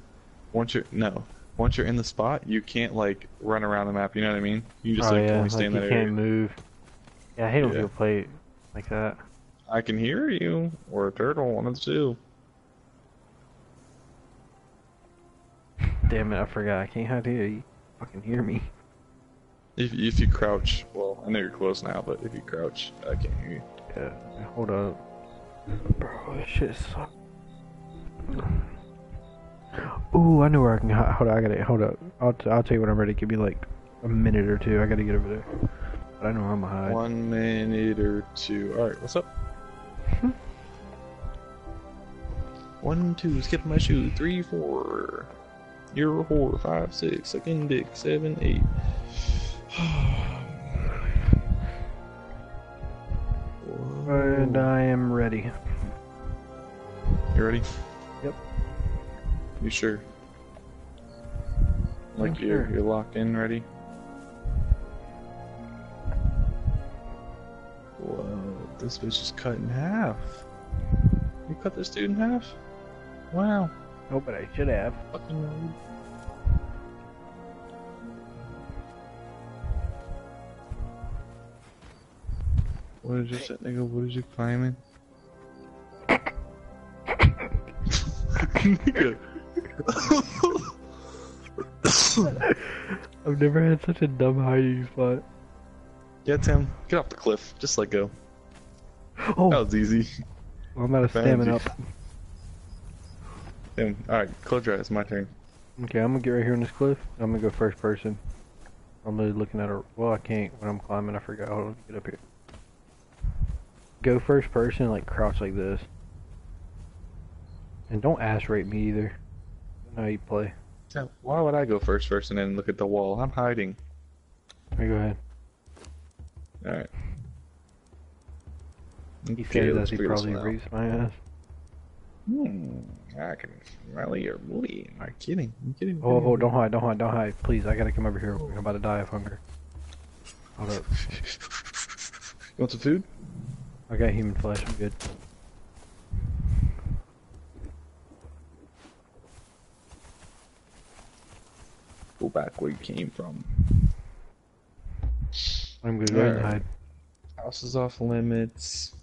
Once you're no. Once you're in the spot, you can't like run around the map, you know what I mean? You just oh like yeah, only like stay in you that can't move. Yeah, I hate when Yeah. people play like that. I can hear you, or a turtle, one of the two. Damn it, I forgot. I can't hide here. You fucking hear me. If if you crouch, well, I know you're close now, but if you crouch, I can't hear you. Yeah, hold up. Bro, this shit sucks. Ooh, I know where I can hide. Hold on, I gotta, hold up. I'll, t- I'll tell you when I'm ready. Give me like a minute or two. I gotta get over there. But I know where I'm gonna hide. One minute or two. All right, what's up? Hmm. One, two, skip my shoe. Three, four. You're a whore. Five, six, second dick. Seven, eight. And I am ready. You ready? You sure? Like I'm you're sure. you're locked in, ready? Whoa, this bitch is cut in half. You cut this dude in half? Wow. Oh, but I should have. Fucking rude. What is this, that nigga? What is you climbing? Nigga. I've never had such a dumb hiding spot. yeah, Tim, get off the cliff. Just let go. Oh, That was easy. I'm out of Found stamina you. up. Tim, alright, close your eyes. It's my turn. Okay, I'm gonna get right here on this cliff. I'm gonna go first person. I'm really looking at a. Well, I can't when I'm climbing. I forgot how to get up here. Go first person, like crouch like this. And don't ass rape me either. I how you play. Why would I go first first and then look at the wall? I'm hiding. Alright, go ahead. Alright. He says let's he probably rapes my ass. Hmm, I can smell your booty. Am I kidding? I'm kidding. I'm Oh, oh, don't hide, don't hide, don't hide. Please, I gotta come over here. I'm about to die of hunger. Hold up. You want some food? I got human flesh. I'm good. Go back where you came from. I'm good. Go ahead and hide. House is off limits.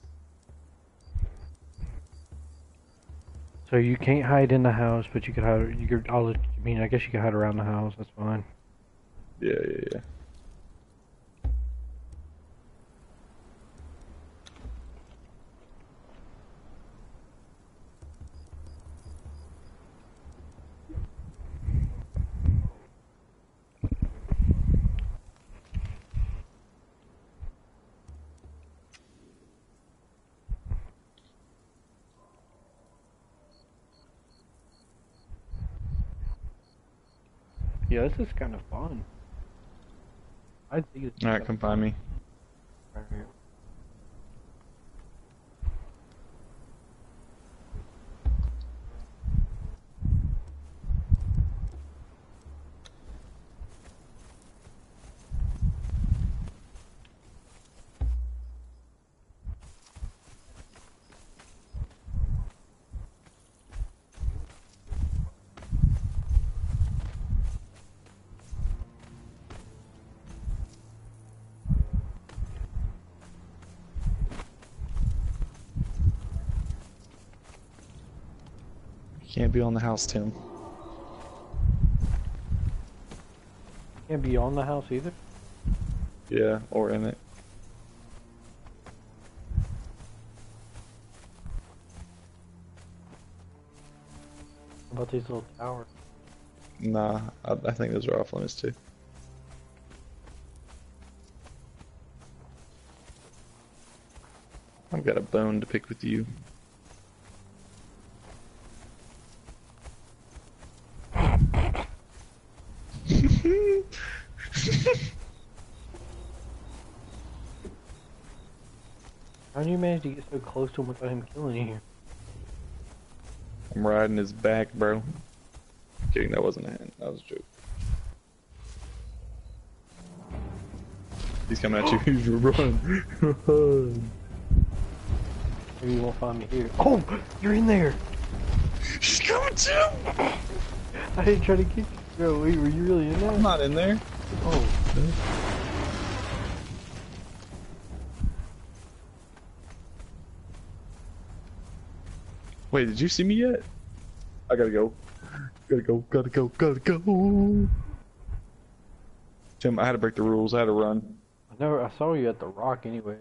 So you can't hide in the house, but you could hide. You could. I'll, I mean, I guess you could hide around the house. That's fine. Yeah, yeah, yeah. Yeah, this is kind of fun. I think it's Alright, come find me. Right here. Can't be on the house, Tim. Can't be on the house either. Yeah, or in it. What about these little towers? Nah, I, I think those are off limits too. I've got a bone to pick with you. How did you manage to get so close to him without him killing you? I'm riding his back, bro. Kidding, that wasn't a hand. That was a joke. He's coming at you. He's run. Run. Maybe you won't find me here. Oh, you're in there. He's coming, too! I didn't try to get you. Bro, wait, were you really in there? I'm not in there. Oh, Wait, did you see me yet? I gotta go. Gotta go, gotta go, gotta go. Tim, I had to break the rules. I had to run. I never. I saw you at the rock anyway.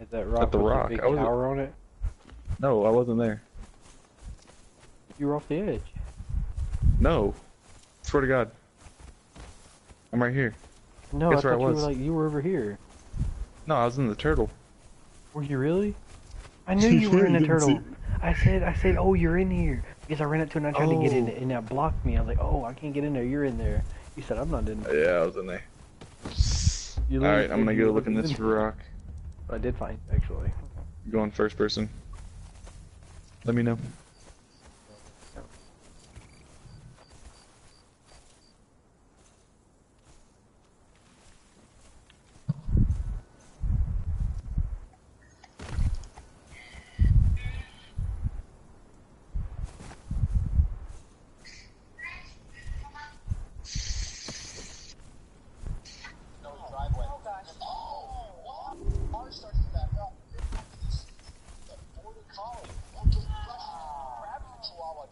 At that rock At the with rock, big I was- tower on it. No, I wasn't there. You were off the edge. No. Swear to God. I'm right here. No, Guess I where I thought you were was? like you were over here. No, I was in the turtle. Were you really? I knew you were in the turtle. I said, I said, oh, you're in here because I ran up to it and I tried to get in, Oh. and that blocked me. I was like, oh, I can't get in there. You're in there. You said I'm not in there. Yeah, I was in there. You Alright, I'm gonna go look in in this there. rock. I did find you, actually. Going first person. Let me know.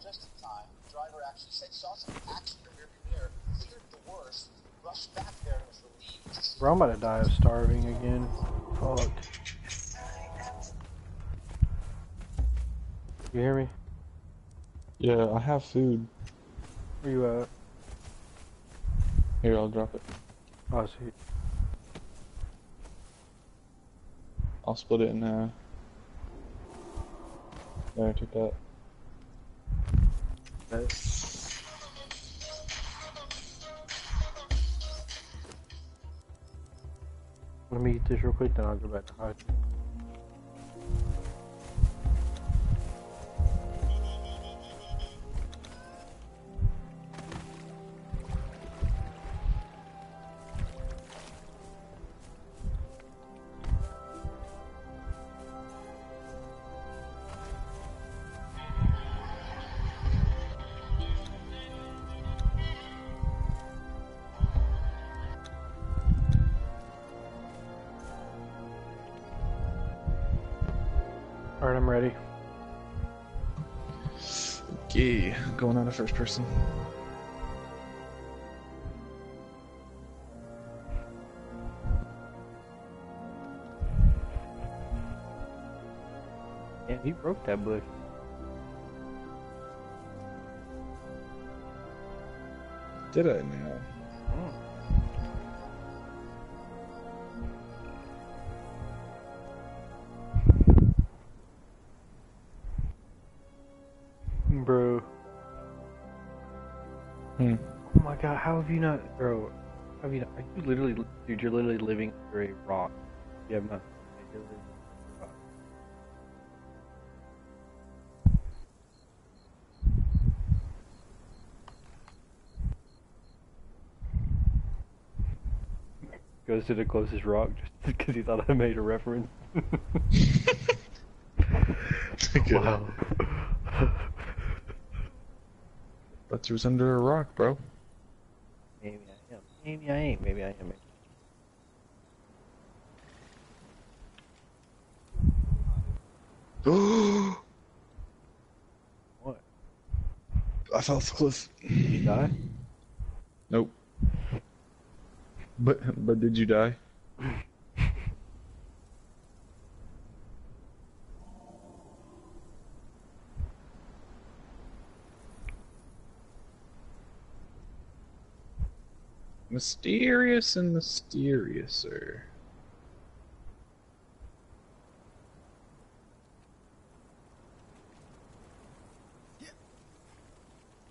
just in time. The driver actually said he saw some action in the rearview mirror, feared the worst, rushed back there and was relieved to see Bro, I'm about to die of starving again. Fuck. You hear me? Yeah, I have food. Where you at? Here, I'll drop it. Oh, I see. I'll split it in half. There, I took that. Let me eat this real quick, then I'll go back to hide. First person. Yeah, he broke that bush. Did I now? How have you not, bro? How have you not? Are you literally, dude? You're literally living under a rock. You have not. You're living under a rock. Goes to the closest rock just because he thought I made a reference. wow. Thought you was under a rock, bro. Maybe I am. Maybe I ain't. Maybe I am. I What? fell off the cliff. Did you die? Nope. But but did you die? Mysterious and mysteriouser.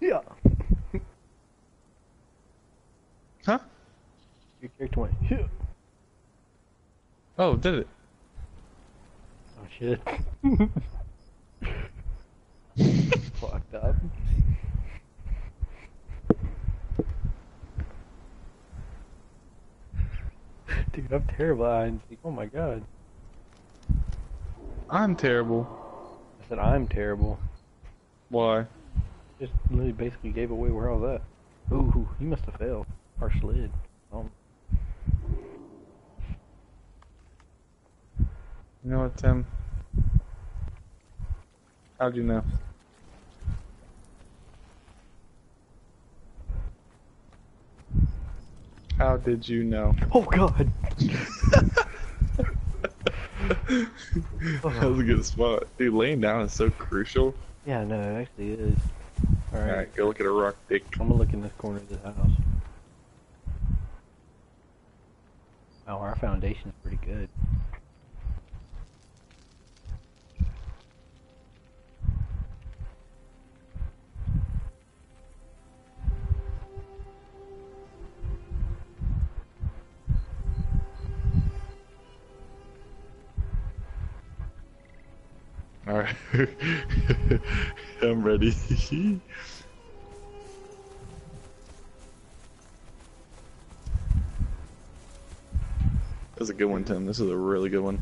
Yeah. Huh? You kicked went. "Yeah." Oh, did it? Oh shit. Fucked up. Dude, I'm terrible at seek. Oh my god. I'm terrible. I said I'm terrible. Why? Just literally basically gave away where I was at. Ooh, you must have failed. Or slid. Um, You know what, Tim? How'd you know? How did you know? oh god! that was a good spot. Dude, laying down is so crucial. Yeah, no, it actually is. Alright, Alright, go look at a rock dick. I'm gonna look in this corner of this house. Oh, our foundation's pretty good. Alright. I'm ready. That's a good one, Tim. This is a really good one.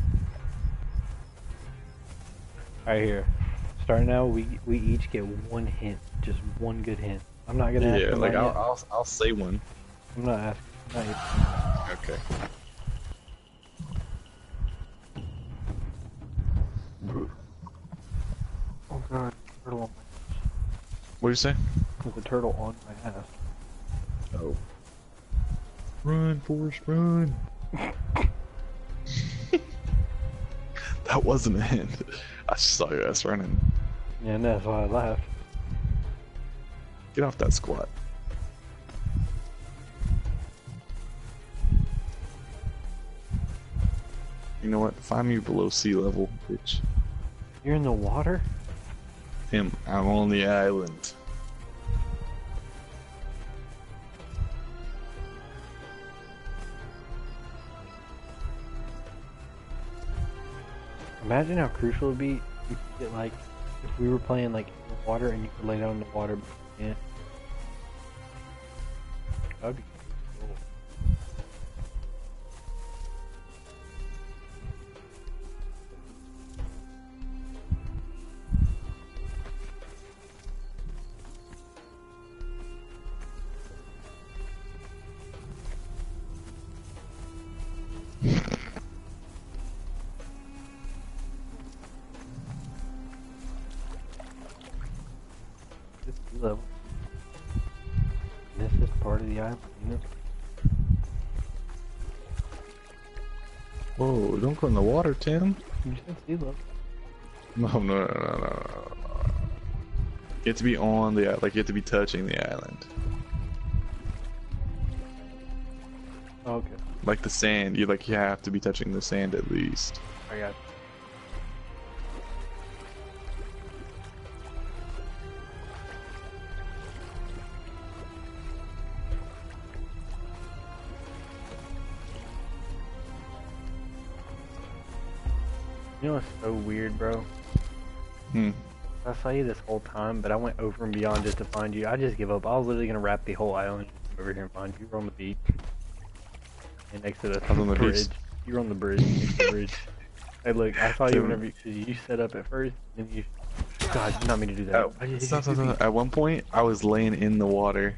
Alright, here. Starting now, we we each get one hint. Just one good hint. I'm not gonna ask Yeah, like I'll. I'll I'll say one. I'm not asking. Not. Okay. God, turtle on What do you say? my, there's a turtle on my ass. Oh. Run, Forrest, run. that wasn't a hint. I just saw your ass running. Yeah, and that's why I laughed. Get off that squat. You know what? Find me below sea level, bitch. You're in the water? Him, I'm on the island. Imagine how crucial it'd be if like if we were playing like water and you could lay down in the water. Yeah. That'd be Whoa, in the water, Tim. You said sea level. No, no, no, no, no, no. You have to be on the like you have to be touching the island. Oh, okay. Like the sand, you like you have to be touching the sand at least. I got You know what's so weird, bro? Hmm. I saw you this whole time, but I went over and beyond just to find you. I just give up. I was literally gonna wrap the whole island over here and find you. You were on the beach. And next to the, on the bridge. beach. You were on the bridge. next to the bridge. Hey, look, I saw you Dude. whenever you, you set up at first, and you. God, did not mean to do that. At, stop, stop, stop. At one point, I was laying in the water.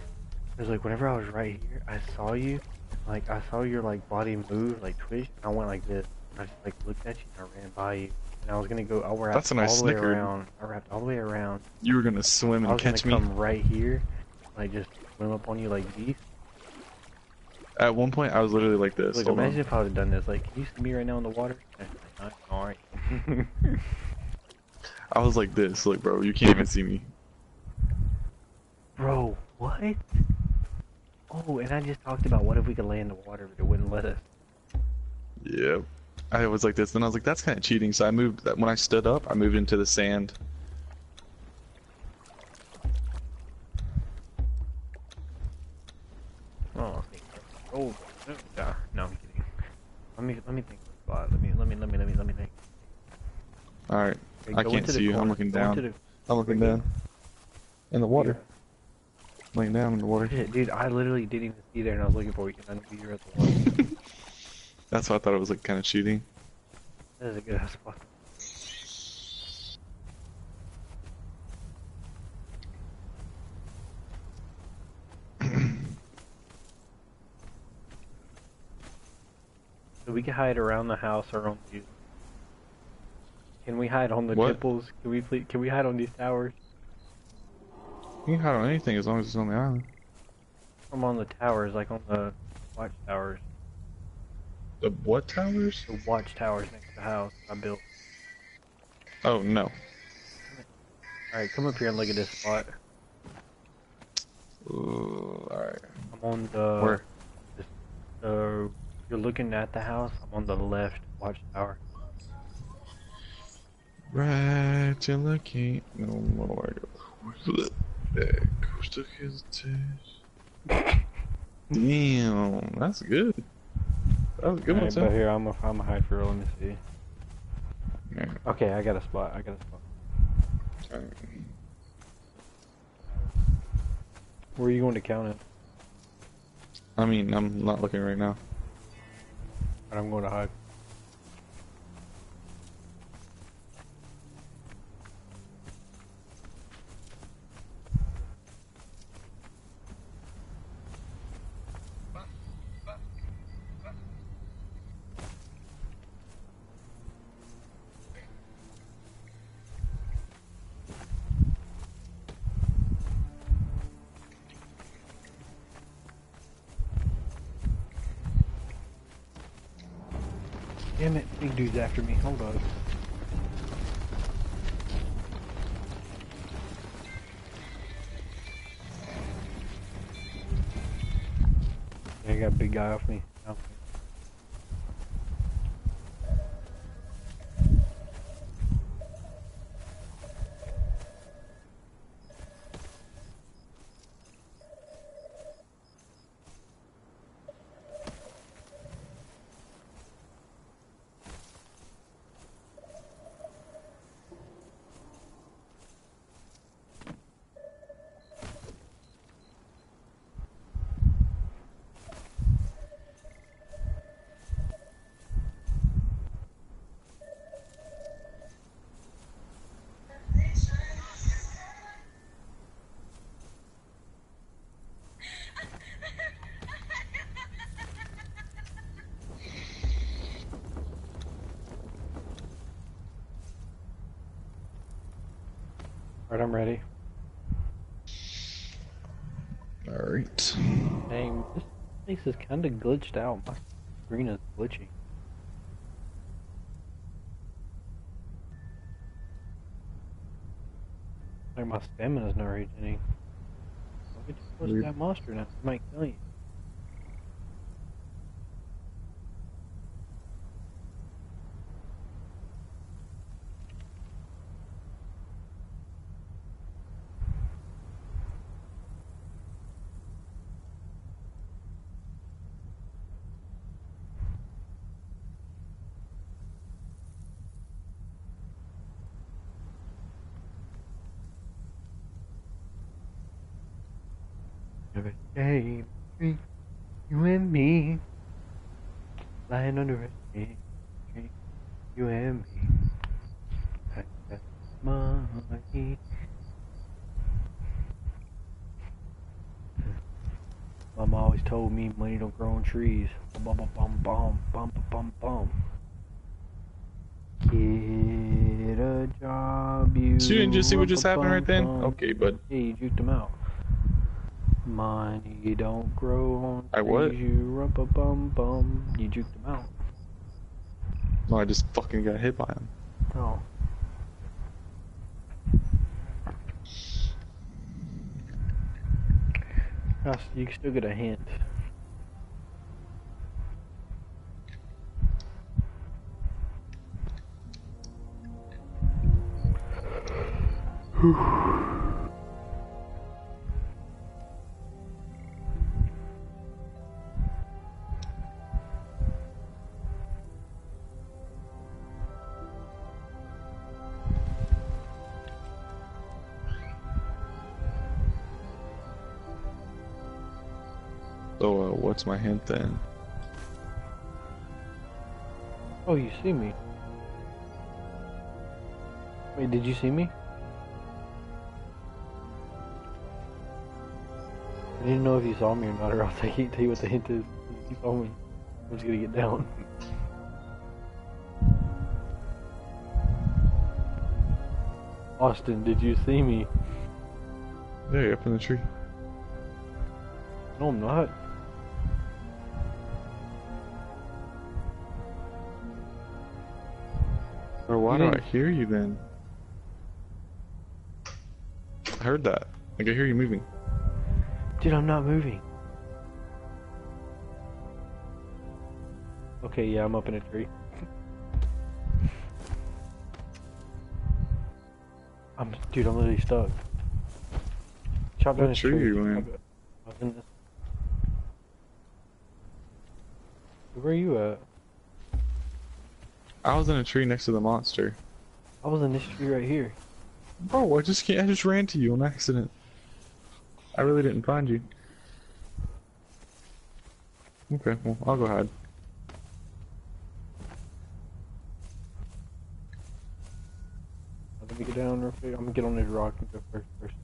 It was like whenever I was right here, I saw you, like I saw your like body move, like twitch. And I went like this. I just like looked at you and I ran by you. And I was gonna go. I wrapped That's a nice all the way snicker. around. I wrapped all the way around. You were gonna swim I and was catch me. gonna come right here, I just swim up on you like these. At one point, I was literally like this. Like Hold on. imagine if I would have done this. Like, can you see me right now in the water? Alright. I was like this. Look, bro, you can't even see me. Bro, what? Oh, and I just talked about what if we could lay in the water, but it wouldn't let us. Yep. I was like this. Then I was like, that's kind of cheating. So I moved. When I stood up, I moved into the sand. Oh, oh, yeah. No, I'm kidding. Let me let me think. of a spot. Let me let me let me let me let me think. All right. Okay, I can't see you. I'm looking Go down. the- I'm looking down. In the water. Laying down in the water. Shit, dude, I literally didn't even see there, and I was looking for you, and I knew you were at the water. That's why I thought it was like kind of cheating. That is a good ass spot. So we can hide around the house or on these. Can we hide on the What? temples? Can we please? Can we hide on these towers? You can hide on anything as long as it's on the island. I'm on the towers, like on the watchtowers. The what towers? The watchtowers next to the house I built. Oh no. Alright, come up here and look at this spot. Ooh, all right. I'm on the. Where? So you're looking at the house. I'm on the left watchtower. Right, you're looking. No, where do I go? Where's the coastal heritage? Damn, that's good. That was a good one, Alright, but too. here I'm a, I'm a hide for real. Let me see. Yeah. Okay, I got a spot. I got a spot. Alright. Where are you going to count it? I mean, I'm not looking right now. And I'm going to hide. Guy off me. Off me. Alright, I'm ready. Alright. Dang, this place is kinda glitched out. My screen is glitchy. Like my stamina's not reaching. Look at Weird. that monster now? It might kill you. Lying under a shade you and me. I got money. Mama always told me money don't grow on trees. Bum bum bum bum bum bum bum bum. Get a job, you. So you didn't just see what just happened right then? Okay, bud. Yeah, you juked him out. Money don't grow on I what? You rump a bum bum. You juked him out. No, I just fucking got hit by him. Oh. You can still get a hint. So, what's my hint then? Oh, you see me? Wait, did you see me? I didn't know if you saw me or not, or else I can't tell you what the hint is. You saw me, I'm just gonna get down. Austin, did you see me? Yeah, you're up in the tree. No, I'm not. Why You do I hear you then? I heard that. Like I hear you moving. Dude, I'm not moving. Okay, yeah, I'm up in a tree. I'm, dude, I'm literally stuck. Chopped down What this tree are you in? I'm I'm in this. Where are you at? I was in a tree next to the monster. I was in this tree right here. Bro, I just can't. I just ran to you on accident. I really didn't find you. Okay, well, I'll go hide. Let me get down real quick. I'm gonna get on this rock and go first. first.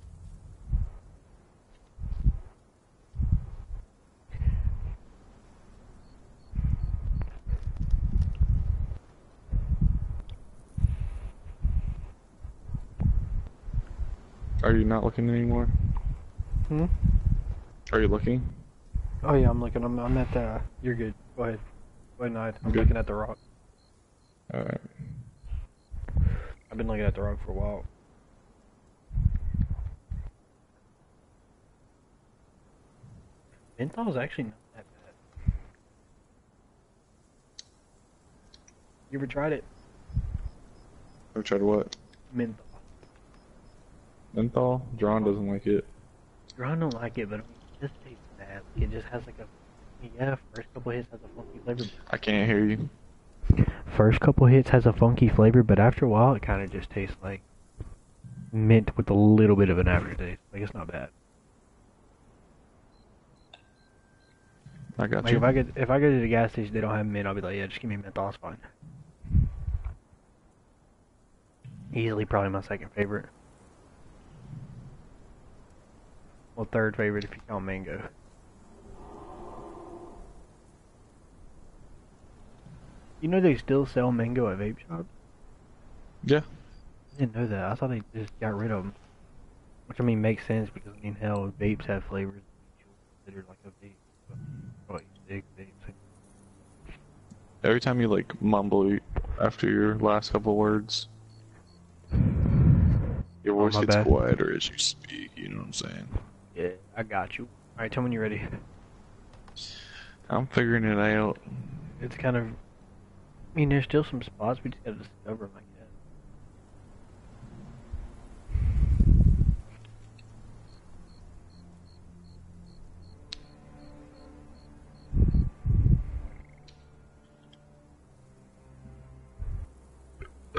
Are you not looking anymore? Hmm? Are you looking? Oh yeah, I'm looking. I'm, I'm at the. You're good. Go ahead. Go ahead and hide. I'm Good. looking at the rock. Alright. I've been looking at the rock for a while. Menthol's actually not that bad. You ever tried it? I've tried what? Menthol. Menthol? John doesn't like it. I don't like it, but it just tastes bad. It just has like a yeah. First couple hits has a funky flavor. I can't hear you. First couple hits has a funky flavor, but after a while, it kind of just tastes like mint with a little bit of an aftertaste. Like it's not bad. I got Like you. if I get if I go to the gas station, they don't have mint. I'll be like, yeah, just give me menthol. It's fine. Easily, probably my second favorite. Well, third favorite if you count mango. You know they still sell mango at vape shops. Yeah. I didn't know that. I thought they just got rid of them. Which I mean makes sense because I mean hell, vapes have flavors like a vape. But, you vapes? Every time you like mumble after your last couple words, your Oh, voice my gets bad. quieter as you speak. You know what I'm saying? Yeah, I got you. All right, tell me when you're ready. I'm figuring it out. It's kind of. I mean, there's still some spots we just gotta discover them, I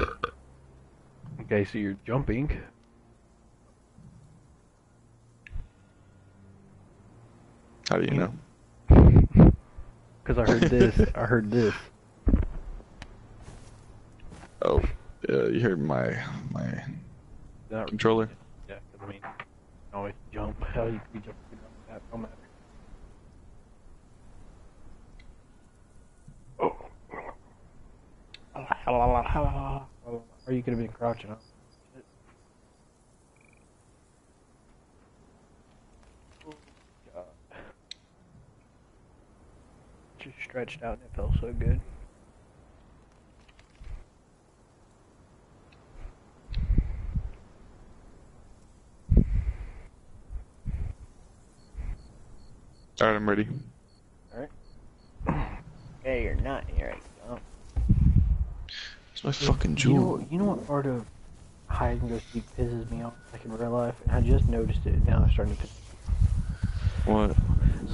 guess. Okay, so you're jumping. How do you know? Because I heard this. I heard this. Oh, yeah, you heard my my Not- controller. Yeah, 'cause I mean, you always jump. Hell, you can be jumping around that. Don't matter. Oh. Or you could have been crouching. Huh? Shit. Oh, God. Just stretched out and it felt so good. All right, I'm ready. Alright. Yeah, you're not here. It's my fucking You know, jewel. you know what part of hide and go seek pisses me off, like in real life, and I just noticed it. Now I'm starting to piss. What?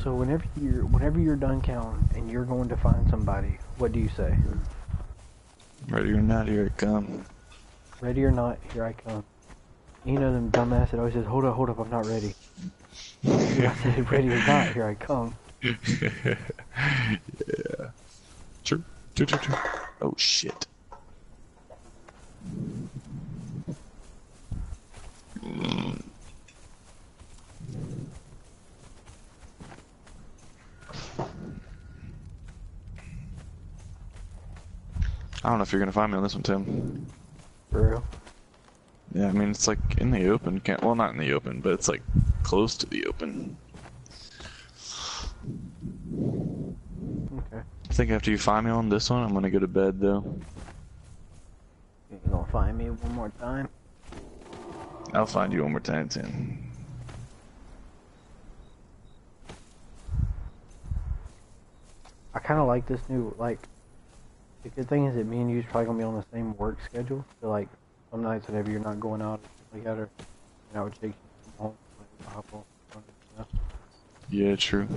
So whenever you're whenever you're done counting and you're going to find somebody, what do you say? Ready or not, here it come. Ready or not, here I come. You know them dumbass that always says, "Hold up, hold up, I'm not ready." I said, "Ready or not, here I come." yeah. True. True, true, true. Oh, shit. I don't know if you're gonna find me on this one, Tim. For real. Yeah, I mean it's like in the open. Can't well, not in the open, but it's like close to the open. Okay. I think after you find me on this one, I'm gonna go to bed though. You gonna find me one more time? I'll find you one more time, Tim. I kind of like this new like. The good thing is that me and you's probably gonna be on the same work schedule. So like, some nights whenever you're not going out, like that, or you know, I would take you home, like hop on. Yeah, true.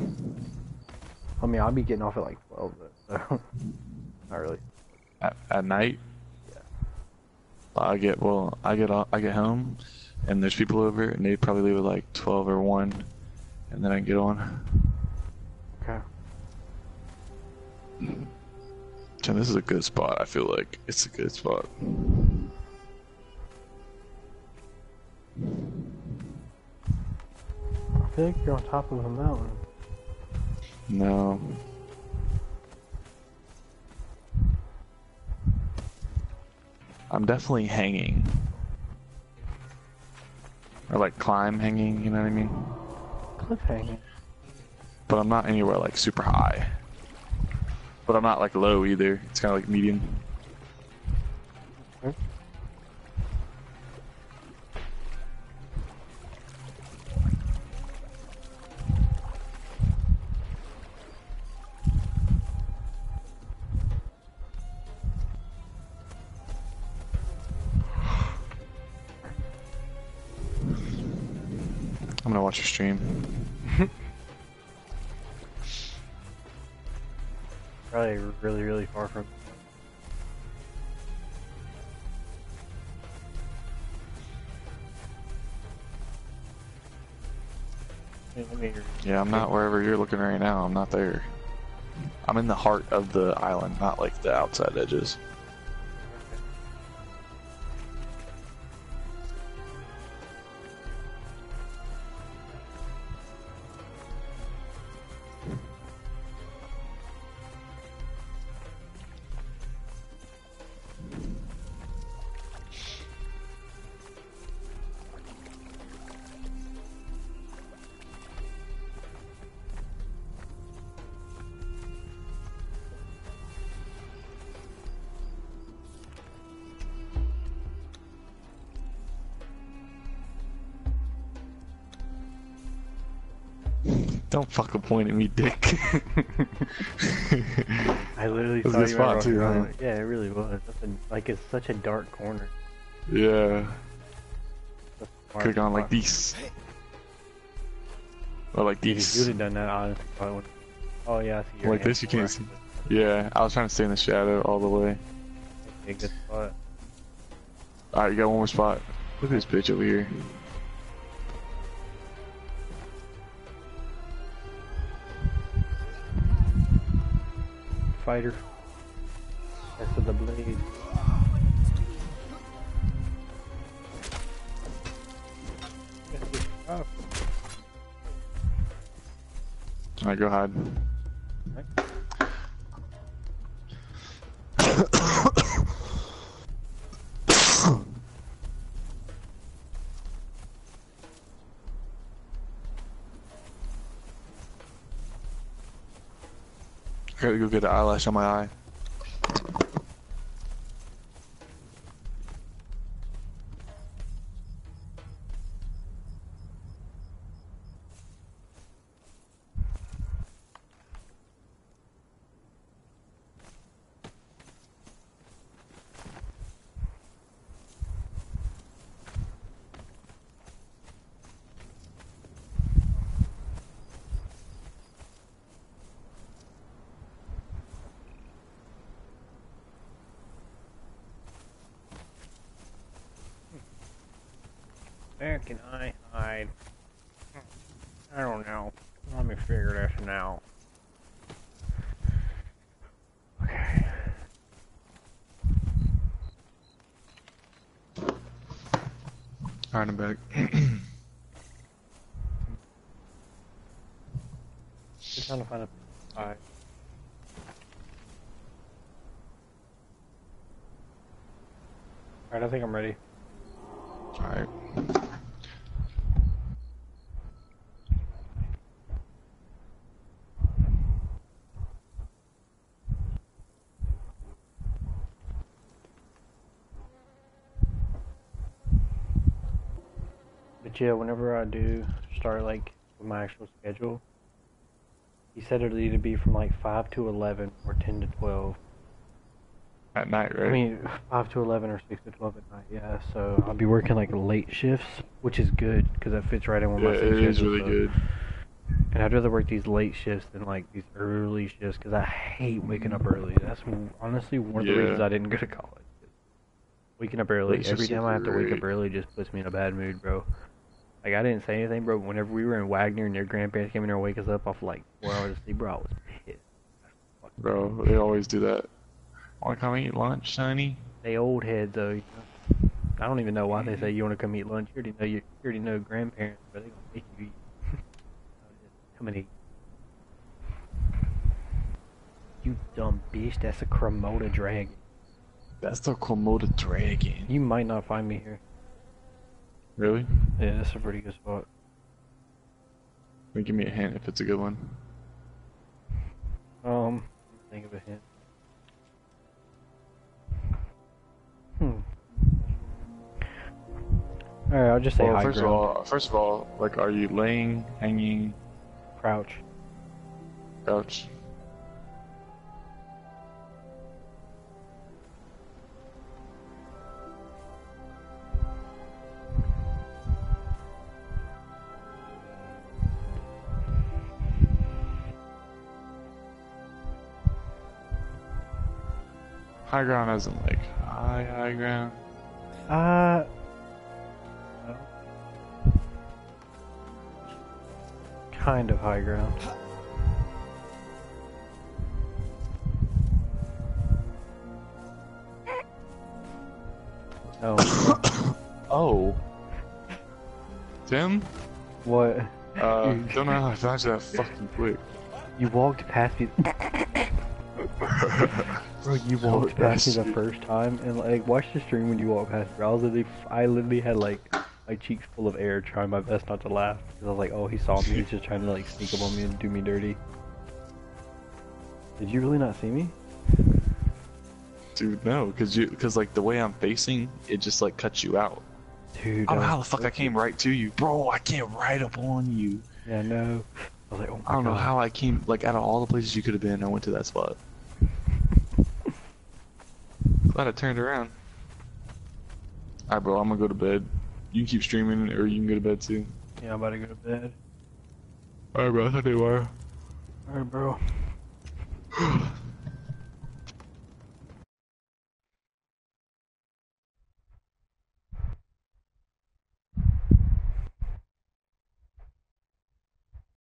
I mean, I'll be getting off at like twelve, but so not really. At, at night. Yeah. I get well. I get off, I get home, and there's people over, and they probably leave at like twelve or one, and then I get on. Okay. Tim, this is a good spot. I feel like it's a good spot. I feel like you're on top of a mountain. No. I'm definitely hanging. Or like climb hanging, you know what I mean? Cliff hanging. But I'm not anywhere like super high. But I'm not like low either. It's kind of like medium. Okay. I'm gonna watch your stream. Probably really, really far from. Yeah, I'm not wherever you're looking right now. I'm not there. I'm in the heart of the island, not like the outside edges. Don't fucking point at me, dick. I literally saw you spot too, huh? Yeah, it really was. A, like it's such a dark corner. yeah. Could have gone like these. Or like If you would have done that, honestly, probably Oh yeah, I see Like this, you can't forward. Yeah, I was trying to stay in the shadow all the way. Okay, good spot. Alright, you got one more spot. Look at this bitch over here. Fighter. Test of the blade. Alright, go hide. I gotta go get an eyelash on my eye. Where can I hide? I don't know. Let me figure this out. Okay. I'm back. Just trying to find a. Alright. Alright, I think I'm ready. Alright. But yeah, whenever I do start like with my actual schedule, he said it'll either be from like five to eleven or ten to twelve. At night, right? I mean, five to eleven or six to twelve at night. Yeah, so I'll be working like late shifts, which is good because that fits right in with yeah, my it sleep is schedule, really so- good. And I'd rather work these late shifts than like these early shifts because I hate waking up early. That's honestly one of the Yeah. reasons I didn't go to college. Waking up early, every time I have to wake up early just puts me in a bad mood, bro. Like I didn't say anything, bro. but Whenever we were in Wagner and your grandparents came in there and wake us up off like four hours of sleep, bro, I was pissed. Bro, they always do that. Wanna come eat lunch, Sonny? They old heads though. You know? I don't even know why they say you want to come eat lunch. You already know you, you already know grandparents, but they gonna make you eat. Come and eat. You dumb bitch. That's a Cremota dragon. That's the Komodo dragon. You might not find me here. Really? Yeah, that's a pretty good spot. Then give me a hint if it's a good one. Um, think of a hint. Hmm. Alright, I'll just say well, high first ground. of all, first of all, like, are you laying, hanging, Crouch. couch? High ground isn't like high high ground. Uh. no. Kind of high ground. Oh, Oh. Tim? what? Uh, don't know how to dodge that fucking quick. You walked past me. Bro, you walked past me the first time, and like, watch the stream when you walk past. Bro, I was literally, I literally had like my cheeks full of air, trying my best not to laugh. Cause I was like, oh, he saw me. He's just trying to like sneak up on me and do me dirty. Did you really not see me? Dude, no, cause you, cause like the way I'm facing, it just like cuts you out. Dude, I don't know how the fuck I so- came right to you, bro. I came right up on you. Yeah, no. I was like, oh my I don't know how I came. Like out of all the places you could have been, I went to that spot. Glad I turned around. Alright, bro. I'm gonna go to bed. You can keep streaming, or you can go to bed too. Yeah, I'm about to go to bed. Alright, bro. I thought they were. Alright, bro.